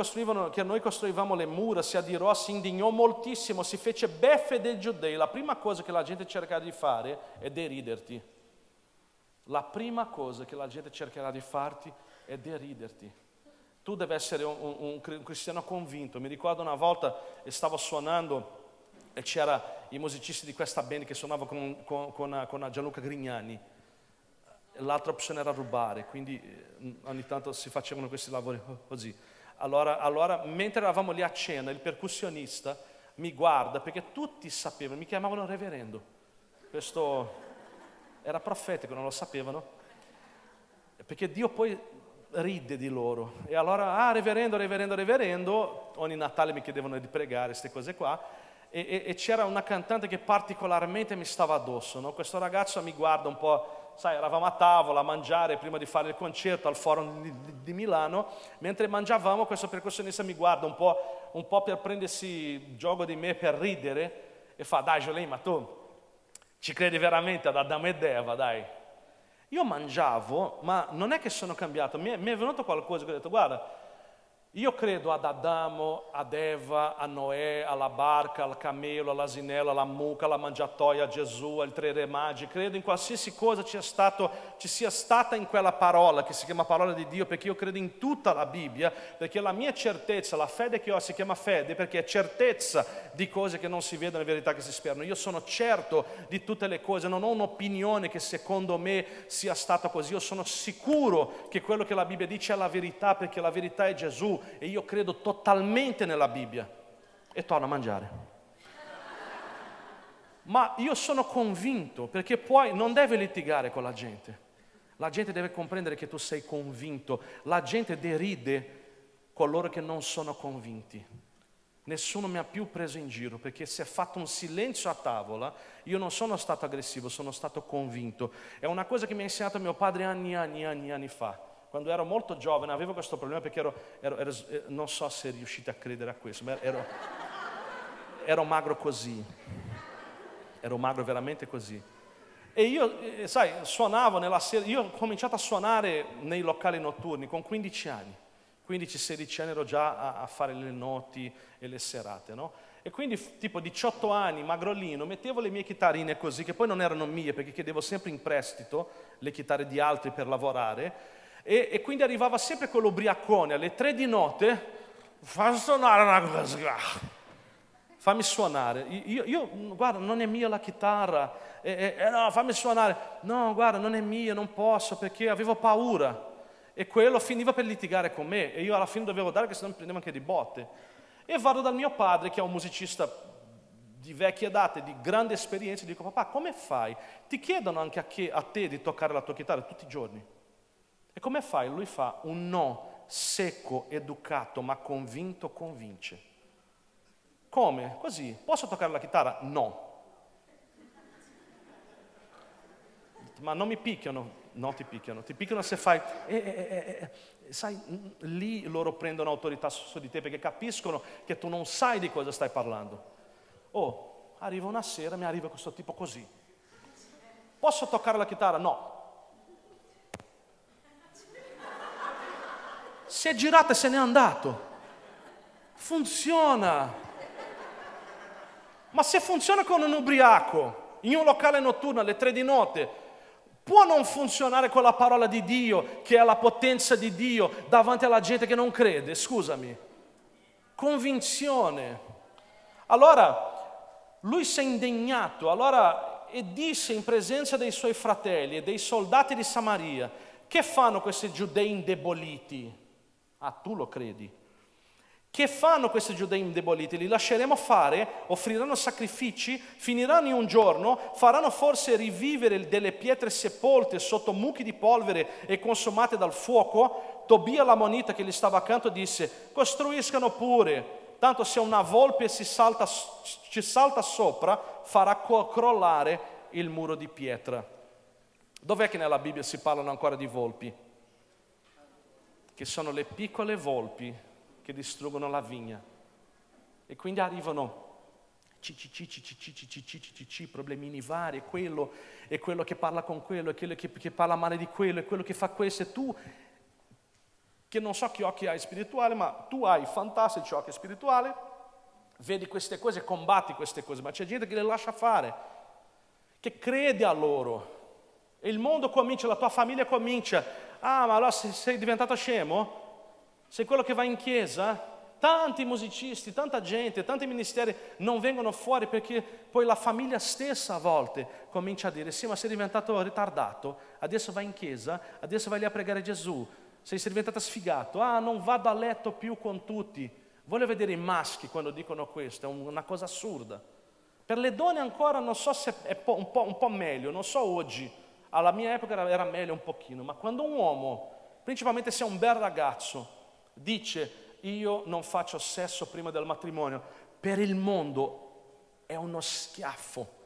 che noi costruivamo le mura, si adirò, si indignò moltissimo, si fece beffe dei giudei. La prima cosa che la gente cercherà di fare è deriderti. La prima cosa che la gente cercherà di farti è deriderti. Tu devi essere un, un, un cristiano convinto. Mi ricordo una volta stavo suonando e c'erano i musicisti di questa band che suonavano con, con, con, con Gianluca Grignani l'altra opzione era rubare, quindi eh, ogni tanto si facevano questi lavori così. Allora, allora, mentre eravamo lì a cena, il percussionista mi guarda perché tutti sapevano, mi chiamavano reverendo. Questo era profetico, non lo sapevano. Perché Dio poi ride di loro. E allora, ah, reverendo, reverendo, reverendo, ogni Natale mi chiedevano di pregare, queste cose qua. E, e, e c'era una cantante che particolarmente mi stava addosso. No? Questo ragazzo mi guarda un po' sai, eravamo a tavola a mangiare prima di fare il concerto al Forum di, di, Milano, mentre mangiavamo questo percussionista mi guarda un po', un po', per prendersi gioco di me, per ridere, e fa, dai Jolene, ma tu ci credi veramente ad Adamo ed Eva, dai? Io mangiavo, ma non è che sono cambiato, mi è, mi è venuto qualcosa che ho detto, guarda, io credo ad Adamo, ad Eva, a Noè, alla barca, al camelo, all'asinello, alla mucca, alla mangiatoia, a Gesù, al tre re magi. Credo in qualsiasi cosa ci, stato, ci sia stata in quella parola che si chiama parola di Dio, perché io credo in tutta la Bibbia, perché la mia certezza, la fede che ho si chiama fede, perché è certezza di cose che non si vedono e verità che si sperano. Io sono certo di tutte le cose, non ho un'opinione che secondo me sia stata così. Io sono sicuro che quello che la Bibbia dice è la verità, perché la verità è Gesù e io credo totalmente nella Bibbia e torno a mangiare. Ma io sono convinto perché poi non deve litigare con la gente. La gente deve comprendere che tu sei convinto. La gente deride coloro che non sono convinti. Nessuno mi ha più preso in giro perché si è fatto un silenzio a tavola. Io non sono stato aggressivo, sono stato convinto. È una cosa che mi ha insegnato mio padre anni, anni, anni, anni fa quando ero molto giovane avevo questo problema perché ero, ero, ero eh, non so se riuscite a credere a questo, ma ero, ero magro così, ero magro veramente così. E io, eh, sai, suonavo nella sera, io ho cominciato a suonare nei locali notturni con 15 anni, 15-16 anni ero già a, a, fare le noti e le serate, no? E quindi tipo 18 anni, magrolino, mettevo le mie chitarrine così, che poi non erano mie perché chiedevo sempre in prestito le chitarre di altri per lavorare, e, e quindi arrivava sempre quell'ubriacone alle tre di notte, fa suonare una cosa, fammi suonare. Io, io, guarda, non è mia la chitarra, e, e, no, fammi suonare. No, guarda, non è mia, non posso perché avevo paura. E quello finiva per litigare con me e io alla fine dovevo dare che se no mi prendeva anche di botte. E vado dal mio padre che è un musicista di vecchia data, di grande esperienza, e dico papà come fai? Ti chiedono anche a, che, a te di toccare la tua chitarra tutti i giorni. E come fai? Lui fa un no secco, educato, ma convinto, convince. Come? Così. Posso toccare la chitarra? No. Ma non mi picchiano. non ti picchiano, ti picchiano se fai, eh, eh, eh, sai, lì loro prendono autorità su di te perché capiscono che tu non sai di cosa stai parlando. Oh, arriva una sera, mi arriva questo tipo così. Posso toccare la chitarra? No. Si è girato e se n'è andato. Funziona. Ma se funziona con un ubriaco, in un locale notturno alle tre di notte, Può non funzionare con la parola di Dio, che è la potenza di Dio, davanti alla gente che non crede? Scusami. Convinzione. Allora, lui si è indegnato, allora, e disse in presenza dei suoi fratelli e dei soldati di Samaria, che fanno questi giudei indeboliti? Ah, tu lo credi? Che fanno questi giudei indeboliti? Li lasceremo fare, offriranno sacrifici, finiranno in un giorno, faranno forse rivivere delle pietre sepolte sotto mucchi di polvere e consumate dal fuoco? Tobia la moneta che gli stava accanto disse, costruiscano pure, tanto se una volpe salta, ci salta sopra, farà crollare il muro di pietra. Dov'è che nella Bibbia si parlano ancora di volpi? Che sono le piccole volpi che distruggono la vigna. E quindi arrivano CCC, problemini vari, quello e quello che parla con quello, e quello che, che parla male di quello, e quello che fa questo, e tu, che non so che occhi hai spirituali, ma tu hai fantastici occhi spirituali, vedi queste cose, combatti queste cose, ma c'è gente che le lascia fare, che crede a loro. E il mondo comincia, la tua famiglia comincia, ah ma allora sei diventato scemo? Sei quello che va in chiesa? Tanti musicisti, tanta gente, tanti ministeri non vengono fuori perché poi la famiglia stessa a volte comincia a dire sì ma sei diventato ritardato, adesso vai in chiesa, adesso vai lì a pregare Gesù, sei diventato sfigato, ah non vado a letto più con tutti. Voglio vedere i maschi quando dicono questo, è una cosa assurda. Per le donne ancora non so se è un po', un po meglio, non so oggi, alla mia epoca era meglio un pochino, ma quando un uomo, principalmente se è un bel ragazzo, dice io non faccio sesso prima del matrimonio, per il mondo è uno schiaffo.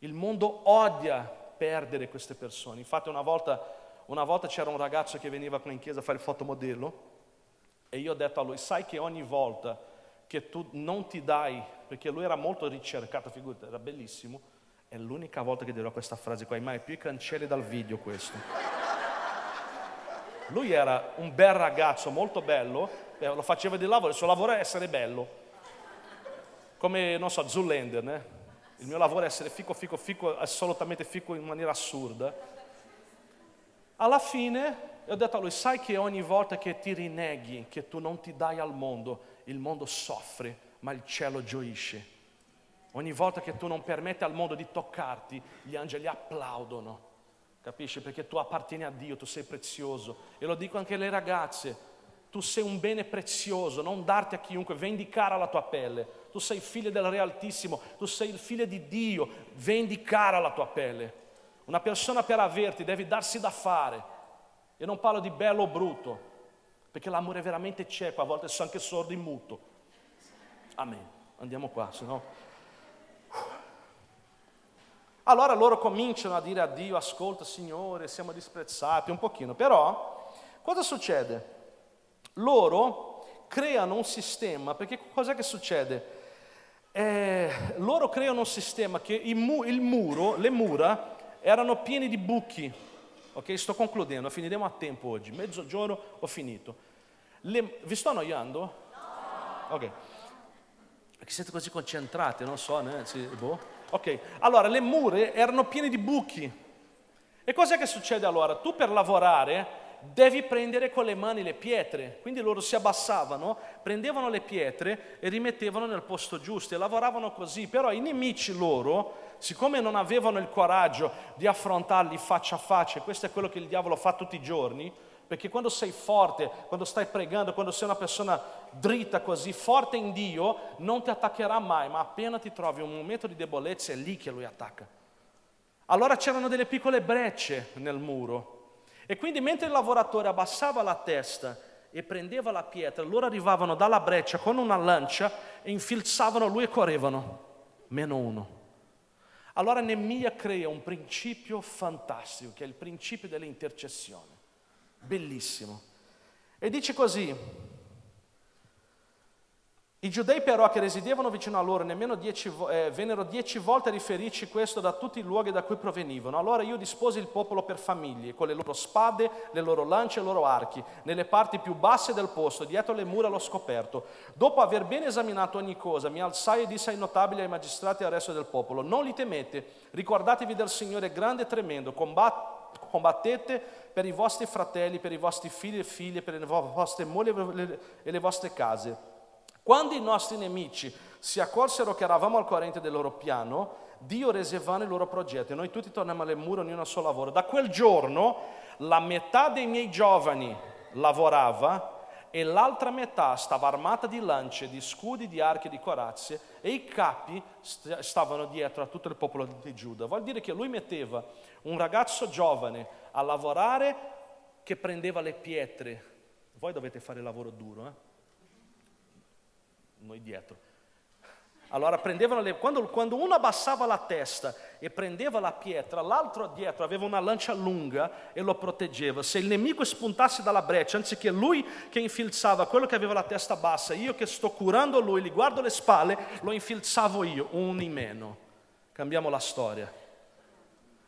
Il mondo odia perdere queste persone. Infatti una volta, una volta c'era un ragazzo che veniva qui in chiesa a fare il fotomodello e io ho detto a lui, sai che ogni volta che tu non ti dai, perché lui era molto ricercato, figurati, era bellissimo, è l'unica volta che dirò questa frase qua, mai più i cancelli dal video questo. Lui era un bel ragazzo, molto bello, eh, lo faceva di lavoro, il suo lavoro è essere bello. Come, non so, Zullender, né? Il mio lavoro è essere fico, fico, fico, assolutamente fico in maniera assurda. Alla fine ho detto a lui, sai che ogni volta che ti rinneghi, che tu non ti dai al mondo, il mondo soffre, ma il cielo gioisce. Ogni volta che tu non permetti al mondo di toccarti, gli angeli applaudono. Capisci? Perché tu appartieni a Dio, tu sei prezioso. E lo dico anche alle ragazze, tu sei un bene prezioso, non darti a chiunque, vendicare la tua pelle. Tu sei figlio del Re Altissimo, tu sei il figlio di Dio, vendicare la tua pelle. Una persona per averti deve darsi da fare. E non parlo di bello o brutto, perché l'amore veramente cieco, a volte sono anche sordo e muto. Amen. Andiamo qua, se no... Allora loro cominciano a dire a Dio, ascolta Signore, siamo disprezzati un pochino, però cosa succede? Loro creano un sistema, perché cos'è che succede? Eh, loro creano un sistema che il, mu- il muro, le mura erano piene di buchi, ok? Sto concludendo, finiremo a tempo oggi, mezzogiorno ho finito. Le, vi sto annoiando? No. Ok. Perché siete così concentrati, non so, né? Sì, boh. Ok, allora le mura erano piene di buchi. E cos'è che succede allora? Tu per lavorare devi prendere con le mani le pietre. Quindi loro si abbassavano, prendevano le pietre e rimettevano nel posto giusto e lavoravano così. Però i nemici loro, siccome non avevano il coraggio di affrontarli faccia a faccia, questo è quello che il diavolo fa tutti i giorni, perché quando sei forte, quando stai pregando, quando sei una persona dritta così, forte in Dio, non ti attaccherà mai, ma appena ti trovi un momento di debolezza è lì che lui attacca. Allora c'erano delle piccole brecce nel muro e quindi mentre il lavoratore abbassava la testa e prendeva la pietra, loro arrivavano dalla breccia con una lancia e infilzavano lui e correvano, meno uno. Allora Nemia crea un principio fantastico, che è il principio dell'intercessione. Bellissimo. E dice così, i giudei però che residevano vicino a loro nemmeno dieci, eh, vennero dieci volte a riferirci questo da tutti i luoghi da cui provenivano. Allora io disposi il popolo per famiglie, con le loro spade, le loro lance e i loro archi, nelle parti più basse del posto, dietro le mura allo scoperto. Dopo aver bene esaminato ogni cosa, mi alzai e dissi ai notabili ai magistrati e al resto del popolo, non li temete, ricordatevi del Signore grande e tremendo, combattete per i vostri fratelli, per i vostri figli e figlie, per le vostre mogli e le vostre case quando i nostri nemici si accorsero che eravamo al corrente del loro piano, Dio rese vano il loro progetto e noi tutti torniamo alle mura ognuno al suo lavoro. Da quel giorno la metà dei miei giovani lavorava e l'altra metà stava armata di lance, di scudi, di archi di corazze e i capi stavano dietro a tutto il popolo di Giuda. Vuol dire che lui metteva un ragazzo giovane a lavorare che prendeva le pietre. Voi dovete fare il lavoro duro, eh? noi dietro. Allora prendevano le, quando, quando, uno abbassava la testa e prendeva la pietra, l'altro dietro aveva una lancia lunga e lo proteggeva. Se il nemico spuntasse dalla breccia, anziché lui che infilzava quello che aveva la testa bassa, io che sto curando lui, gli guardo le spalle, lo infilzavo io, un di meno. Cambiamo la storia.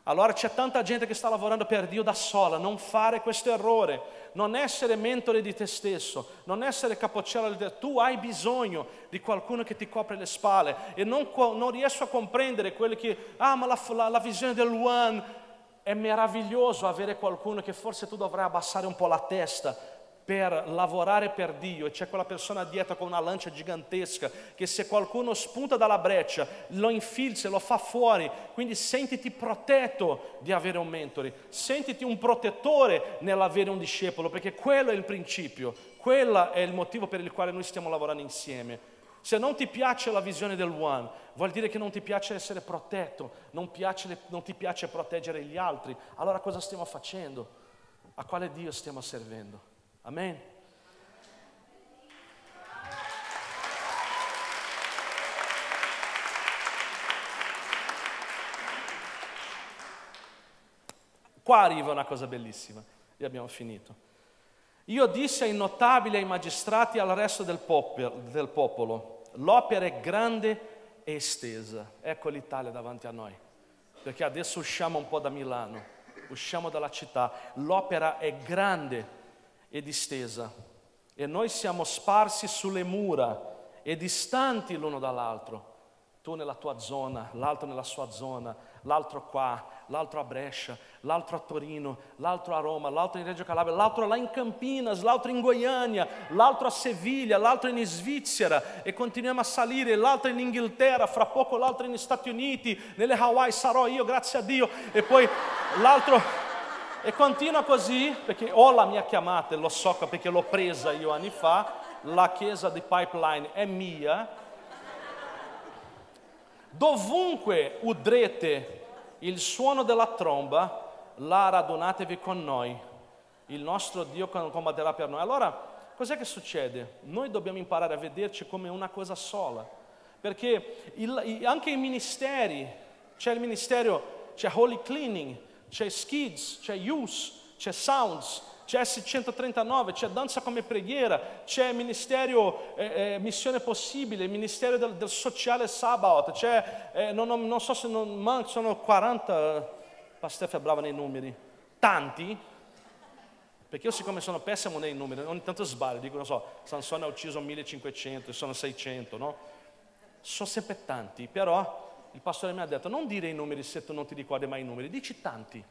Allora c'è tanta gente che sta lavorando per Dio da sola, non fare questo errore, non essere mentore di te stesso, non essere capocciato di te. Tu hai bisogno di qualcuno che ti copre le spalle e non, non riesco a comprendere quelli che, ah ma la, la, la visione del one, è meraviglioso avere qualcuno che forse tu dovrai abbassare un po' la testa, per lavorare per Dio e c'è quella persona dietro con una lancia gigantesca che se qualcuno spunta dalla breccia lo infilza lo fa fuori, quindi sentiti protetto di avere un mentore, sentiti un protettore nell'avere un discepolo, perché quello è il principio, quello è il motivo per il quale noi stiamo lavorando insieme. Se non ti piace la visione del one, vuol dire che non ti piace essere protetto, non, piace, non ti piace proteggere gli altri. Allora cosa stiamo facendo? A quale Dio stiamo servendo? Amen. Qua arriva una cosa bellissima, e abbiamo finito. Io dissi ai notabili ai magistrati e al resto del popolo, del popolo, l'opera è grande e estesa. Ecco l'Italia davanti a noi, perché adesso usciamo un po' da Milano, usciamo dalla città, l'opera è grande e distesa e noi siamo sparsi sulle mura e distanti l'uno dall'altro. Tu nella tua zona, l'altro nella sua zona, l'altro qua, l'altro a Brescia, l'altro a Torino, l'altro a Roma, l'altro in Reggio Calabria, l'altro là in Campinas, l'altro in Goiânia, l'altro a Seviglia, l'altro in Svizzera e continuiamo a salire, l'altro in Inghilterra, fra poco l'altro negli Stati Uniti, nelle Hawaii sarò io, grazie a Dio, e poi l'altro e continua così, perché ho la mia chiamata, lo so perché l'ho presa io anni fa, la chiesa di Pipeline è mia. Dovunque udrete il suono della tromba, là radunatevi con noi. Il nostro Dio combatterà per noi. Allora, cos'è che succede? Noi dobbiamo imparare a vederci come una cosa sola. Perché il, anche i ministeri, c'è il ministero, c'è Holy Cleaning, c'è Skids, c'è Use, c'è Sounds, c'è S139, c'è Danza come Preghiera, c'è Ministero eh, eh, Missione Possibile, Ministero del, del Sociale Sabaoth, c'è, eh, non, non, so se non manco, sono 40, Pastef è brava nei numeri, tanti, perché io siccome sono pessimo nei numeri, ogni tanto sbaglio, dico, non so, Sansone ha ucciso 1500, sono 600, no? Sono sempre tanti, però il pastore mi ha detto non dire i numeri se tu non ti ricordi mai i numeri, dici tanti.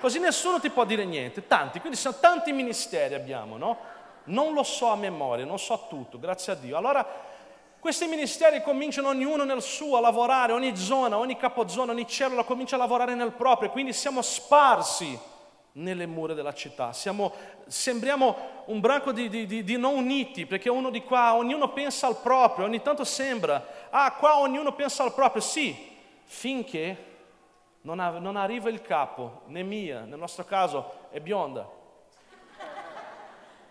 Così nessuno ti può dire niente, tanti, quindi sono tanti ministeri abbiamo, no? Non lo so a memoria, non so tutto, grazie a Dio. Allora, questi ministeri cominciano ognuno nel suo a lavorare, ogni zona, ogni capozona, ogni cellula comincia a lavorare nel proprio, quindi siamo sparsi nelle mura della città. Siamo, sembriamo un branco di, di, di, non uniti, perché uno di qua, ognuno pensa al proprio, ogni tanto sembra, ah qua ognuno pensa al proprio, sì, finché non, non arriva il capo, Nemia, nel nostro caso è bionda,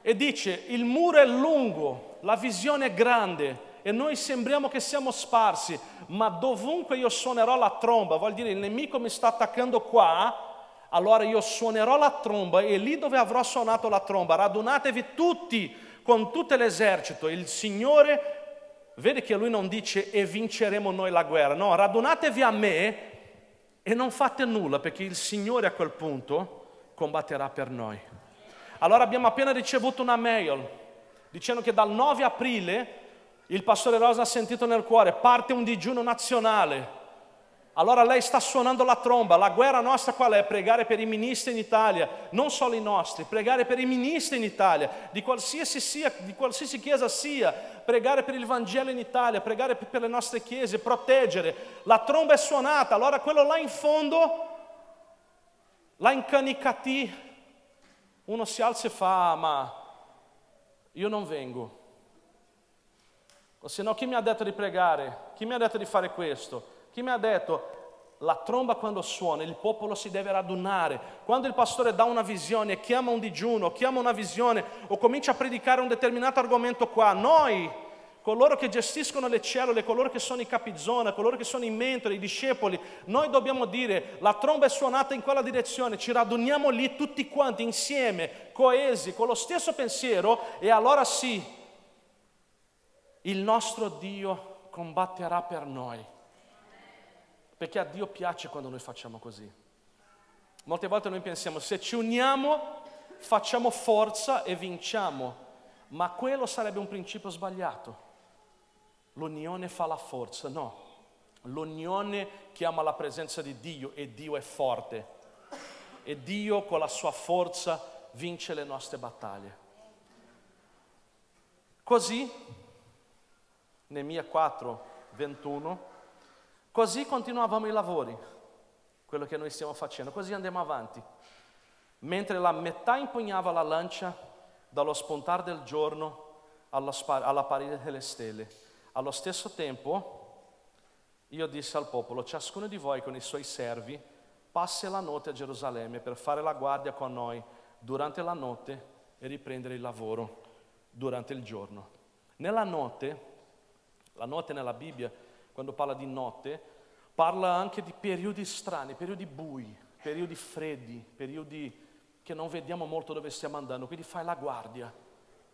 e dice il muro è lungo, la visione è grande e noi sembriamo che siamo sparsi, ma dovunque io suonerò la tromba, vuol dire il nemico mi sta attaccando qua, allora io suonerò la tromba e lì dove avrò suonato la tromba, radunatevi tutti con tutto l'esercito, il Signore vede che lui non dice e vinceremo noi la guerra, no, radunatevi a me e non fate nulla perché il Signore a quel punto combatterà per noi. Allora abbiamo appena ricevuto una mail dicendo che dal 9 aprile il pastore Rosa ha sentito nel cuore, parte un digiuno nazionale. Allora lei sta suonando la tromba, la guerra nostra qual è? Pregare per i ministri in Italia, non solo i nostri, pregare per i ministri in Italia, di qualsiasi, sia, di qualsiasi chiesa sia, pregare per il Vangelo in Italia, pregare per le nostre chiese, proteggere. La tromba è suonata, allora quello là in fondo, là in Canicati, uno si alza e fa, ma io non vengo. O se no, chi mi ha detto di pregare? Chi mi ha detto di fare questo? Chi mi ha detto la tromba quando suona, il popolo si deve radunare. Quando il pastore dà una visione, chiama un digiuno, chiama una visione o comincia a predicare un determinato argomento qua, noi, coloro che gestiscono le cellule, coloro che sono i capizona, coloro che sono i mentori, i discepoli, noi dobbiamo dire la tromba è suonata in quella direzione, ci raduniamo lì tutti quanti insieme, coesi, con lo stesso pensiero e allora sì, il nostro Dio combatterà per noi. Perché a Dio piace quando noi facciamo così. Molte volte noi pensiamo, se ci uniamo, facciamo forza e vinciamo, ma quello sarebbe un principio sbagliato. L'unione fa la forza, no. L'unione chiama la presenza di Dio e Dio è forte. E Dio con la sua forza vince le nostre battaglie. Così Nemia 4, 21. Così continuavamo i lavori, quello che noi stiamo facendo, così andiamo avanti. Mentre la metà impugnava la lancia, dallo spuntare del giorno all'apparire delle stelle. Allo stesso tempo, io dissi al popolo, ciascuno di voi con i suoi servi passi la notte a Gerusalemme per fare la guardia con noi durante la notte e riprendere il lavoro durante il giorno. Nella notte la notte nella Bibbia, quando parla di notte, parla anche di periodi strani, periodi bui, periodi freddi, periodi che non vediamo molto dove stiamo andando. Quindi fai la guardia,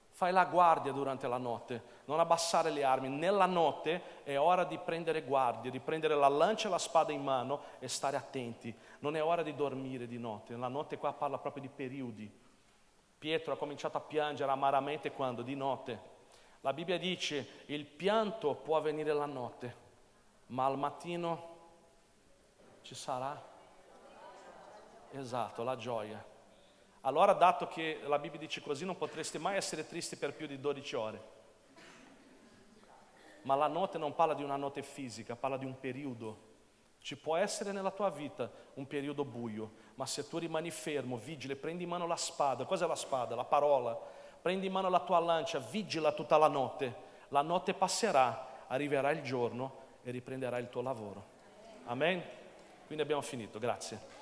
fai la guardia durante la notte, non abbassare le armi. Nella notte è ora di prendere guardia, di prendere la lancia e la spada in mano e stare attenti. Non è ora di dormire di notte. Nella notte qua parla proprio di periodi. Pietro ha cominciato a piangere amaramente quando? Di notte la Bibbia dice il pianto può avvenire la notte, ma al mattino ci sarà. Esatto, la gioia. Allora, dato che la Bibbia dice così, non potresti mai essere tristi per più di 12 ore. Ma la notte non parla di una notte fisica, parla di un periodo. Ci può essere nella tua vita un periodo buio, ma se tu rimani fermo, vigile, prendi in mano la spada, cos'è la spada? La parola prendi in mano la tua lancia, vigila tutta la notte, la notte passerà, arriverà il giorno e riprenderà il tuo lavoro. Amen? Quindi abbiamo finito, grazie.